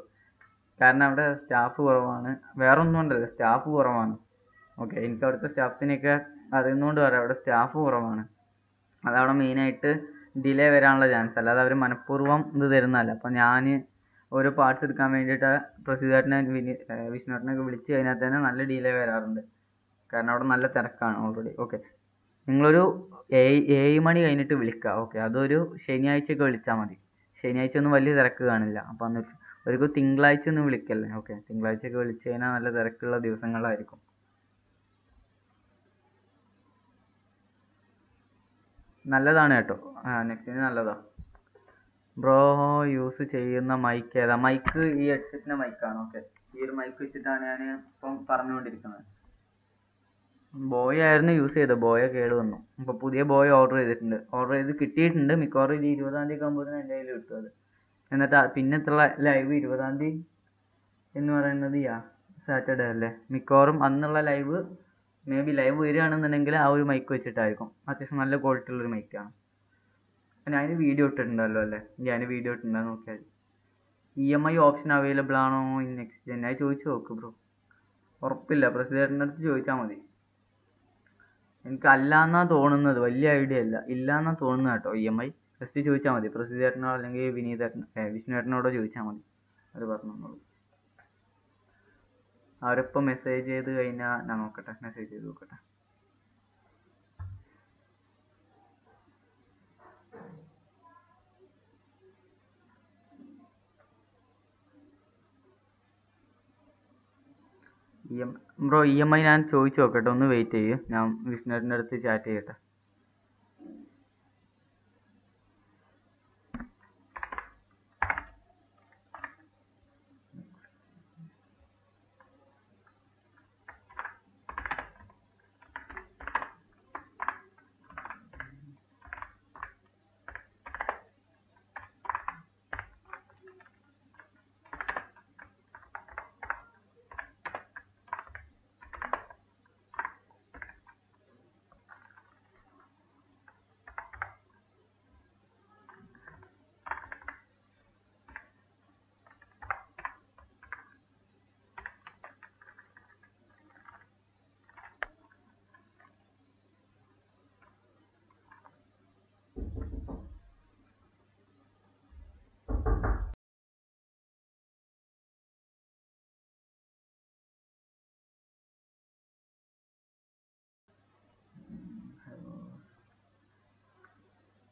കാരണം അവിടെ സ്റ്റാഫ് കുറവാണ്. വേറെ ഒന്നും കൊണ്ടല്ല സ്റ്റാഫ് കുറവാണ്. ഓക്കെ എനിക്ക് അവിടുത്തെ സ്റ്റാഫിനെയൊക്കെ അറിയുന്നതുകൊണ്ട് പറയാം. അവിടെ സ്റ്റാഫ് കുറവാണ്. അതവിടെ മെയിനായിട്ട് ഡിലേ വരാനുള്ള ചാൻസ് അല്ലാതെ അവർ മനഃപൂർവം ഇത് തരുന്നതല്ല. അപ്പോൾ ഞാൻ ഓരോ പാർട്സ് എടുക്കാൻ വേണ്ടിയിട്ട് പ്രൊസീജറിനെ വിനി വിഷ്ണുവിനൊക്കെ വിളിച്ച് കഴിഞ്ഞാൽ തന്നെ നല്ല ഡിലേ വരാറുണ്ട്. കാരണം അവിടെ നല്ല തിരക്കാണ് ഓൾറെഡി ഓക്കെ നിങ്ങളൊരു ഏഴ് ഏഴ് മണി കഴിഞ്ഞിട്ട് വിളിക്കുക ഓക്കെ അതൊരു ശനിയാഴ്ചയൊക്കെ വിളിച്ചാൽ മതി. ശനിയാഴ്ച ഒന്നും വലിയ തിരക്ക് കാണില്ല. അപ്പോൾ അന്ന് ഒരു തിങ്കളാഴ്ച ഒന്ന് വിളിക്കല്ലേ? ഓക്കെ തിങ്കളാഴ്ചയൊക്കെ വിളിച്ചു കഴിഞ്ഞാൽ നല്ല തിരക്കുള്ള ദിവസങ്ങളായിരിക്കും. നല്ലതാണ് കേട്ടോ. ആ നെക്സ്റ്റിന് നല്ലതാണ് ബ്രോ യൂസ് ചെയ്യുന്ന മൈക്ക് ഏതാ? മൈക്ക് ഈ ഹെഡ്സെറ്റിന്റെ മൈക്കാണ് ഓക്കെ ഈ ഒരു മൈക്ക് വെച്ചിട്ടാണ് ഞാൻ ഇപ്പം പറഞ്ഞുകൊണ്ടിരിക്കുന്നത്. ബോയ് ആയിരുന്നു യൂസ് ചെയ്തത്. ബോയ കേട് വന്നു. അപ്പോൾ പുതിയ ബോയ് ഓർഡർ ചെയ്തിട്ടുണ്ട്. ഓർഡർ ചെയ്ത് കിട്ടിയിട്ടുണ്ട്. മിക്കവാറും ഇത് ഇരുപതാം തീയതി ആകുമ്പോഴത്തേനും എന്റെ കയ്യിൽ കിട്ടും എന്നിട്ട് പിന്നത്തുള്ള ലൈവ് ഇരുപതാം തീയതി എന്ന് പറയുന്നത് യാ സാറ്റർഡേ അല്ലേ? മിക്കവാറും അന്നുള്ള ലൈവ് മേ ബി ലൈവ് വരികയാണെന്നുണ്ടെങ്കിൽ ആ ഒരു മൈക്ക് വെച്ചിട്ടായിരിക്കും. അത്യാവശ്യം നല്ല ക്വാളിറ്റി ഉള്ളൊരു മൈക്കാണ് ഞാൻ വീഡിയോ ഇട്ടിട്ടുണ്ടല്ലോ അല്ലേ? ഞാൻ വീഡിയോ ഇട്ടിട്ടുണ്ടോ നോക്കിയാൽ E M I option available ആണോ? ഇൻ നെക്സ്റ്റ് ജെൻ ആയി ചോദിച്ചു നോക്ക് ബ്രോ ഉറപ്പില്ല. പ്രസിഡന്റിന്റെ അടുത്ത് ചോദിച്ചാൽ മതി. എനിക്ക് അല്ലാന്നാ തോന്നുന്നത്. വലിയ ഐഡിയ അല്ല. ഇല്ലാന്നാ തോന്നുന്നത് കേട്ടോ ഇ എം ഐ ജസ്റ്റ് ചോദിച്ചാൽ മതി. പ്രസിദ്ധേട്ടനോ അല്ലെങ്കിൽ വിനീതേട്ടനോ വിഷ്ണുവേട്ടനോടോ ചോദിച്ചാൽ മതി. അത് പറഞ്ഞോളൂ. അവരിപ്പോൾ മെസ്സേജ് ചെയ്ത് കഴിഞ്ഞാൽ ഞാൻ നോക്കട്ടെ. മെസ്സേജ് ചെയ്ത് നോക്കട്ടെ. E M bro E M I ഞാൻ ചോദിച്ചു നോക്കട്ടെ ഒന്ന് വെയിറ്റ് ചെയ്യ്. ഞാൻ വിഷ്ണുവേട്ടന്റെ അടുത്ത് ചാറ്റ് ചെയ്യട്ടെ.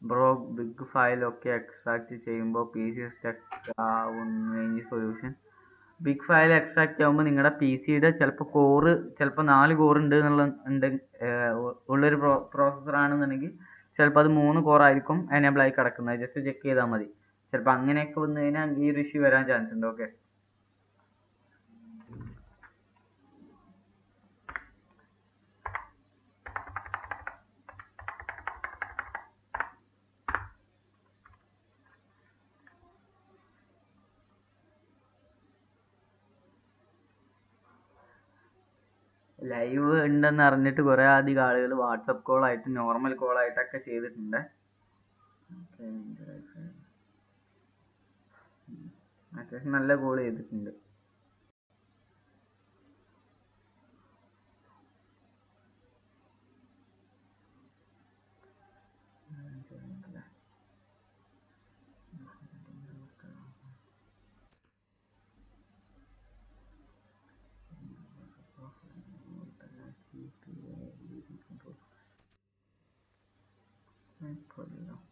ബ്രോ ബിഗ് ഫയൽ ഒക്കെ എക്സ്ട്രാക്ട് ചെയ്യുമ്പോൾ പി സി സ്റ്റക്ക് ആവുന്നതിന് സൊല്യൂഷൻ ബിഗ് ഫയൽ എക്സ്ട്രാക്ട് ആകുമ്പോൾ നിങ്ങളുടെ പി സിയുടെ ചിലപ്പോൾ കോറ് ചിലപ്പോൾ നാല് കോർ ഉണ്ട് എന്നുള്ള ഉണ്ട് ഉള്ളൊരു പ്രോ പ്രോസസ്സർ ആണെന്നുണ്ടെങ്കിൽ ചിലപ്പോൾ അത് മൂന്ന് കോറായിരിക്കും എനേബിൾ ആയി കിടക്കുന്നത്. ജസ്റ്റ് ചെക്ക് ചെയ്താൽ മതി. ചിലപ്പോൾ അങ്ങനെയൊക്കെ വന്നു കഴിഞ്ഞാൽ ഈ ഒരു ഇഷ്യൂ വരാൻ ചാൻസ് ഉണ്ട്. ഓക്കെ ലൈവ് ഉണ്ടെന്ന് അറിഞ്ഞിട്ട് കുറേ അധികം ആളുകൾ വാട്സപ്പ് കോൾ ആയിട്ട് നോർമൽ കോൾ ആയിട്ടൊക്കെ ചെയ്തിട്ടുണ്ട്. അത്യാവശ്യം നല്ല കോൾ ചെയ്തിട്ടുണ്ട്. And.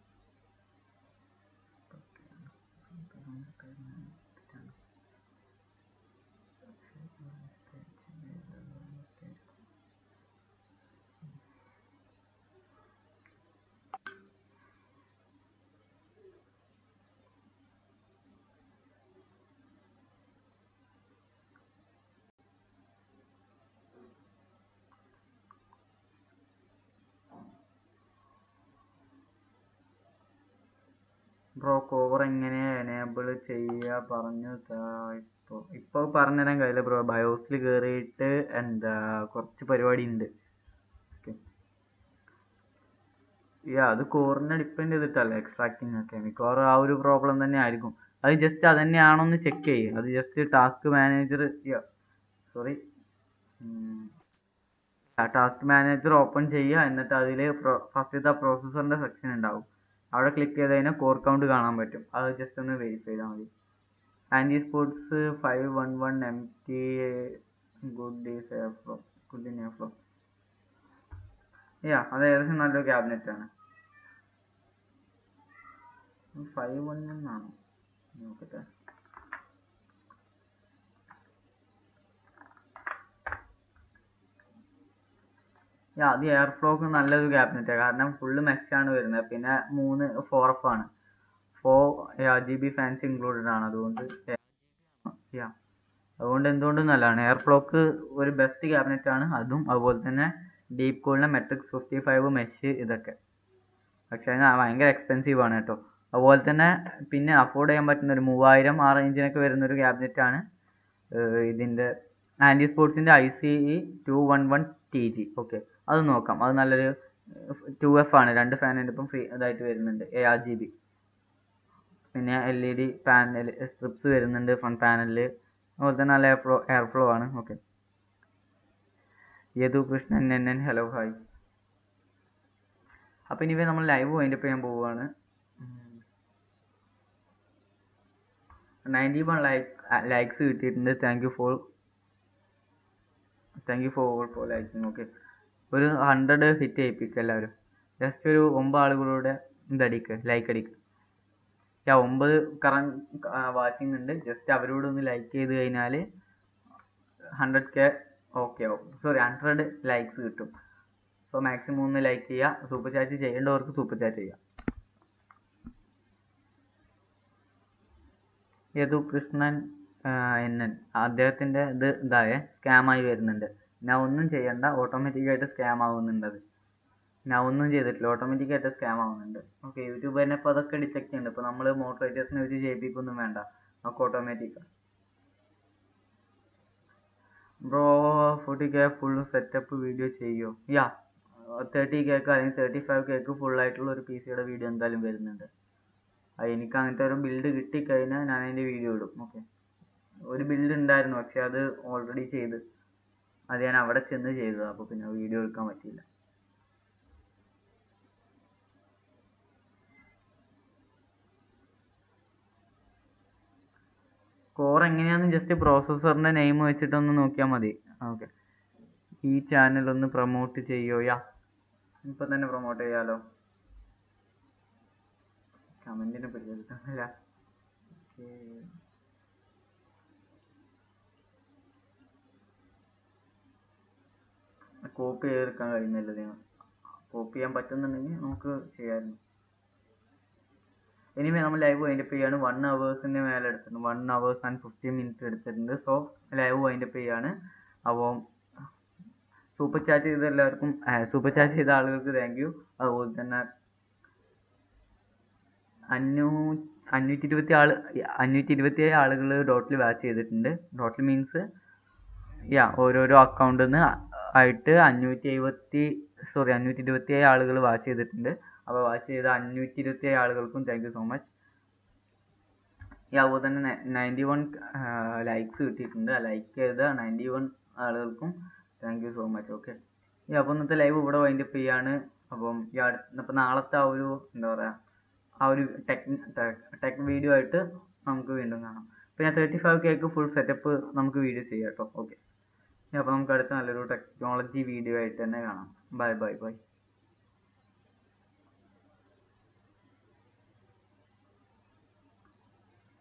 ബ്രോ കോവർ എങ്ങനെ എനേബിൾ ചെയ്യുക പറഞ്ഞു ഇപ്പോൾ ഇപ്പോൾ പറഞ്ഞുതരാൻ കഴിയില്ല ബ്രോ ബയോസിൽ കയറിയിട്ട് എന്താ കുറച്ച് പരിപാടി ഉണ്ട് അത് കോറിനെ ഡിപ്പെൻഡ് ചെയ്തിട്ടല്ല. എക്സ്ട്രാക്ടിങ് ഒക്കെ. മിക്കവാറും ആ ഒരു പ്രോബ്ലം തന്നെ ആയിരിക്കും. അത് ജസ്റ്റ് അത് തന്നെയാണോ എന്ന് ചെക്ക് ചെയ്യും. അത് just task manager sorry task manager open ചെയ്യുക. എന്നിട്ട് അതിൽ ഫസ്റ്റത്തെ പ്രോസസ്സറിന്റെ സെക്ഷൻ ഉണ്ടാവും. അവിടെ ക്ലിക്ക് ചെയ്ത് കഴിഞ്ഞാൽ കോർ കൗണ്ട് കാണാൻ പറ്റും. അത് ജസ്റ്റ് ഒന്ന് വെരിഫൈ ചെയ്താൽ മതി. Ant Esports five one one M T good days air flow good in air yeah അത് ഏകദേശം നല്ലൊരു ക്യാബിനറ്റ് ആണ്. ഫൈവ് വൺ വൺ ആണ്? നോക്കട്ടെ യാ അത് എയർ ഫ്ലോക്ക് നല്ലൊരു ക്യാബിനറ്റാണ് കാരണം ഫുള്ള് മെഷാണ് വരുന്നത്. പിന്നെ മൂന്ന് ഫോർ എഫ് ആണ്. Four R G B fans included ആണ്. അതുകൊണ്ട് യാ അതുകൊണ്ട് എന്തുകൊണ്ടും നല്ലതാണ്. എയർ ഫ്ലോക്ക് ഒരു ബെസ്റ്റ് ക്യാബിനറ്റ് ആണ് അതും അതുപോലെ തന്നെ ഡീപ് കൂളിന്റെ മെട്രിക്സ് ഫിഫ്റ്റി ഫൈവ് മെഷ് ഇതൊക്കെ. പക്ഷേ ഭയങ്കര എക്സ്പെൻസീവ് ആണ് കേട്ടോ. അതുപോലെ തന്നെ പിന്നെ അഫോർഡ് ചെയ്യാൻ പറ്റുന്ന ഒരു മൂവായിരം ആ റേഞ്ചിനൊക്കെ വരുന്ന ഒരു ക്യാബിനറ്റ് ആണ് ഇതിന്റെ Ant സ്പോർട്സിന്റെ I C E two one one T G okay അത് നോക്കാം. അത് നല്ലൊരു ടു എഫ് ആണ്. രണ്ട് ഫാനിന്റെ ഇപ്പം ഫ്രീ ഇതായിട്ട് വരുന്നുണ്ട്. എ ആർ ജി ബി പിന്നെ L E D panel strips വരുന്നുണ്ട് ഫ്രണ്ട് പാനലിൽ അതുപോലെ തന്നെ നല്ല എയർ ഫ്ലോ എയർ ഫ്ലോ ആണ്. Okay Yadu Krishnan N N hello hi അപ്പോൾ ഇനി നമ്മൾ ലൈവ് വൈൻഡപ്പ് ചെയ്യാൻ പോവുകയാണ്. നയന്റി വൺ ലൈക്ക് ലൈക്സ് കിട്ടിയിട്ടുണ്ട്. Thank you for thank you for for liking okay ഒരു ഹൺഡ്രഡ് ഹിറ്റ് ചെയ്യിപ്പിക്കുക എല്ലാവരും. ജസ്റ്റ് ഒരു ഒമ്പത് ആളുകളുടെ ഇതടിക്കുക ലൈക്ക് അടിക്കുക ആ ഒമ്പത് കറണ്ട് വാച്ചിങ് ഉണ്ട്. ജസ്റ്റ് അവരോട് ഒന്ന് ലൈക്ക് ചെയ്ത് കഴിഞ്ഞാൽ ഹൺഡ്രഡ് കെ ഓക്കെ ആവും. സോറി ഹൺഡ്രഡ് ലൈക്സ് കിട്ടും. സോ മാക്സിമം ഒന്ന് ലൈക്ക് ചെയ്യുക സൂപ്പർ ചാറ്റ് ചെയ്യേണ്ടവർക്ക് സൂപ്പർ ചാറ്റ് ചെയ്യുക യദു കൃഷ്ണൻ എൻ അദ്ദേഹത്തിന്റെ ഇത് ഇതായ സ്കാമായി വരുന്നുണ്ട്. ഞാൻ ഒന്നും ചെയ്യണ്ട ഓട്ടോമാറ്റിക്കായിട്ട് സ്കാം ആവുന്നുണ്ട് അത് ഞാൻ ഒന്നും ചെയ്തിട്ടില്ല ഓട്ടോമാറ്റിക്കായിട്ട് സ്കാം ആവുന്നുണ്ട്. ഓക്കെ യൂട്യൂബ് തന്നെ ഇപ്പോൾ അതൊക്കെ ഡിറ്റക്ട് ചെയ്യുന്നുണ്ട് ഇപ്പോൾ നമ്മൾ മോട്ടറേറ്റേഴ്സിനെ വെച്ച് ചെയ്യിപ്പിക്കൊന്നും വേണ്ട. നമുക്ക് ഓട്ടോമാറ്റിക്കാണ് bro forty K full setup video ചെയ്യോ? യാ തേർട്ടി കേക്ക് അല്ലെങ്കിൽ തേർട്ടി ഫൈവ് കേക്ക് ഫുൾ ആയിട്ടുള്ള ഒരു പി സിയുടെ വീഡിയോ എന്തായാലും വരുന്നുണ്ട്. അത് എനിക്ക് അങ്ങനത്തെ ഒരു ബിൽഡ് കിട്ടിക്കഴിഞ്ഞാൽ ഞാൻ അതിന്റെ വീഡിയോ ഇടും. ഓക്കെ ഒരു ബിൽഡ് ഉണ്ടായിരുന്നു പക്ഷെ അത് ഓൾറെഡി ചെയ്ത്. അത് ഞാൻ അവിടെ ചെന്ന് ചെയ്തതാണ് അപ്പോൾ പിന്നെ വീഡിയോ എടുക്കാൻ പറ്റിയില്ല. കോർ എങ്ങനെയാണെന്ന് ജസ്റ്റ് പ്രോസസ്സറിന്റെ നെയിം വെച്ചിട്ടൊന്ന് നോക്കിയാൽ മതി. ഓക്കെ ഈ ചാനൽ ഒന്ന് പ്രൊമോട്ട് ചെയ്യോ? യാ. ഇപ്പം തന്നെ പ്രൊമോട്ട് ചെയ്യാലോ. കമന്റിനെ പറ്റി കിട്ടുന്നില്ല കോപ്പി ചെയ്തെടുക്കാൻ കഴിയുന്നില്ല ഇതിന് കോപ്പി ചെയ്യാൻ പറ്റുന്നുണ്ടെങ്കിൽ നമുക്ക് ചെയ്യാമായിരുന്നു. എനിവേ നമ്മൾ ലൈവ് വൈൻഡപ്പ് ചെയ്യാണ് വൺ അവേഴ്സിന്റെ മേലെ എടുത്തിട്ടുണ്ട്. One hours and fifteen minutes എടുത്തിട്ടുണ്ട്. സോ ലൈവ് വൈൻഡപ്പ് ചെയ്യാണ് അപ്പോൾ സൂപ്പർ ചാറ്റ് ചെയ്ത എല്ലാവർക്കും സൂപ്പർ ചാറ്റ് ചെയ്ത ആളുകൾക്ക് താങ്ക് യു അതുപോലെ തന്നെ അഞ്ഞൂ അഞ്ഞൂറ്റി ഇരുപത്തി ആൾ അഞ്ഞൂറ്റി ഇരുപത്തി ഏഴ് ആളുകൾ ഡോട്ടിൽ വാച്ച് ചെയ്തിട്ടുണ്ട് ഡോട്ടിൽ മീൻസ് യാ ഓരോരോ അക്കൗണ്ടിൽ നിന്ന് ആയിട്ട് അഞ്ഞൂറ്റി എഴുപത്തി സോറി അഞ്ഞൂറ്റി ഇരുപത്തി ഏഴ് ആളുകൾ വാച്ച് ചെയ്തിട്ടുണ്ട്. അപ്പോൾ വാച്ച് ചെയ്ത അഞ്ഞൂറ്റി ഇരുപത്തി ഏഴ് ആളുകൾക്കും താങ്ക് യു സോ മച്ച് ഈ അതുപോലെ തന്നെ നയന്റി വൺ ലൈക്സ് കിട്ടിയിട്ടുണ്ട്. ആ ലൈക്ക് ചെയ്ത നയന്റി വൺ ആളുകൾക്കും thank you so much okay ഈ അപ്പോൾ ഇന്നത്തെ ലൈവ് ഇവിടെ വൈൻഡപ്പ് ചെയ്യാണ്. അപ്പം ഈ അടുത്ത ഇപ്പം നാളത്തെ ആ ഒരു എന്താ പറയുക ആ ഒരു ടെക് ടെക് വീഡിയോ ആയിട്ട് നമുക്ക് വീണ്ടും കാണാം. പിന്നെ thirty five K full setup നമുക്ക് വീഡിയോ ചെയ്യാം കേട്ടോ ഓക്കെ അപ്പോൾ നമുക്ക് അടുത്ത നല്ലൊരു ടെക്നോളജി വീഡിയോ ആയിട്ട് തന്നെ കാണാം. Bye bye bye